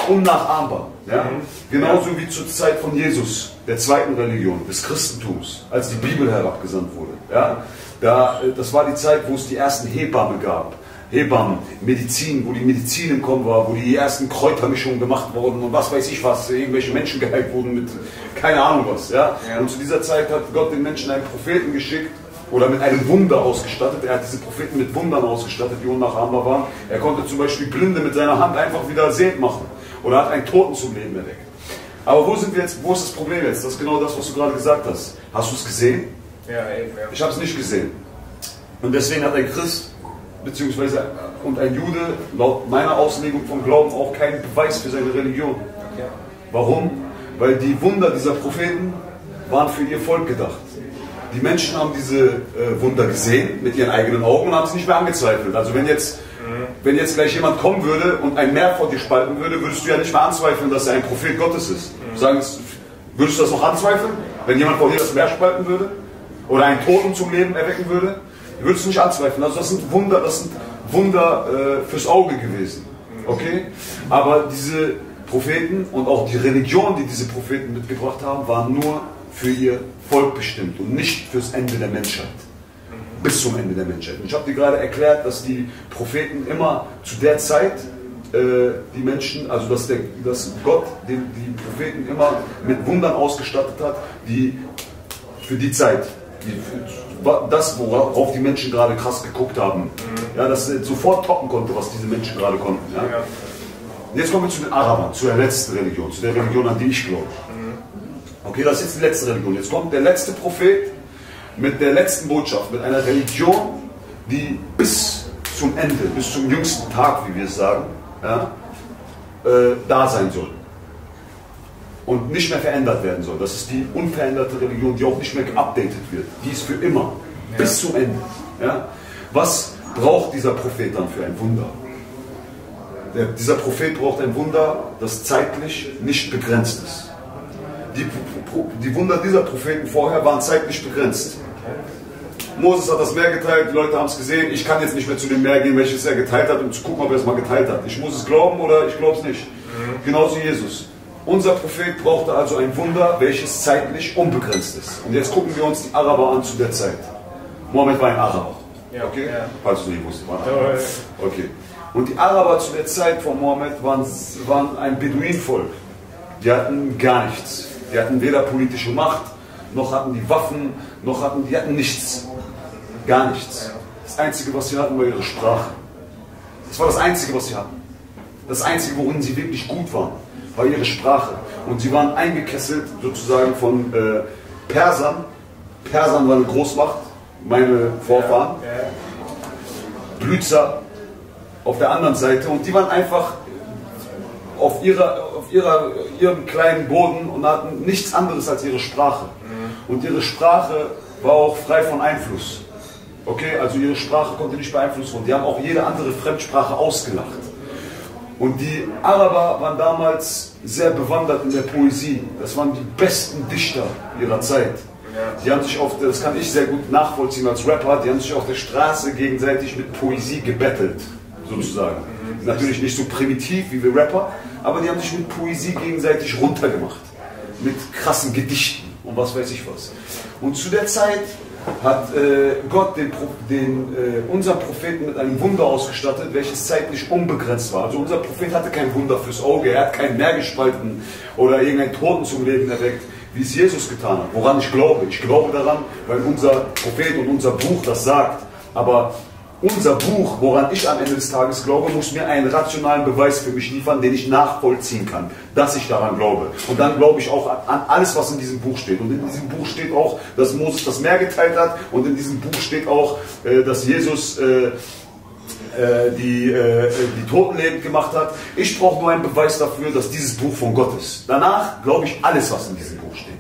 unnachahmbar. Ja? Genauso wie zur Zeit von Jesus, der zweiten Religion, des Christentums, als die Bibel herabgesandt wurde. Ja? Da, äh, das war die Zeit, wo es die ersten Hebammen gab. Hebammen, Medizin, wo die Medizin im Kommen war, wo die ersten Kräutermischungen gemacht wurden und was weiß ich was, irgendwelche Menschen geheilt wurden mit keine Ahnung was. Ja? Ja. Und zu dieser Zeit hat Gott den Menschen einen Propheten geschickt oder mit einem Wunder ausgestattet. Er hat diese Propheten mit Wundern ausgestattet, die unnachahmbar waren. Er konnte zum Beispiel Blinde mit seiner Hand einfach wieder sehend machen oder hat einen Toten zum Leben erweckt. Aber wo sind wir jetzt, wo ist das Problem jetzt? Das ist genau das, was du gerade gesagt hast. Hast du es gesehen? Ja, eben, ja. Ich habe es nicht gesehen. Und deswegen hat ein Christ beziehungsweise und ein Jude laut meiner Auslegung vom Glauben auch keinen Beweis für seine Religion. Ja. Warum? Weil die Wunder dieser Propheten waren für ihr Volk gedacht. Die Menschen haben diese äh, Wunder gesehen mit ihren eigenen Augen und haben sie nicht mehr angezweifelt. Also wenn jetzt, wenn jetzt gleich jemand kommen würde und ein Meer vor dir spalten würde, würdest du ja nicht mehr anzweifeln, dass er ein Prophet Gottes ist. Sagen, würdest du das noch anzweifeln, wenn jemand vor dir das Meer spalten würde? Oder einen Toten zum Leben erwecken würde? Würdest du nicht anzweifeln. Also das sind Wunder, das sind Wunder äh, fürs Auge gewesen. Okay? Aber diese Propheten und auch die Religion, die diese Propheten mitgebracht haben, waren nur für ihr Volk bestimmt und nicht fürs Ende der Menschheit. Bis zum Ende der Menschheit. Und ich habe dir gerade erklärt, dass die Propheten immer zu der Zeit äh, die Menschen, also dass, der, dass Gott den, die Propheten immer mit Wundern ausgestattet hat, die für die Zeit, das, worauf die Menschen gerade krass geguckt haben, ja, dass er sofort toppen konnte, was diese Menschen gerade konnten. Ja. Ja. Jetzt kommen wir zu den Arabern, zu der letzten Religion, zu der Religion, an die ich glaube. Okay, das ist jetzt die letzte Religion. Jetzt kommt der letzte Prophet mit der letzten Botschaft, mit einer Religion, die bis zum Ende, bis zum jüngsten Tag, wie wir es sagen, ja, äh, da sein soll. Und nicht mehr verändert werden soll. Das ist die unveränderte Religion, die auch nicht mehr geupdatet wird. Die ist für immer, bis zum Ende. Ja. Was braucht dieser Prophet dann für ein Wunder? Der, dieser Prophet braucht ein Wunder, das zeitlich nicht begrenzt ist. Die, die Wunder dieser Propheten vorher waren zeitlich begrenzt. Moses hat das Meer geteilt, die Leute haben es gesehen. Ich kann jetzt nicht mehr zu dem Meer gehen, welches er geteilt hat, um zu gucken, ob er es mal geteilt hat. Ich muss es glauben oder ich glaube es nicht. Genauso Jesus. Unser Prophet brauchte also ein Wunder, welches zeitlich unbegrenzt ist. Und jetzt gucken wir uns die Araber an zu der Zeit. Mohammed war ein Araber. Ja, Okay? Falls du nicht wusstest, war ein Araber. Okay. Und die Araber zu der Zeit von Mohammed waren, waren ein Beduinenvolk. Die hatten gar nichts. Die hatten weder politische Macht, noch hatten die Waffen, noch hatten die hatten nichts. Gar nichts. Das Einzige, was sie hatten, war ihre Sprache. Das war das Einzige, was sie hatten. Das Einzige, worin sie wirklich gut waren, war ihre Sprache. Und sie waren eingekesselt sozusagen von äh, Persern. Persern war eine Großmacht, meine Vorfahren. Blüzer auf der anderen Seite. Und die waren einfach auf, ihrer, auf ihrer, ihrem kleinen Boden und hatten nichts anderes als ihre Sprache. Und ihre Sprache war auch frei von Einfluss. Okay, also ihre Sprache konnte nicht beeinflusst werden. Die haben auch jede andere Fremdsprache ausgelacht. Und die Araber waren damals sehr bewandert in der Poesie. Das waren die besten Dichter ihrer Zeit. Die haben sich auf, das kann ich sehr gut nachvollziehen als Rapper, die haben sich auf der Straße gegenseitig mit Poesie gebettelt, sozusagen. Natürlich nicht so primitiv wie wir Rapper, aber die haben sich mit Poesie gegenseitig runtergemacht. Mit krassen Gedichten und was weiß ich was. Und zu der Zeit hat äh, Gott den, den, äh, unseren Propheten mit einem Wunder ausgestattet, welches zeitlich unbegrenzt war. Also unser Prophet hatte kein Wunder fürs Auge, er hat kein Meer gespalten oder irgendeinen Toten zum Leben erweckt, wie es Jesus getan hat. Woran ich glaube. Ich glaube daran, weil unser Prophet und unser Buch das sagt. Aber unser Buch, woran ich am Ende des Tages glaube, muss mir einen rationalen Beweis für mich liefern, den ich nachvollziehen kann, dass ich daran glaube. Und dann glaube ich auch an alles, was in diesem Buch steht. Und in diesem Buch steht auch, dass Moses das Meer geteilt hat. Und in diesem Buch steht auch, äh, dass Jesus äh, äh, die, die Toten lebend gemacht hat. Ich brauche nur einen Beweis dafür, dass dieses Buch von Gott ist. Danach glaube ich alles, was in diesem Buch steht.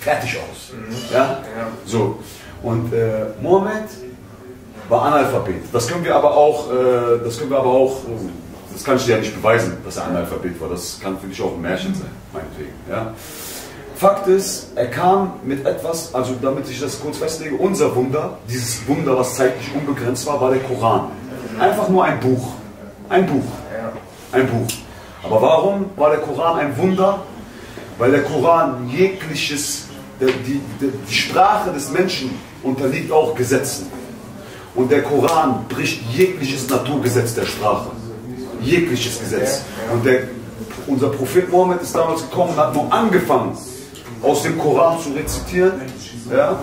Fertig aus. Ja? So. Und äh, Mohammed war Analphabet. Das können wir aber auch, äh, das können wir aber auch, das kann ich dir ja nicht beweisen, dass er Analphabet war. Das kann für dich auch ein Märchen sein, meinetwegen. Ja? Fakt ist, er kam mit etwas, also damit ich das kurz festlege, unser Wunder, dieses Wunder, was zeitlich unbegrenzt war, war der Koran. Einfach nur ein Buch. Ein Buch. Ein Buch. Aber warum war der Koran ein Wunder? Weil der Koran jegliches, die, die, die Sprache des Menschen unterliegt auch Gesetzen. Und der Koran bricht jegliches Naturgesetz der Sprache. Jegliches Gesetz. Und der, unser Prophet Mohammed ist damals gekommen und hat nur angefangen, aus dem Koran zu rezitieren. Ja?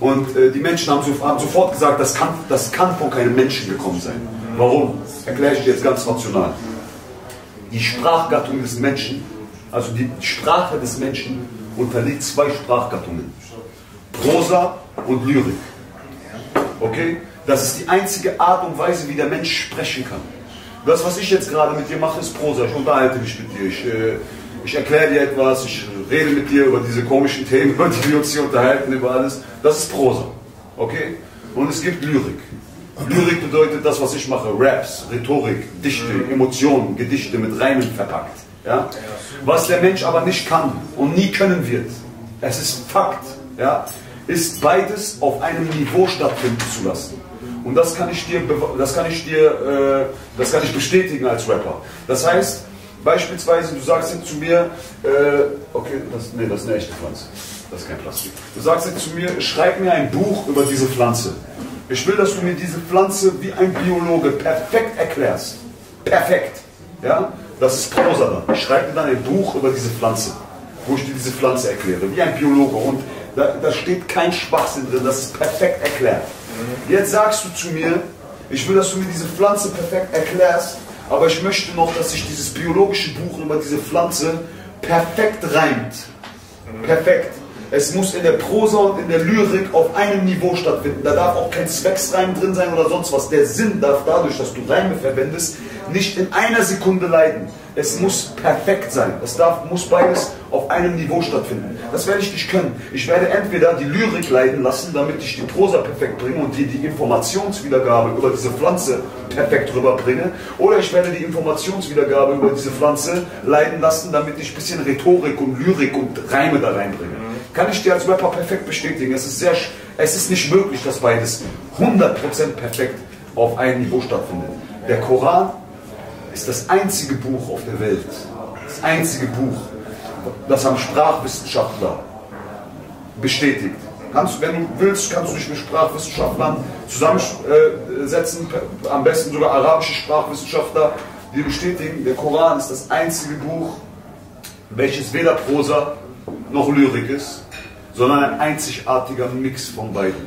Und äh, die Menschen haben, so, haben, sofort gesagt, das kann, das kann von keinem Menschen gekommen sein. Warum? Erkläre ich dir jetzt ganz rational. Die Sprachgattung des Menschen, also die Sprache des Menschen, unterliegt zwei Sprachgattungen. Prosa und Lyrik. Okay? Das ist die einzige Art und Weise, wie der Mensch sprechen kann. Das, was ich jetzt gerade mit dir mache, ist Prosa. Ich unterhalte mich mit dir. Ich, äh, ich erkläre dir etwas, ich rede mit dir über diese komischen Themen, über die wir uns hier unterhalten, über alles. Das ist Prosa. Okay? Und es gibt Lyrik. Lyrik bedeutet das, was ich mache. Raps, Rhetorik, Dichte, Emotionen, Gedichte mit Reimen verpackt. Ja? Was der Mensch aber nicht kann und nie können wird, es ist Fakt, ja? ist beides auf einem Niveau stattfinden zu lassen. Und das kann ich dir, das kann ich dir, äh, das kann ich bestätigen als Rapper. Das heißt, beispielsweise, du sagst jetzt zu mir, äh, okay, das, nee, das ist eine echte Pflanze. Das ist kein Plastik. Du sagst jetzt zu mir, schreib mir ein Buch über diese Pflanze. Ich will, dass du mir diese Pflanze wie ein Biologe perfekt erklärst. Perfekt. Ja? Das ist Prosa dann. Ich schreibe dir dann ein Buch über diese Pflanze, wo ich dir diese Pflanze erkläre, wie ein Biologe. Und da, da steht kein Schwachsinn drin, das ist perfekt erklärt. Jetzt sagst du zu mir, ich will, dass du mir diese Pflanze perfekt erklärst, aber ich möchte noch, dass sich dieses biologische Buch über diese Pflanze perfekt reimt. Perfekt. Es muss in der Prosa und in der Lyrik auf einem Niveau stattfinden. Da darf auch kein Zwecksreim drin sein oder sonst was. Der Sinn darf dadurch, dass du Reime verwendest, nicht in einer Sekunde leiden. Es muss perfekt sein. Es darf, muss beides auf einem Niveau stattfinden. Das werde ich nicht können. Ich werde entweder die Lyrik leiden lassen, damit ich die Prosa perfekt bringe und dir die Informationswiedergabe über diese Pflanze perfekt rüberbringe, oder ich werde die Informationswiedergabe über diese Pflanze leiden lassen, damit ich ein bisschen Rhetorik und Lyrik und Reime da reinbringe. Kann ich dir als Rapper perfekt bestätigen. Es ist, sehr, es ist nicht möglich, dass beides 100% perfekt auf einem Niveau stattfindet. Der Koran ist das einzige Buch auf der Welt, das einzige Buch, das haben Sprachwissenschaftler bestätigt. Kannst, wenn du willst, kannst du dich mit Sprachwissenschaftlern zusammensetzen, am besten sogar arabische Sprachwissenschaftler, die bestätigen, der Koran ist das einzige Buch, welches weder Prosa noch Lyrik ist, sondern ein einzigartiger Mix von beiden.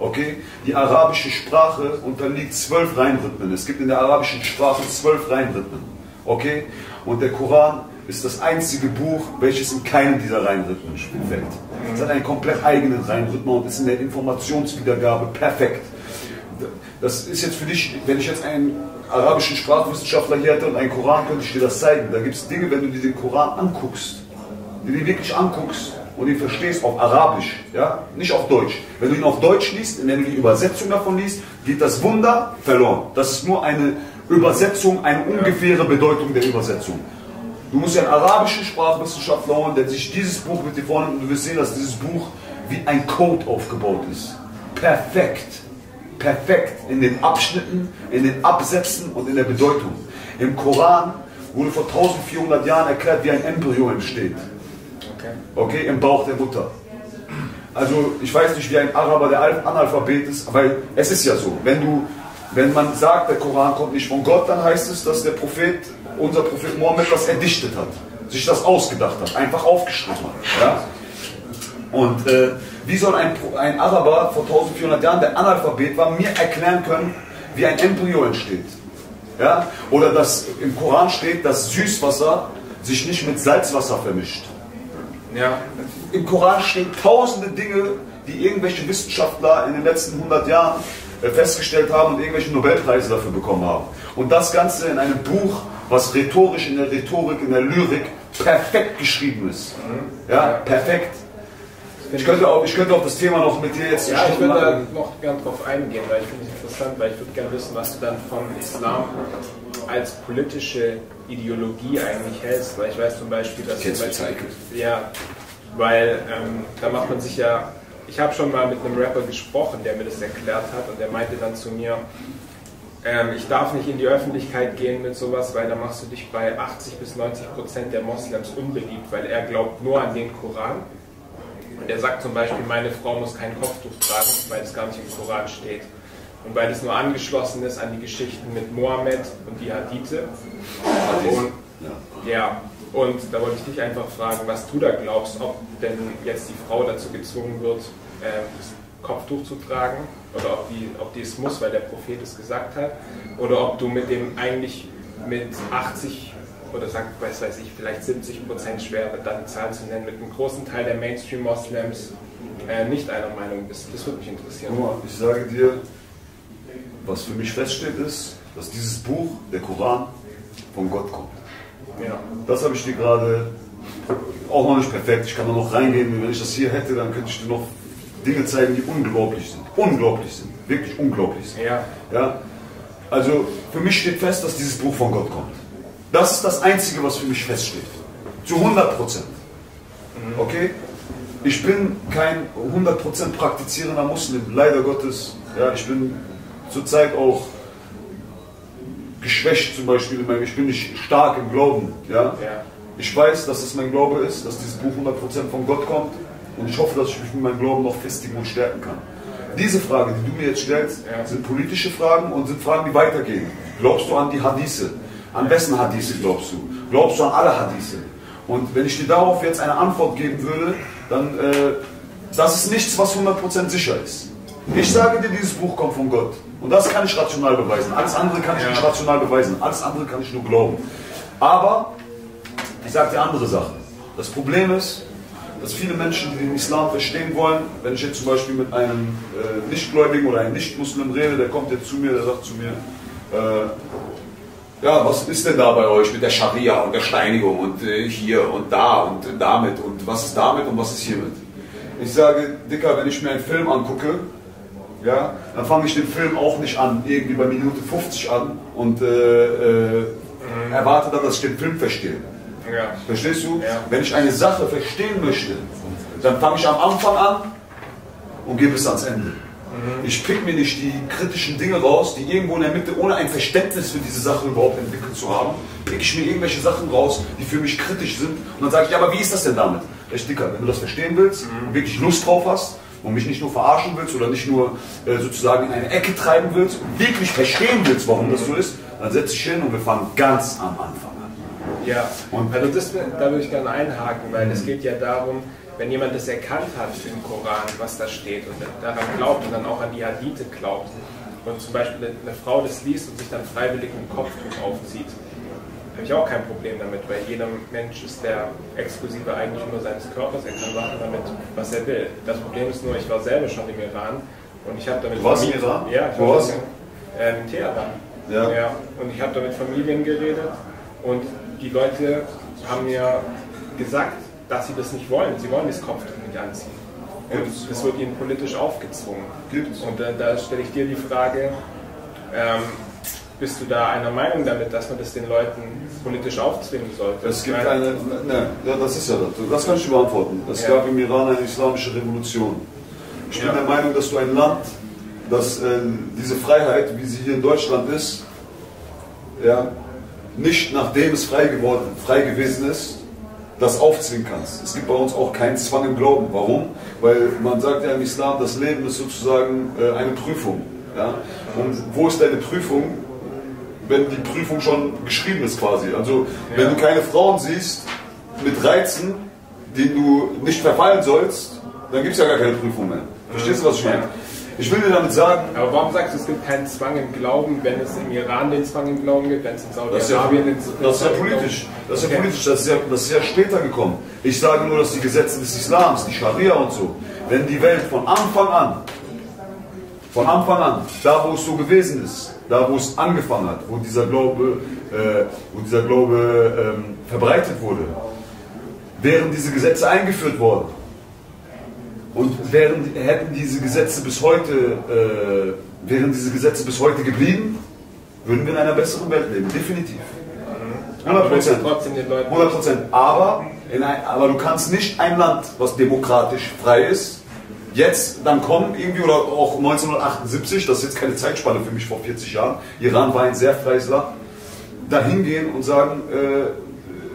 Okay? Die arabische Sprache unterliegt zwölf Reimrhythmen. Es gibt in der arabischen Sprache zwölf Reimrhythmen. Okay? Und der Koran ist das einzige Buch, welches in keinem dieser Reimrhythmen fällt. Es hat einen komplett eigenen Reimrhythmus und ist in der Informationswiedergabe perfekt. Das ist jetzt für dich, wenn ich jetzt einen arabischen Sprachwissenschaftler hier hätte und einen Koran, könnte ich dir das zeigen. Da gibt es Dinge, wenn du dir den Koran anguckst, die du wirklich anguckst und ihn verstehst auf Arabisch, ja, nicht auf Deutsch. Wenn du ihn auf Deutsch liest, wenn du die Übersetzung davon liest, geht das Wunder verloren. Das ist nur eine Übersetzung, eine ungefähre Bedeutung der Übersetzung. Du musst ja einen arabischen Sprachwissenschaftler holen, der sich dieses Buch mit dir vornimmt und du wirst sehen, dass dieses Buch wie ein Code aufgebaut ist. Perfekt. Perfekt in den Abschnitten, in den Absätzen und in der Bedeutung. Im Koran wurde vor 1400 Jahren erklärt, wie ein Embryo entsteht. Okay, im Bauch der Mutter. Also ich weiß nicht, wie ein Araber der Analphabet ist, weil es ist ja so, wenn du, wenn man sagt, der Koran kommt nicht von Gott, dann heißt es, dass der Prophet, unser Prophet Mohammed das erdichtet hat, sich das ausgedacht hat, einfach aufgeschrieben hat. Ja? Und äh, wie soll ein, ein Araber vor 1400 Jahren, der Analphabet war, mir erklären können, wie ein Embryo entsteht? Ja? Oder dass im Koran steht, dass Süßwasser sich nicht mit Salzwasser vermischt. Ja. Im Koran stehen tausende Dinge, die irgendwelche Wissenschaftler in den letzten 100 Jahren äh, festgestellt haben und irgendwelche Nobelpreise dafür bekommen haben. Und das Ganze in einem Buch, was rhetorisch in der Rhetorik, in der Lyrik perfekt geschrieben ist. Ja, perfekt. Ich könnte, auch, ich könnte auch das Thema noch mit dir jetzt Ja, ich würde da noch gerne drauf eingehen, weil ich finde es interessant, weil ich würde gerne wissen, was du dann vom Islam als politische Ideologie eigentlich hältst. Weil ich weiß zum Beispiel, dass... Du Beispiel, Ja, weil ähm, da macht man sich ja... Ich habe schon mal mit einem Rapper gesprochen, der mir das erklärt hat und der meinte dann zu mir, ähm, ich darf nicht in die Öffentlichkeit gehen mit sowas, weil da machst du dich bei 80 bis 90 Prozent der Moslems unbeliebt, weil er glaubt nur an den Koran. Und er sagt zum Beispiel, meine Frau muss kein Kopftuch tragen, weil es gar nicht im Koran steht. Und weil es nur angeschlossen ist an die Geschichten mit Mohammed und die Hadithe. Und, ja, und da wollte ich dich einfach fragen, was du da glaubst, ob denn jetzt die Frau dazu gezwungen wird, äh, das Kopftuch zu tragen oder ob die, ob die es muss, weil der Prophet es gesagt hat, oder ob du mit dem eigentlich mit 80 oder sagt, weiß, weiß ich, vielleicht 70 Prozent schwer, dann eine Zahl zu nennen, mit einem großen Teil der Mainstream-Moslems äh, nicht einer Meinung bist. Das würde mich interessieren. Ich sage dir, was für mich feststeht, ist, dass dieses Buch, der Koran, von Gott kommt. Ja. Das habe ich dir gerade auch noch nicht perfekt. Ich kann da noch reingehen. Wenn ich das hier hätte, dann könnte ich dir noch Dinge zeigen, die unglaublich sind. Unglaublich sind. Wirklich unglaublich sind. Ja. Ja? Also für mich steht fest, dass dieses Buch von Gott kommt. Das ist das Einzige, was für mich feststeht. Zu 100 Prozent. Okay? Ich bin kein 100% praktizierender Muslim, leider Gottes. Ja, ich bin zurzeit auch geschwächt zum Beispiel. Ich bin nicht stark im Glauben. Ja? Ich weiß, dass es mein Glaube ist, dass dieses Buch 100% von Gott kommt. Und ich hoffe, dass ich mich mit meinem Glauben noch festigen und stärken kann. Diese Fragen, die du mir jetzt stellst, sind politische Fragen und sind Fragen, die weitergehen. Glaubst du an die Hadithe? An wessen Hadithe glaubst du? Glaubst du an alle Hadithe? Und wenn ich dir darauf jetzt eine Antwort geben würde, dann äh, das ist nichts, was 100% sicher ist. Ich sage dir, dieses Buch kommt von Gott. Und das kann ich rational beweisen. Alles andere kann ich nicht rational beweisen. Alles andere kann ich nur glauben. Aber ich sage dir andere Sachen. Das Problem ist, dass viele Menschen, die den Islam verstehen wollen, wenn ich jetzt zum Beispiel mit einem äh, Nichtgläubigen oder einem Nichtmuslim rede, der kommt jetzt zu mir, der sagt zu mir, äh, ja, was ist denn da bei euch mit der Scharia und der Steinigung und äh, hier und da und damit und was ist damit und was ist hiermit? Ich sage, Dicker, wenn ich mir einen Film angucke, ja, dann fange ich den Film auch nicht an, irgendwie bei Minute 50 an und äh, äh, erwarte dann, dass ich den Film verstehe. Ja. Verstehst du? Ja. Wenn ich eine Sache verstehen möchte, dann fange ich am Anfang an und gebe es ans Ende. Ich pick mir nicht die kritischen Dinge raus, die irgendwo in der Mitte, ohne ein Verständnis für diese Sache überhaupt entwickelt zu haben, pick ich mir irgendwelche Sachen raus, die für mich kritisch sind. Und dann sage ich, ja, aber wie ist das denn damit? Echt dicker, wenn du das verstehen willst und wirklich Lust drauf hast und mich nicht nur verarschen willst oder nicht nur äh, sozusagen in eine Ecke treiben willst und wirklich verstehen willst, warum das so ist, dann setz dich hin und wir fangen ganz am Anfang an. Ja, Und- also das, da würde ich gerne einhaken, weil es geht ja darum, wenn jemand das erkannt hat im Koran, was da steht und daran glaubt und dann auch an die Hadithe glaubt und zum Beispiel eine Frau das liest und sich dann freiwillig ein Kopftuch aufzieht, habe ich auch kein Problem damit, weil jeder Mensch ist der exklusive Eigentümer seines Körpers, er kann machen damit, was er will. Das Problem ist nur, ich war selber schon im Iran und ich habe damit... Du warst im Familien- Iran? Ja, ich Wo war warst in, äh, in Teheran. Ja. ja. Und ich habe da mit Familien geredet und die Leute haben mir gesagt, dass sie das nicht wollen. Sie wollen das Kopftuch nicht anziehen. Und das wird ihnen politisch aufgezwungen. Gibt's. Und da, da stelle ich dir die Frage, ähm, bist du da einer Meinung damit, dass man das den Leuten politisch aufzwingen sollte? Es gibt eine, ne, ja, das ist ja das. Das kann ich beantworten. Es Ja. gab im Iran eine islamische Revolution. Ich bin Ja. der Meinung, dass du ein Land, das äh, diese Freiheit, wie sie hier in Deutschland ist, ja, nicht nachdem es frei geworden, frei gewesen ist, das aufzwingen kannst. Es gibt bei uns auch keinen Zwang im Glauben. Warum? Weil man sagt ja im Islam, das Leben ist sozusagen äh, eine Prüfung. Ja? Und wo ist deine Prüfung? Wenn die Prüfung schon geschrieben ist quasi. Also wenn du keine Frauen siehst mit Reizen, denen du nicht verfallen sollst, dann gibt es ja gar keine Prüfung mehr. Verstehst du, was ich meine? Ich will dir damit sagen, Aber warum sagst du, es gibt keinen Zwang im Glauben, wenn es im Iran den Zwang im Glauben gibt, wenn es in ja, Saudi-Arabien den den das ist ja Zwang politisch. Das ist ja politisch, das ist ja, das ist ja später gekommen. Ich sage nur, dass die Gesetze des Islams, die Scharia und so, wenn die Welt von Anfang an, von Anfang an, da wo es so gewesen ist, da wo es angefangen hat, wo dieser Glaube, äh, wo dieser Glaube ähm, verbreitet wurde, wären diese Gesetze eingeführt worden. Und wären, hätten diese Gesetze bis heute, äh, wären diese Gesetze bis heute geblieben, würden wir in einer besseren Welt leben. Definitiv. 100 Aber willst du Prozent. trotzdem den Leuten 100 Prozent. Aber, ein, aber du kannst nicht ein Land, was demokratisch frei ist, jetzt dann kommen irgendwie, oder auch 1978, das ist jetzt keine Zeitspanne für mich vor 40 Jahren, Iran war ein sehr freies Land, dahin gehen und sagen, äh,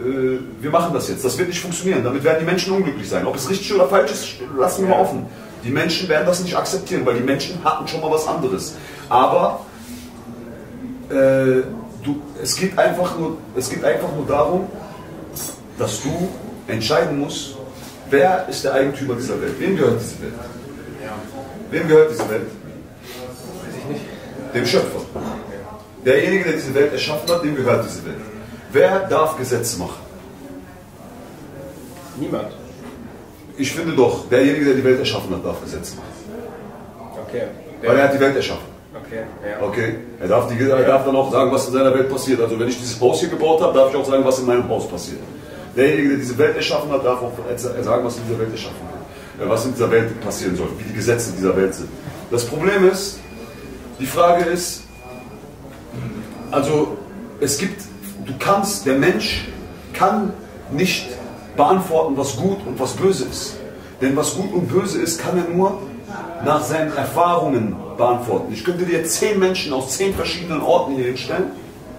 äh, wir machen das jetzt. Das wird nicht funktionieren. Damit werden die Menschen unglücklich sein. Ob es richtig oder falsch ist, lassen wir mal offen. Die Menschen werden das nicht akzeptieren, weil die Menschen hatten schon mal was anderes. Aber äh, du, es, geht einfach nur, es geht einfach nur darum, dass du entscheiden musst, wer ist der Eigentümer dieser Welt? Wem gehört diese Welt? Wem gehört diese Welt? Weiß ich nicht. Dem Schöpfer. Derjenige, der diese Welt erschaffen hat, dem gehört diese Welt. Wer darf Gesetze machen? Niemand. Ich finde doch, derjenige, der die Welt erschaffen hat, darf Gesetze machen. Okay. Weil er hat die Welt erschaffen. Okay, ja. Okay? Er darf, die, er darf dann auch sagen, was in seiner Welt passiert. Also wenn ich dieses Haus hier gebaut habe, darf ich auch sagen, was in meinem Haus passiert. Derjenige, der diese Welt erschaffen hat, darf auch sagen, was in dieser Welt erschaffen wird. Äh, Was in dieser Welt passieren soll, wie die Gesetze dieser Welt sind. Das Problem ist, die Frage ist, also es gibt, du kannst, der Mensch kann nicht beantworten, was gut und was böse ist. Denn was gut und böse ist, kann er nur nach seinen Erfahrungen beantworten. Ich könnte dir zehn Menschen aus zehn verschiedenen Orten hier hinstellen,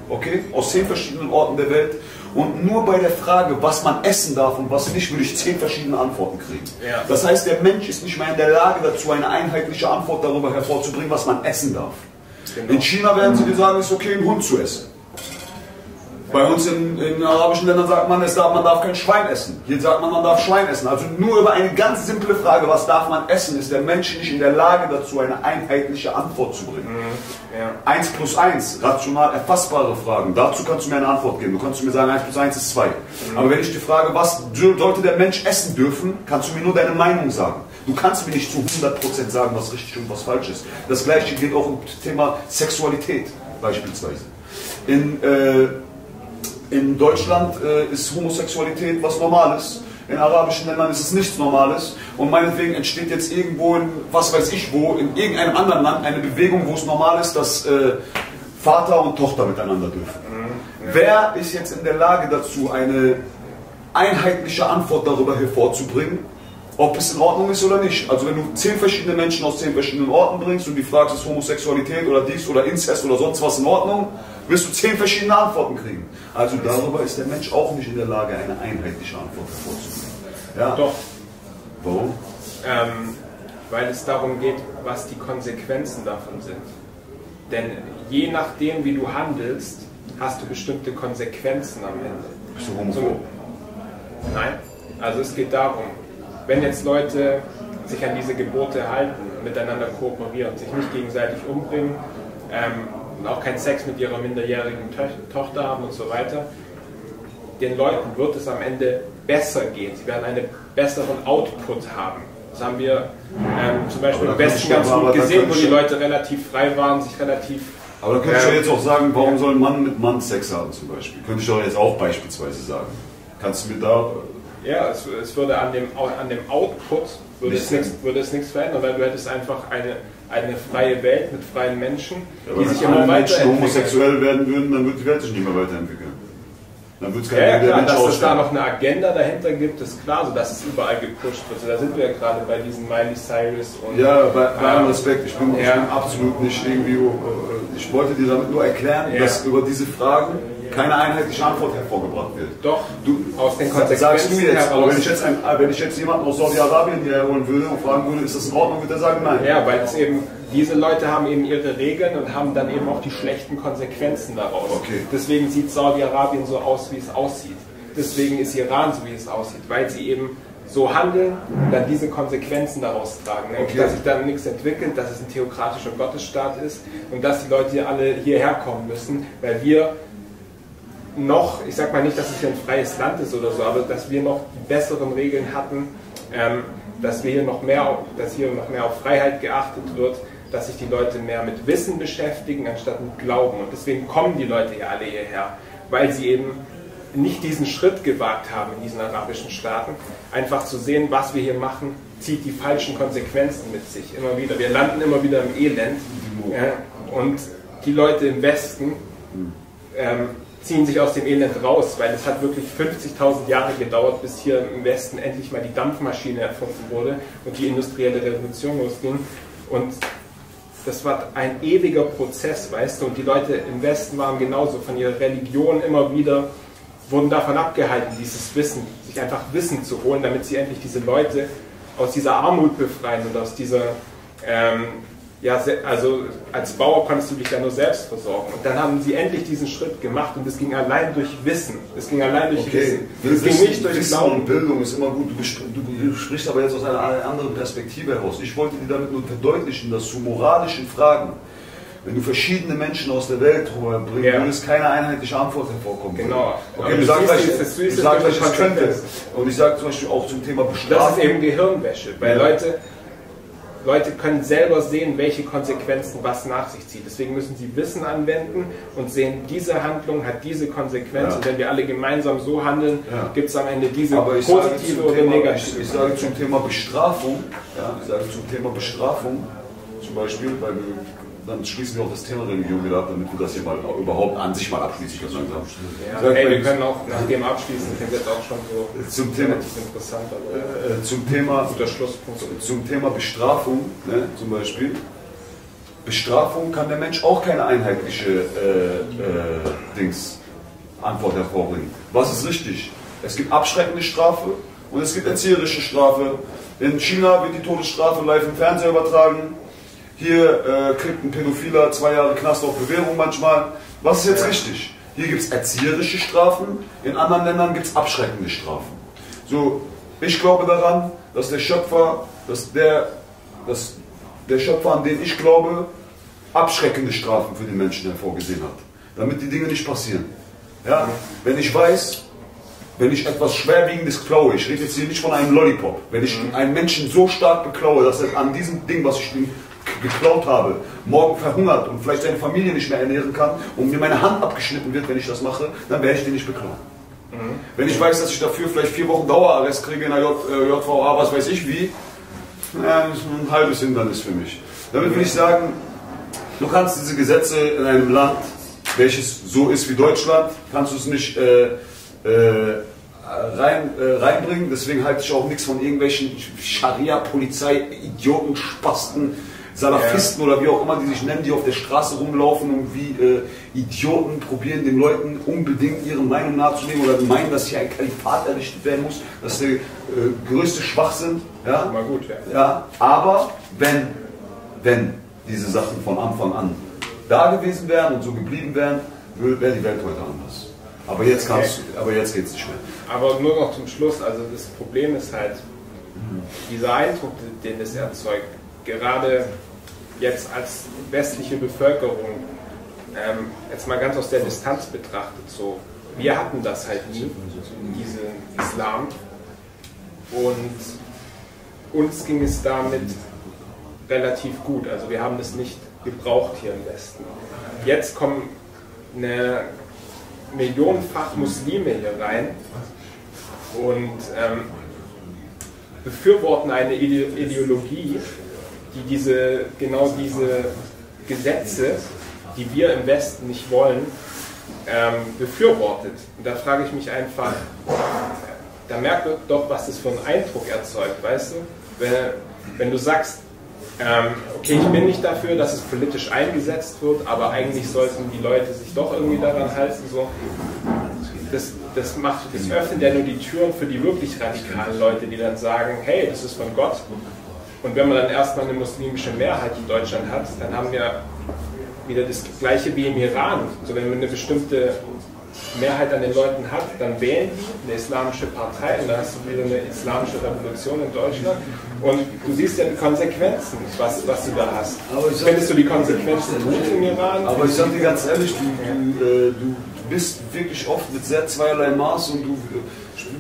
okay, aus zehn verschiedenen Orten der Welt. Und nur bei der Frage, was man essen darf und was nicht, würde ich zehn verschiedene Antworten kriegen. Ja. Das heißt, der Mensch ist nicht mehr in der Lage dazu, eine einheitliche Antwort darüber hervorzubringen, was man essen darf. Genau. In China werden sie dir sagen, es ist okay, einen Hund zu essen. Bei uns in, in arabischen Ländern sagt man, es darf, man darf kein Schwein essen. Hier sagt man, man darf Schwein essen. Also nur über eine ganz simple Frage, was darf man essen, ist der Mensch nicht in der Lage dazu, eine einheitliche Antwort zu bringen. Ja. 1 plus 1, rational erfassbare Fragen. Dazu kannst du mir eine Antwort geben. Du kannst mir sagen, 1 plus 1 ist 2. Aber wenn ich dir frage, was sollte der Mensch essen dürfen, kannst du mir nur deine Meinung sagen. Du kannst mir nicht zu 100% sagen, was richtig und was falsch ist. Das gleiche gilt auch im Thema Sexualität beispielsweise. In, äh, in Deutschland äh, ist Homosexualität was Normales. In arabischen Ländern ist es nichts Normales. Und meinetwegen entsteht jetzt irgendwo, in, was weiß ich wo, in irgendeinem anderen Land eine Bewegung, wo es normal ist, dass äh, Vater und Tochter miteinander dürfen. Wer ist jetzt in der Lage dazu, eine einheitliche Antwort darüber hervorzubringen, ob es in Ordnung ist oder nicht. Also wenn du zehn verschiedene Menschen aus zehn verschiedenen Orten bringst und die fragst, ist Homosexualität oder dies oder Inzest oder sonst was in Ordnung, wirst du zehn verschiedene Antworten kriegen. Also darüber ist der Mensch auch nicht in der Lage, eine einheitliche Antwort hervorzubringen. Ja. Doch, Warum? ähm, weil es darum geht, was die Konsequenzen davon sind. Denn je nachdem, wie du handelst, hast du bestimmte Konsequenzen am Ende. Bist du homophob? Nein. Also es geht darum, wenn jetzt Leute sich an diese Gebote halten, miteinander kooperieren, sich nicht gegenseitig umbringen ähm, und auch keinen Sex mit ihrer minderjährigen Tochter haben und so weiter, den Leuten wird es am Ende besser gehen. Sie werden einen besseren Output haben. Das haben wir ähm, zum Beispiel im Westen ganz gut gesehen, wo die Leute relativ frei waren, sich relativ Aber da könnte ich Ähm, doch jetzt auch sagen, warum soll ein Mann mit Mann Sex haben zum Beispiel? Könnte ich doch jetzt auch beispielsweise sagen. Kannst du mir da. Ja, es, es würde an dem, an dem Output würde es, nichts, würde es nichts verändern, weil du hättest einfach eine, eine freie Welt mit freien Menschen, Ja, die wenn sich immer Menschen weiterentwickeln. homosexuell werden würden, dann würde die Welt sich nicht mehr weiterentwickeln. Dann würde es Ja, kein ja klar, Mensch dass es da noch eine Agenda dahinter gibt, ist klar, so dass es überall gepusht wird. So, da sind wir ja gerade bei diesen Miley Cyrus und Ja, bei, bei allem Ähm, Respekt, ich bin, ich ja. bin absolut nicht irgendwie. äh, Ich wollte dir damit nur erklären, Ja. dass über diese Fragen keine einheitliche Antwort hervorgebracht wird. doch Du, aus den Sa- Sagst Konsequenzen du jetzt, aber wenn ich jetzt, ein, wenn ich jetzt jemanden aus Saudi-Arabien hierher holen würde und fragen würde, ist das in Ordnung, würde er sagen, nein. Ja, weil es eben, diese Leute haben eben ihre Regeln und haben dann eben auch die schlechten Konsequenzen daraus. Okay. Deswegen sieht Saudi-Arabien so aus, wie es aussieht. Deswegen ist Iran so, wie es aussieht, weil sie eben so handeln und dann diese Konsequenzen daraus tragen. Nämlich, Okay. dass sich dann nichts entwickelt, dass es ein theokratischer Gottesstaat ist und dass die Leute hier alle hierher kommen müssen, weil wir noch, ich sag mal nicht, dass es hier ein freies Land ist oder so, aber dass wir noch die besseren Regeln hatten, ähm, dass wir hier noch mehr, auf- dass hier noch mehr auf Freiheit geachtet wird, dass sich die Leute mehr mit Wissen beschäftigen anstatt mit Glauben. Und deswegen kommen die Leute ja alle hierher, weil sie eben nicht diesen Schritt gewagt haben in diesen arabischen Staaten, einfach zu sehen, was wir hier machen, zieht die falschen Konsequenzen mit sich immer wieder. Wir landen immer wieder im Elend. Ja, und die Leute im Westen ähm, ziehen sich aus dem Elend raus, weil es hat wirklich 50.000 Jahre gedauert, bis hier im Westen endlich mal die Dampfmaschine erfunden wurde und die industrielle Revolution losging. Und das war ein ewiger Prozess, weißt du, und die Leute im Westen waren genauso von ihrer Religion immer wieder, wurden davon abgehalten, dieses Wissen, sich einfach Wissen zu holen, damit sie endlich diese Leute aus dieser Armut befreien und aus dieser, ähm, ja, also als Bauer konntest du dich ja nur selbst versorgen. Und dann haben sie endlich diesen Schritt gemacht und es ging allein durch Wissen. Es ging allein durch Okay, Wissen. Es ging Wissen, nicht durch Wissen und. Bildung ist immer gut. Du, du, du sprichst aber jetzt aus einer anderen Perspektive heraus. Ich wollte dir damit nur verdeutlichen, dass zu moralischen Fragen, wenn du verschiedene Menschen aus der Welt bringen Ja. würdest, keine einheitliche Antwort hervorkommen würde. Genau. Okay, du sagst es- du ich es sag es könnte. Und ich sage zum Beispiel auch zum Thema Das Bestrafung. ist eben Gehirnwäsche, weil Ja. Leute, Leute können selber sehen, welche Konsequenzen was nach sich zieht. Deswegen müssen sie Wissen anwenden und sehen, diese Handlung hat diese Konsequenz. Ja. Und wenn wir alle gemeinsam so handeln, Ja. gibt es am Ende diese Aber positive oder Thema, negative. ich, ich sage zum Thema Bestrafung, ja, ich sage zum Thema Bestrafung, zum Beispiel, weil wir, dann schließen wir auch das Thema Religion wieder ab, damit wir das hier mal überhaupt an sich mal abschließen können. langsam. ja, Sag wir können auch nach dem abschließen. Ich finde das auch schon so Zum Thema- interessant. Aber äh, zum Thema zum Thema Bestrafung, ne, zum Beispiel. Bestrafung kann der Mensch auch keine einheitliche äh, äh, Dings, Antwort hervorbringen. Was ist richtig? Es gibt abschreckende Strafe und es gibt erzieherische Strafe. In China wird die Todesstrafe live im Fernseher übertragen. Hier äh, kriegt ein Pädophiler zwei Jahre Knast auf Bewährung manchmal. Was ist jetzt richtig? Hier gibt es erzieherische Strafen, in anderen Ländern gibt es abschreckende Strafen. So, ich glaube daran, dass der Schöpfer, dass der, dass der Schöpfer, an den ich glaube, abschreckende Strafen für den Menschen hervorgesehen hat, damit die Dinge nicht passieren. Ja, wenn ich weiß, wenn ich etwas Schwerwiegendes klaue, ich rede jetzt hier nicht von einem Lollipop, wenn ich einen Menschen so stark beklaue, dass er an diesem Ding, was ich ihm geklaut habe, morgen verhungert und vielleicht seine Familie nicht mehr ernähren kann und mir meine Hand abgeschnitten wird, wenn ich das mache, dann werde ich den nicht beklauen. Wenn ich weiß, dass ich dafür vielleicht vier Wochen Dauerarrest kriege in der J, äh, JVA, was weiß ich wie, ja, das ist ein halbes Hindernis für mich. Damit will ich sagen, du kannst diese Gesetze in einem Land, welches so ist wie Deutschland, kannst du es nicht äh, äh, rein, äh, reinbringen. Deswegen halte ich auch nichts von irgendwelchen Scharia-Polizei, Idioten, Spasten, Salafisten oder wie auch immer die sich nennen, die auf der Straße rumlaufen und wie äh, Idioten probieren, den Leuten unbedingt ihre Meinung nahezulegen oder meinen, dass hier ein Kalifat errichtet werden muss. Das ist der äh, größte Schwachsinn. Ja? Mal gut, ja. Ja, aber wenn, wenn diese Sachen von Anfang an da gewesen wären und so geblieben wären, wäre die Welt heute anders. Aber jetzt du, aber jetzt geht's nicht mehr. Aber nur noch zum Schluss, also das Problem ist halt, dieser Eindruck, den es erzeugt, gerade jetzt als westliche Bevölkerung, ähm, jetzt mal ganz aus der Distanz betrachtet, so, wir hatten das halt nie, diesen Islam. Und uns ging es damit relativ gut. Also wir haben es nicht gebraucht hier im Westen. Jetzt kommen eine millionenfach Muslime hier rein und ähm, befürworten eine Ideologie, die diese, genau diese Gesetze, die wir im Westen nicht wollen, ähm, befürwortet. Und da frage ich mich einfach, da merkt doch, was das für einen Eindruck erzeugt, weißt du? Wenn, wenn du sagst, ähm, okay, ich bin nicht dafür, dass es politisch eingesetzt wird, aber eigentlich sollten die Leute sich doch irgendwie daran halten, so. Das, das, macht, das öffnet ja nur die Türen für die wirklich radikalen Leute, die dann sagen, hey, das ist von Gott. Und wenn man dann erstmal eine muslimische Mehrheit in Deutschland hat, dann haben wir wieder das gleiche wie im Iran. So, wenn man eine bestimmte Mehrheit an den Leuten hat, dann wählen die eine islamische Partei und dann hast du wieder eine islamische Revolution in Deutschland. Und du siehst ja die Konsequenzen, was, was du da hast. Aber Findest du die Konsequenzen gut im Iran? Aber ich sag dir ganz ehrlich, du, du, äh, du bist wirklich oft mit sehr zweierlei Maß und du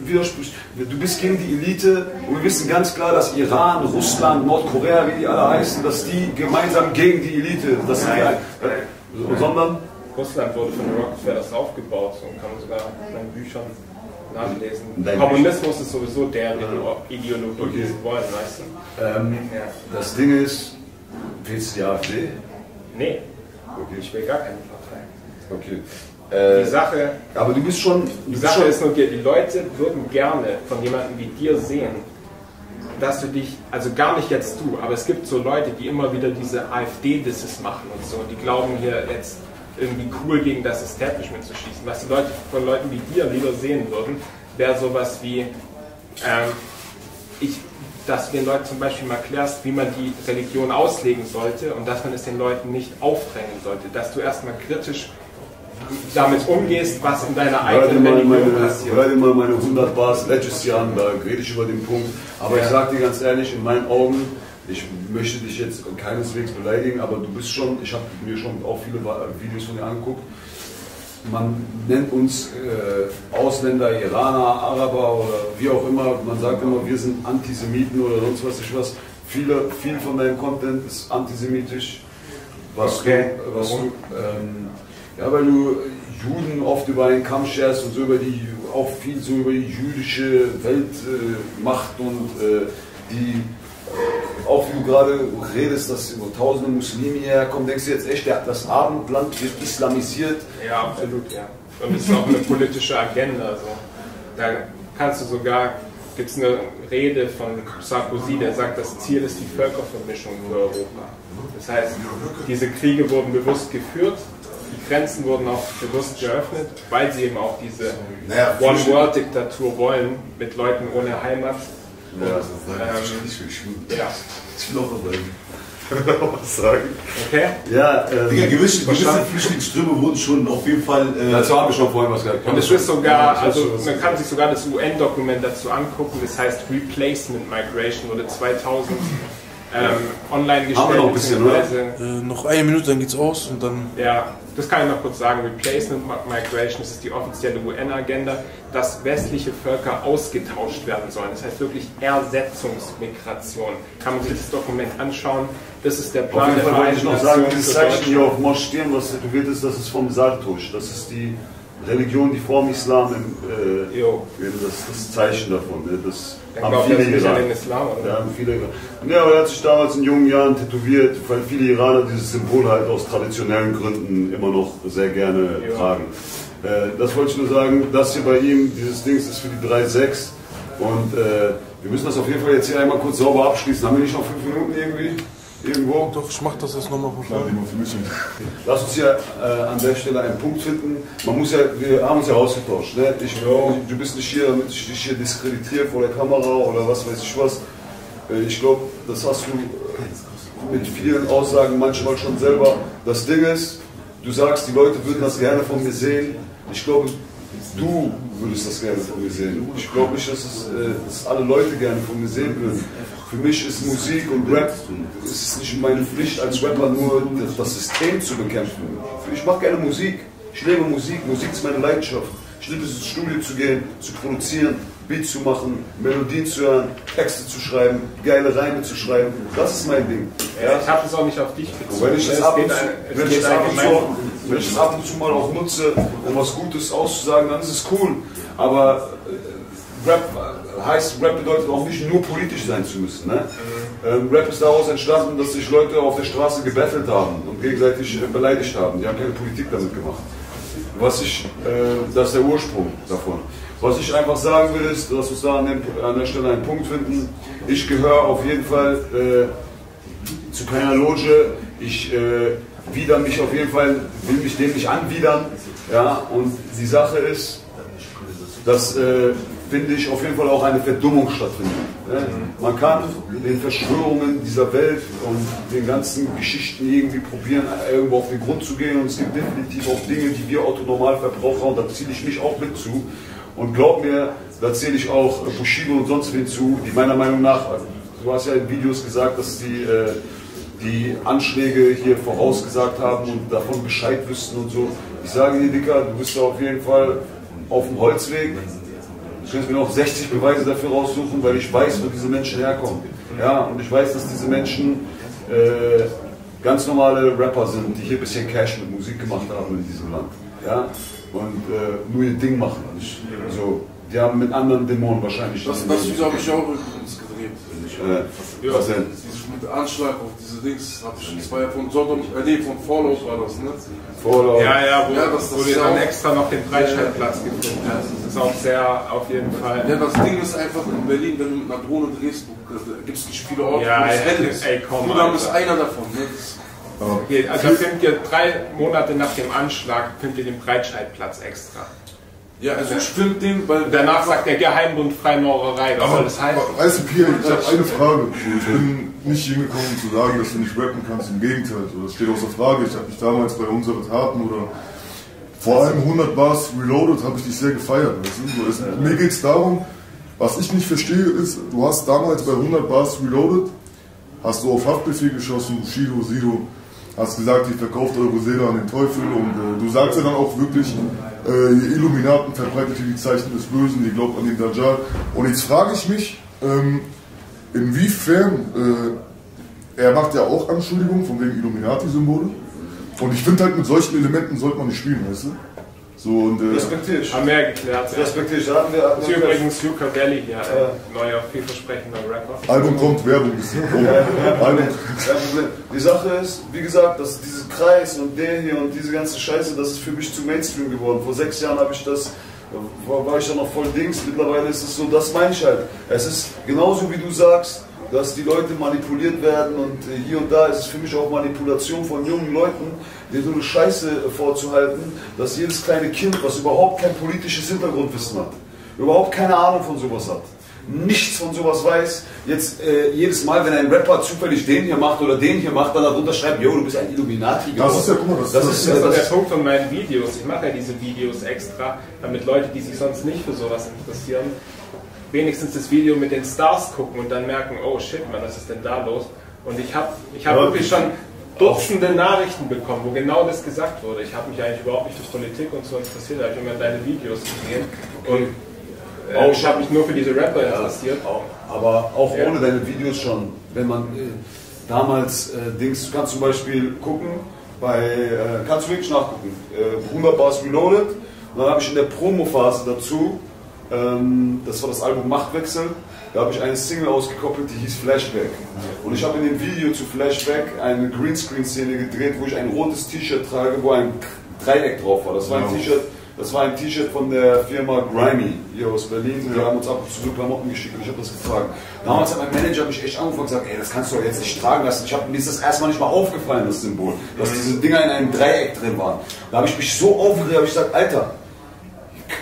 widersprichst. Du bist gegen die Elite und wir wissen ganz klar, dass Iran, Russland, Nordkorea, wie die alle heißen, dass die gemeinsam gegen die Elite, das sind die, sondern Russland wurde von den Rockefellers aufgebaut und kann man sogar in meinen Büchern nachlesen. Dein Kommunismus ist sowieso der Ideologie, okay. die sie wollen, weißt du? Ähm, ja. Das Ding ist, willst du die AfD? Nee, okay. ich will gar keine Partei. Okay. Äh, die Sache, aber du bist schon. Du die bist Sache schon ist nur, die Leute würden gerne von jemandem wie dir sehen, dass du dich, also gar nicht jetzt du, aber es gibt so Leute, die immer wieder diese AfD-Disses machen und so, und die glauben hier jetzt irgendwie cool gegen das Establishment zu schießen. Was die Leute von Leuten wie dir lieber sehen würden, wäre sowas wie, ähm, ich, dass du den Leuten zum Beispiel mal klärst, wie man die Religion auslegen sollte und dass man es den Leuten nicht aufdrängen sollte, dass du erstmal kritisch damit umgehst, was in deiner eigenen Religion meine, passiert. Hör dir mal meine 100 Bars letztes Jahr an, da rede ich über den Punkt. Aber Ja. ich sag dir ganz ehrlich, in meinen Augen, ich möchte dich jetzt keineswegs beleidigen, aber du bist schon, ich habe mir schon auch viele Videos von dir angeguckt. Man nennt uns äh, Ausländer, Iraner, Araber oder wie auch immer. Man sagt immer, wir sind Antisemiten oder sonst was ich was. Viele, viel von deinem Content ist antisemitisch. Was Okay. du, was du ähm, ja, weil du Juden oft über einen Kamm scherst und so über die, auch viel so über die jüdische Weltmacht äh, und äh, die, auch wie du gerade redest, dass über tausende Muslime hierher kommen, denkst du jetzt echt, das Abendland wird islamisiert. Ja, absolut, ja. Und es ist auch eine politische Agenda. So. Da kannst du sogar, gibt es eine Rede von Sarkozy, der sagt, das Ziel ist die Völkervermischung für Europa. Das heißt, diese Kriege wurden bewusst geführt, die Grenzen wurden auch bewusst geöffnet, weil sie eben auch diese Naja, One-World-Diktatur wollen, mit Leuten ohne Heimat. Ja, das Ähm, ist nicht so schlimm. Ja, Ich will auch noch was sagen. okay? Ja, ähm, Digga, gewisse, gewisse Verstanden. Flüchtlingsströme wurden schon auf jeden Fall. Äh, dazu habe ich schon vorhin was gesagt. Und es ist sogar, also man kann sich sogar das UN-Dokument dazu angucken, das heißt Replacement Migration, wurde 2000 ähm, online gestellt. Haben wir noch ein bisschen, oder? Äh, noch eine Minute, dann geht's aus und dann. Ja, das kann ich noch kurz sagen. Replacement Mi- Migration, das ist die offizielle UN-Agenda, dass westliche Völker ausgetauscht werden sollen. Das heißt wirklich Ersetzungsmigration. Kann man sich das Dokument anschauen. Das ist der Auf Plan jeden der Fall wollte ich Vereinten noch sagen, Nationen dieses Zeichen hier auf Mosch stehen, was tätowiert ist, das ist vom Sartusch. Das ist die Religion, die vor dem Islam äh, Jo. das, das Zeichen davon. Ne? Das haben viele Iraner. den Islam, oder? Ja, haben viele Iraner. Ja, aber er hat sich damals in jungen Jahren tätowiert, weil viele Iraner dieses Symbol halt aus traditionellen Gründen immer noch sehr gerne Ja. tragen. Äh, das wollte ich nur sagen, das hier bei ihm, dieses Dings ist für die 3.6 und äh, wir müssen das auf jeden Fall jetzt hier einmal kurz sauber abschließen. Haben wir nicht noch fünf Minuten irgendwie? Irgendwo? Doch, ich mach das jetzt nochmal von vorne. Lass uns hier äh, an der Stelle einen Punkt finden. Man muss ja, wir haben uns ja ausgetauscht. Ne? Ich, du bist nicht hier, damit ich dich hier diskreditiere vor der Kamera oder was weiß ich was. Äh, ich glaube, das hast du äh, mit vielen Aussagen manchmal schon selber. Das Ding ist, du sagst, die Leute würden das gerne von mir sehen. Ich glaube, du würdest das gerne von mir sehen. Ich glaube nicht, dass, es, äh, dass alle Leute gerne von mir sehen würden. Für mich ist Musik und Rap, es ist nicht meine Pflicht als Rapper nur das System zu bekämpfen. Ich mache gerne Musik. Ich lebe Musik. Musik ist meine Leidenschaft. Ich liebe es ins Studio zu gehen, zu produzieren, Beats zu machen, Melodien zu hören, Texte zu schreiben, geile Reime zu schreiben. Das ist mein Ding. Ja, ich habe es auch nicht auf dich bezogen. Wenn ich Es ab geht und zu, ein- es wenn ich geht das ab und allgemein- zu, wenn ich das ab und zu mal auch nutze, um was Gutes auszusagen, dann ist es cool. Aber äh, Rap heißt, Rap bedeutet auch nicht nur politisch sein zu müssen. Ne? Ähm, Rap ist daraus entstanden, dass sich Leute auf der Straße gebettelt haben und gegenseitig äh, beleidigt haben. Die haben keine Politik damit gemacht. Was ich, äh, das ist der Ursprung davon. Was ich einfach sagen will, ist, dass wir da an, dem, an der Stelle einen Punkt finden. Ich gehöre auf jeden Fall äh, zu keiner Loge. Ich äh, widere mich auf jeden Fall, will mich dem nicht anwidern. Ja, und die Sache ist, dass, äh, finde ich, auf jeden Fall auch eine Verdummung stattfindet. Ne? Man kann den Verschwörungen dieser Welt und den ganzen Geschichten irgendwie probieren, irgendwo auf den Grund zu gehen. Und es gibt definitiv auch Dinge, die wir Autonormalverbraucher, und da zähle ich mich auch mit zu. Und glaub mir, da zähle ich auch Bushido und sonst wen zu, die meiner Meinung nach, du hast ja in Videos gesagt, dass die, äh, die Anschläge hier vorausgesagt haben und davon Bescheid wüssten und so. Ich sage dir, Dicker, du bist da auf jeden Fall auf dem Holzweg. Ich könnte mir noch 60 Beweise dafür raussuchen, weil ich weiß, wo diese Menschen herkommen. Ja, und ich weiß, dass diese Menschen äh, ganz normale Rapper sind, die hier ein bisschen Cash mit Musik gemacht haben in diesem Land. Ja, und äh, nur ihr Ding machen. Nicht, so, die haben mit anderen Dämonen wahrscheinlich. Das, das habe ich auch übrigens gedreht. äh, was denn? Diesen Anschlag auf diese Dings, hab ich, das war ja von Sodom, äh, nee, von Fallout war das, ne? Vorlauf. Ja, ja, wo, Ja, das- das wo du dann auch- extra noch den Freischaltplatz gefunden hast. Das ist auch sehr, auf jeden Fall. Ja, das Ding ist einfach in Berlin, wenn du mit einer Drohne drehst, gibt es nicht viele Orte, Ja, wo es hell ist. ey, komm, Kudam Alter. ist einer davon. Ne? Okay, also filmt ihr drei Monate nach dem Anschlag, filmt ihr den Breitscheidplatz extra. Ja, also ich finde den, weil danach sagt der Geheimbund Freimaurerei, was soll das heißen? Weißt du, Pierre, ich habe eine Frage. Ich bin nicht hingekommen zu sagen, dass du nicht rappen kannst. Im Gegenteil, so, das steht außer Frage. Ich habe dich damals bei unseren Taten oder vor allem 100 Bars Reloaded habe ich dich sehr gefeiert. Weißt du? so, es, mir geht es darum, was ich nicht verstehe ist, du hast damals bei 100 Bars Reloaded, hast du auf Haftbefehl geschossen, Bushido, Sido, hast gesagt, ihr verkauft eure Seele an den Teufel und äh, du sagst ja dann auch wirklich, äh, ihr Illuminaten verbreitet hier die Zeichen des Bösen, ihr glaubt an den Dajjal. Und jetzt frage ich mich, ähm, inwiefern, äh, er macht ja auch Anschuldigungen von wegen Illuminati-Symbole. Und ich finde halt, mit solchen Elementen sollte man nicht spielen, weißt du? So, und, äh, Respektiere ich. Haben wir ja geklärt. Ja. Da hatten wir, hatten Das ist wir übrigens Luca Belli hier, ein neuer, vielversprechender Rapper. Album kommt, Werbung ist. Album. Die Sache ist, wie gesagt, dass dieser Kreis und der hier und diese ganze Scheiße, das ist für mich zu Mainstream geworden. Vor sechs Jahren habe ich das, war, war ich da noch voll Dings. Mittlerweile ist es so, das meine ich halt. Es ist genauso wie du sagst, dass die Leute manipuliert werden und äh, hier und da ist es für mich auch Manipulation von jungen Leuten, denen so eine Scheiße äh, vorzuhalten, dass jedes kleine Kind, was überhaupt kein politisches Hintergrundwissen hat, überhaupt keine Ahnung von sowas hat, nichts von sowas weiß, jetzt äh, jedes Mal, wenn ein Rapper zufällig den hier macht oder den hier macht, dann darunter schreibt, yo, du bist ein Illuminati. Das ist ja, mal, das, Das das, ist Das ist auch der das. Punkt von meinen Videos. Ich mache ja diese Videos extra, damit Leute, die sich sonst nicht für sowas interessieren, wenigstens das Video mit den Stars gucken und dann merken, oh shit, man, was ist denn da los? Und ich habe ich hab Ja, wirklich schon Dutzende Nachrichten bekommen, wo genau das gesagt wurde. Ich habe mich eigentlich überhaupt nicht für Politik und so interessiert, da habe ich immer deine Videos gesehen. Und äh, ich habe mich nur für diese Rapper interessiert. Aber auch Ja. ohne deine Videos schon. Wenn man äh, damals äh, Dings, du kannst zum Beispiel gucken, bei, äh, kannst du wirklich nachgucken, äh, 100 Bars Reloaded. Und dann habe ich in der Promo-Phase dazu, das war das Album Machtwechsel, da habe ich eine Single ausgekoppelt, die hieß Flashback. Und ich habe in dem Video zu Flashback eine Greenscreen-Szene gedreht, wo ich ein rotes T-Shirt trage, wo ein Dreieck drauf war. Das war ein T-Shirt, das war ein T-Shirt von der Firma Grimy hier aus Berlin. Die haben uns ab und zu so Klamotten geschickt und ich habe das getragen. Damals hat mein Manager mich echt angefangen und gesagt, ey, das kannst du doch jetzt nicht tragen lassen. Ich hab, mir ist das erstmal nicht mal aufgefallen, das Symbol, dass diese Dinger in einem Dreieck drin waren. Da habe ich mich so aufgeregt, habe ich gesagt, Alter,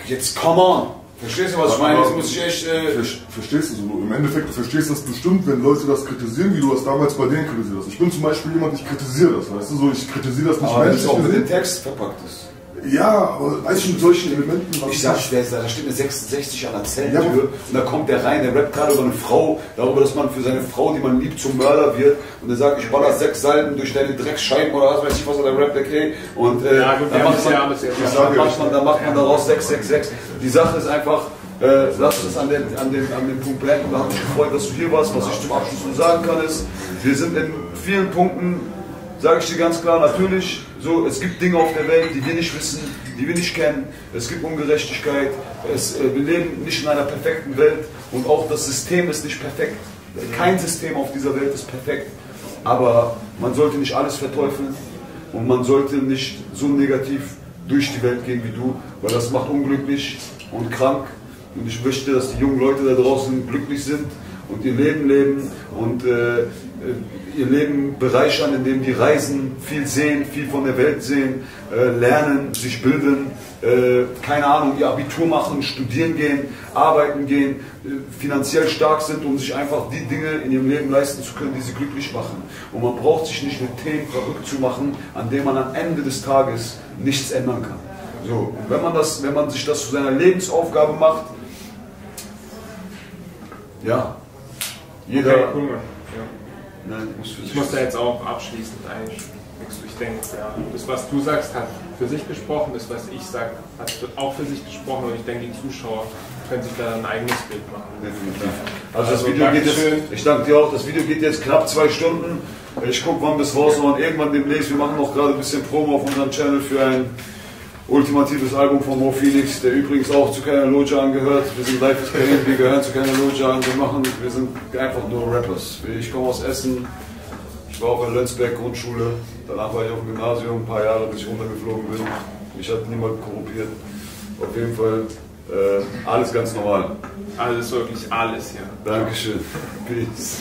jetzt come on. Verstehst du, was ich meine? Jetzt muss ich echt... Äh, Ver- Verstehst du so? Im Endeffekt, du verstehst das bestimmt, wenn Leute das kritisieren, wie du das damals bei denen kritisiert hast. Ich bin zum Beispiel jemand, ich kritisiere das, weißt du, so, ich kritisiere das nicht aber wenn es auch dem gesehen. Text verpackt ist. Ja, aber weißt du, mit solchen Elementen, was Ich sag, schwer, da steht eine 66 an der Zellentür und da kommt der rein, der rappt gerade über eine Frau, darüber, dass man für seine Frau, die man liebt, zum Mörder wird und der sagt, ich baller sechs Salben durch deine Drecksscheiben oder was weiß ich was, oder rappt, okay? Und äh, Ja, gut, da, wir macht man, ja alles jetzt da, gesagt. macht man, da macht man daraus 666. Die Sache ist einfach, äh, lass uns an den, an, den, an den Punkt beenden. Da habe mich gefreut, dass du hier warst. Was ich zum Abschluss nur sagen kann ist, wir sind in vielen Punkten, sage ich dir ganz klar, natürlich, so, es gibt Dinge auf der Welt, die wir nicht wissen, die wir nicht kennen. Es gibt Ungerechtigkeit. Es, äh, wir leben nicht in einer perfekten Welt und auch das System ist nicht perfekt. Kein System auf dieser Welt ist perfekt. Aber man sollte nicht alles verteufeln und man sollte nicht so negativ durch die Welt gehen wie du, weil das macht unglücklich und krank. Und ich möchte, dass die jungen Leute da draußen glücklich sind und ihr Leben leben und äh, ihr Leben bereichern, indem die reisen, viel sehen, viel von der Welt sehen, äh, lernen, sich bilden, äh, keine Ahnung, ihr Abitur machen, studieren gehen, arbeiten gehen, äh, finanziell stark sind, um sich einfach die Dinge in ihrem Leben leisten zu können, die sie glücklich machen. Und man braucht sich nicht mit Themen verrückt zu machen, an denen man am Ende des Tages nichts ändern kann. So, und wenn man, das, wenn man sich das zu seiner Lebensaufgabe macht, ja, jeder. Okay. Nein, für Ich muss da jetzt auch abschließend eigentlich nichts Ich denke, ja, das, was du sagst, hat für sich gesprochen, das, was ich sage, hat auch für sich gesprochen und ich denke, die Zuschauer können sich da ein eigenes Bild machen. Definitiv. Also das Also, Video geht jetzt, ich danke dir auch, das Video geht jetzt knapp zwei Stunden. Ich gucke, wann bis raus und irgendwann demnächst. Wir machen noch gerade ein bisschen Promo auf unserem Channel für ein ultimatives Album von Mo Phoenix, der übrigens auch zu keiner Loja angehört. Wir sind live is Berlin, wir gehören zu keiner Loja an. Wir machen, wir sind einfach nur Rappers. Ich komme aus Essen, ich war auf der Lenzberg Grundschule, danach war ich auf dem Gymnasium, ein paar Jahre, bis ich runtergeflogen bin. Mich hat niemand korrumpiert. Auf jeden Fall äh, alles ganz normal. Alles, wirklich alles, ja. Dankeschön. Peace.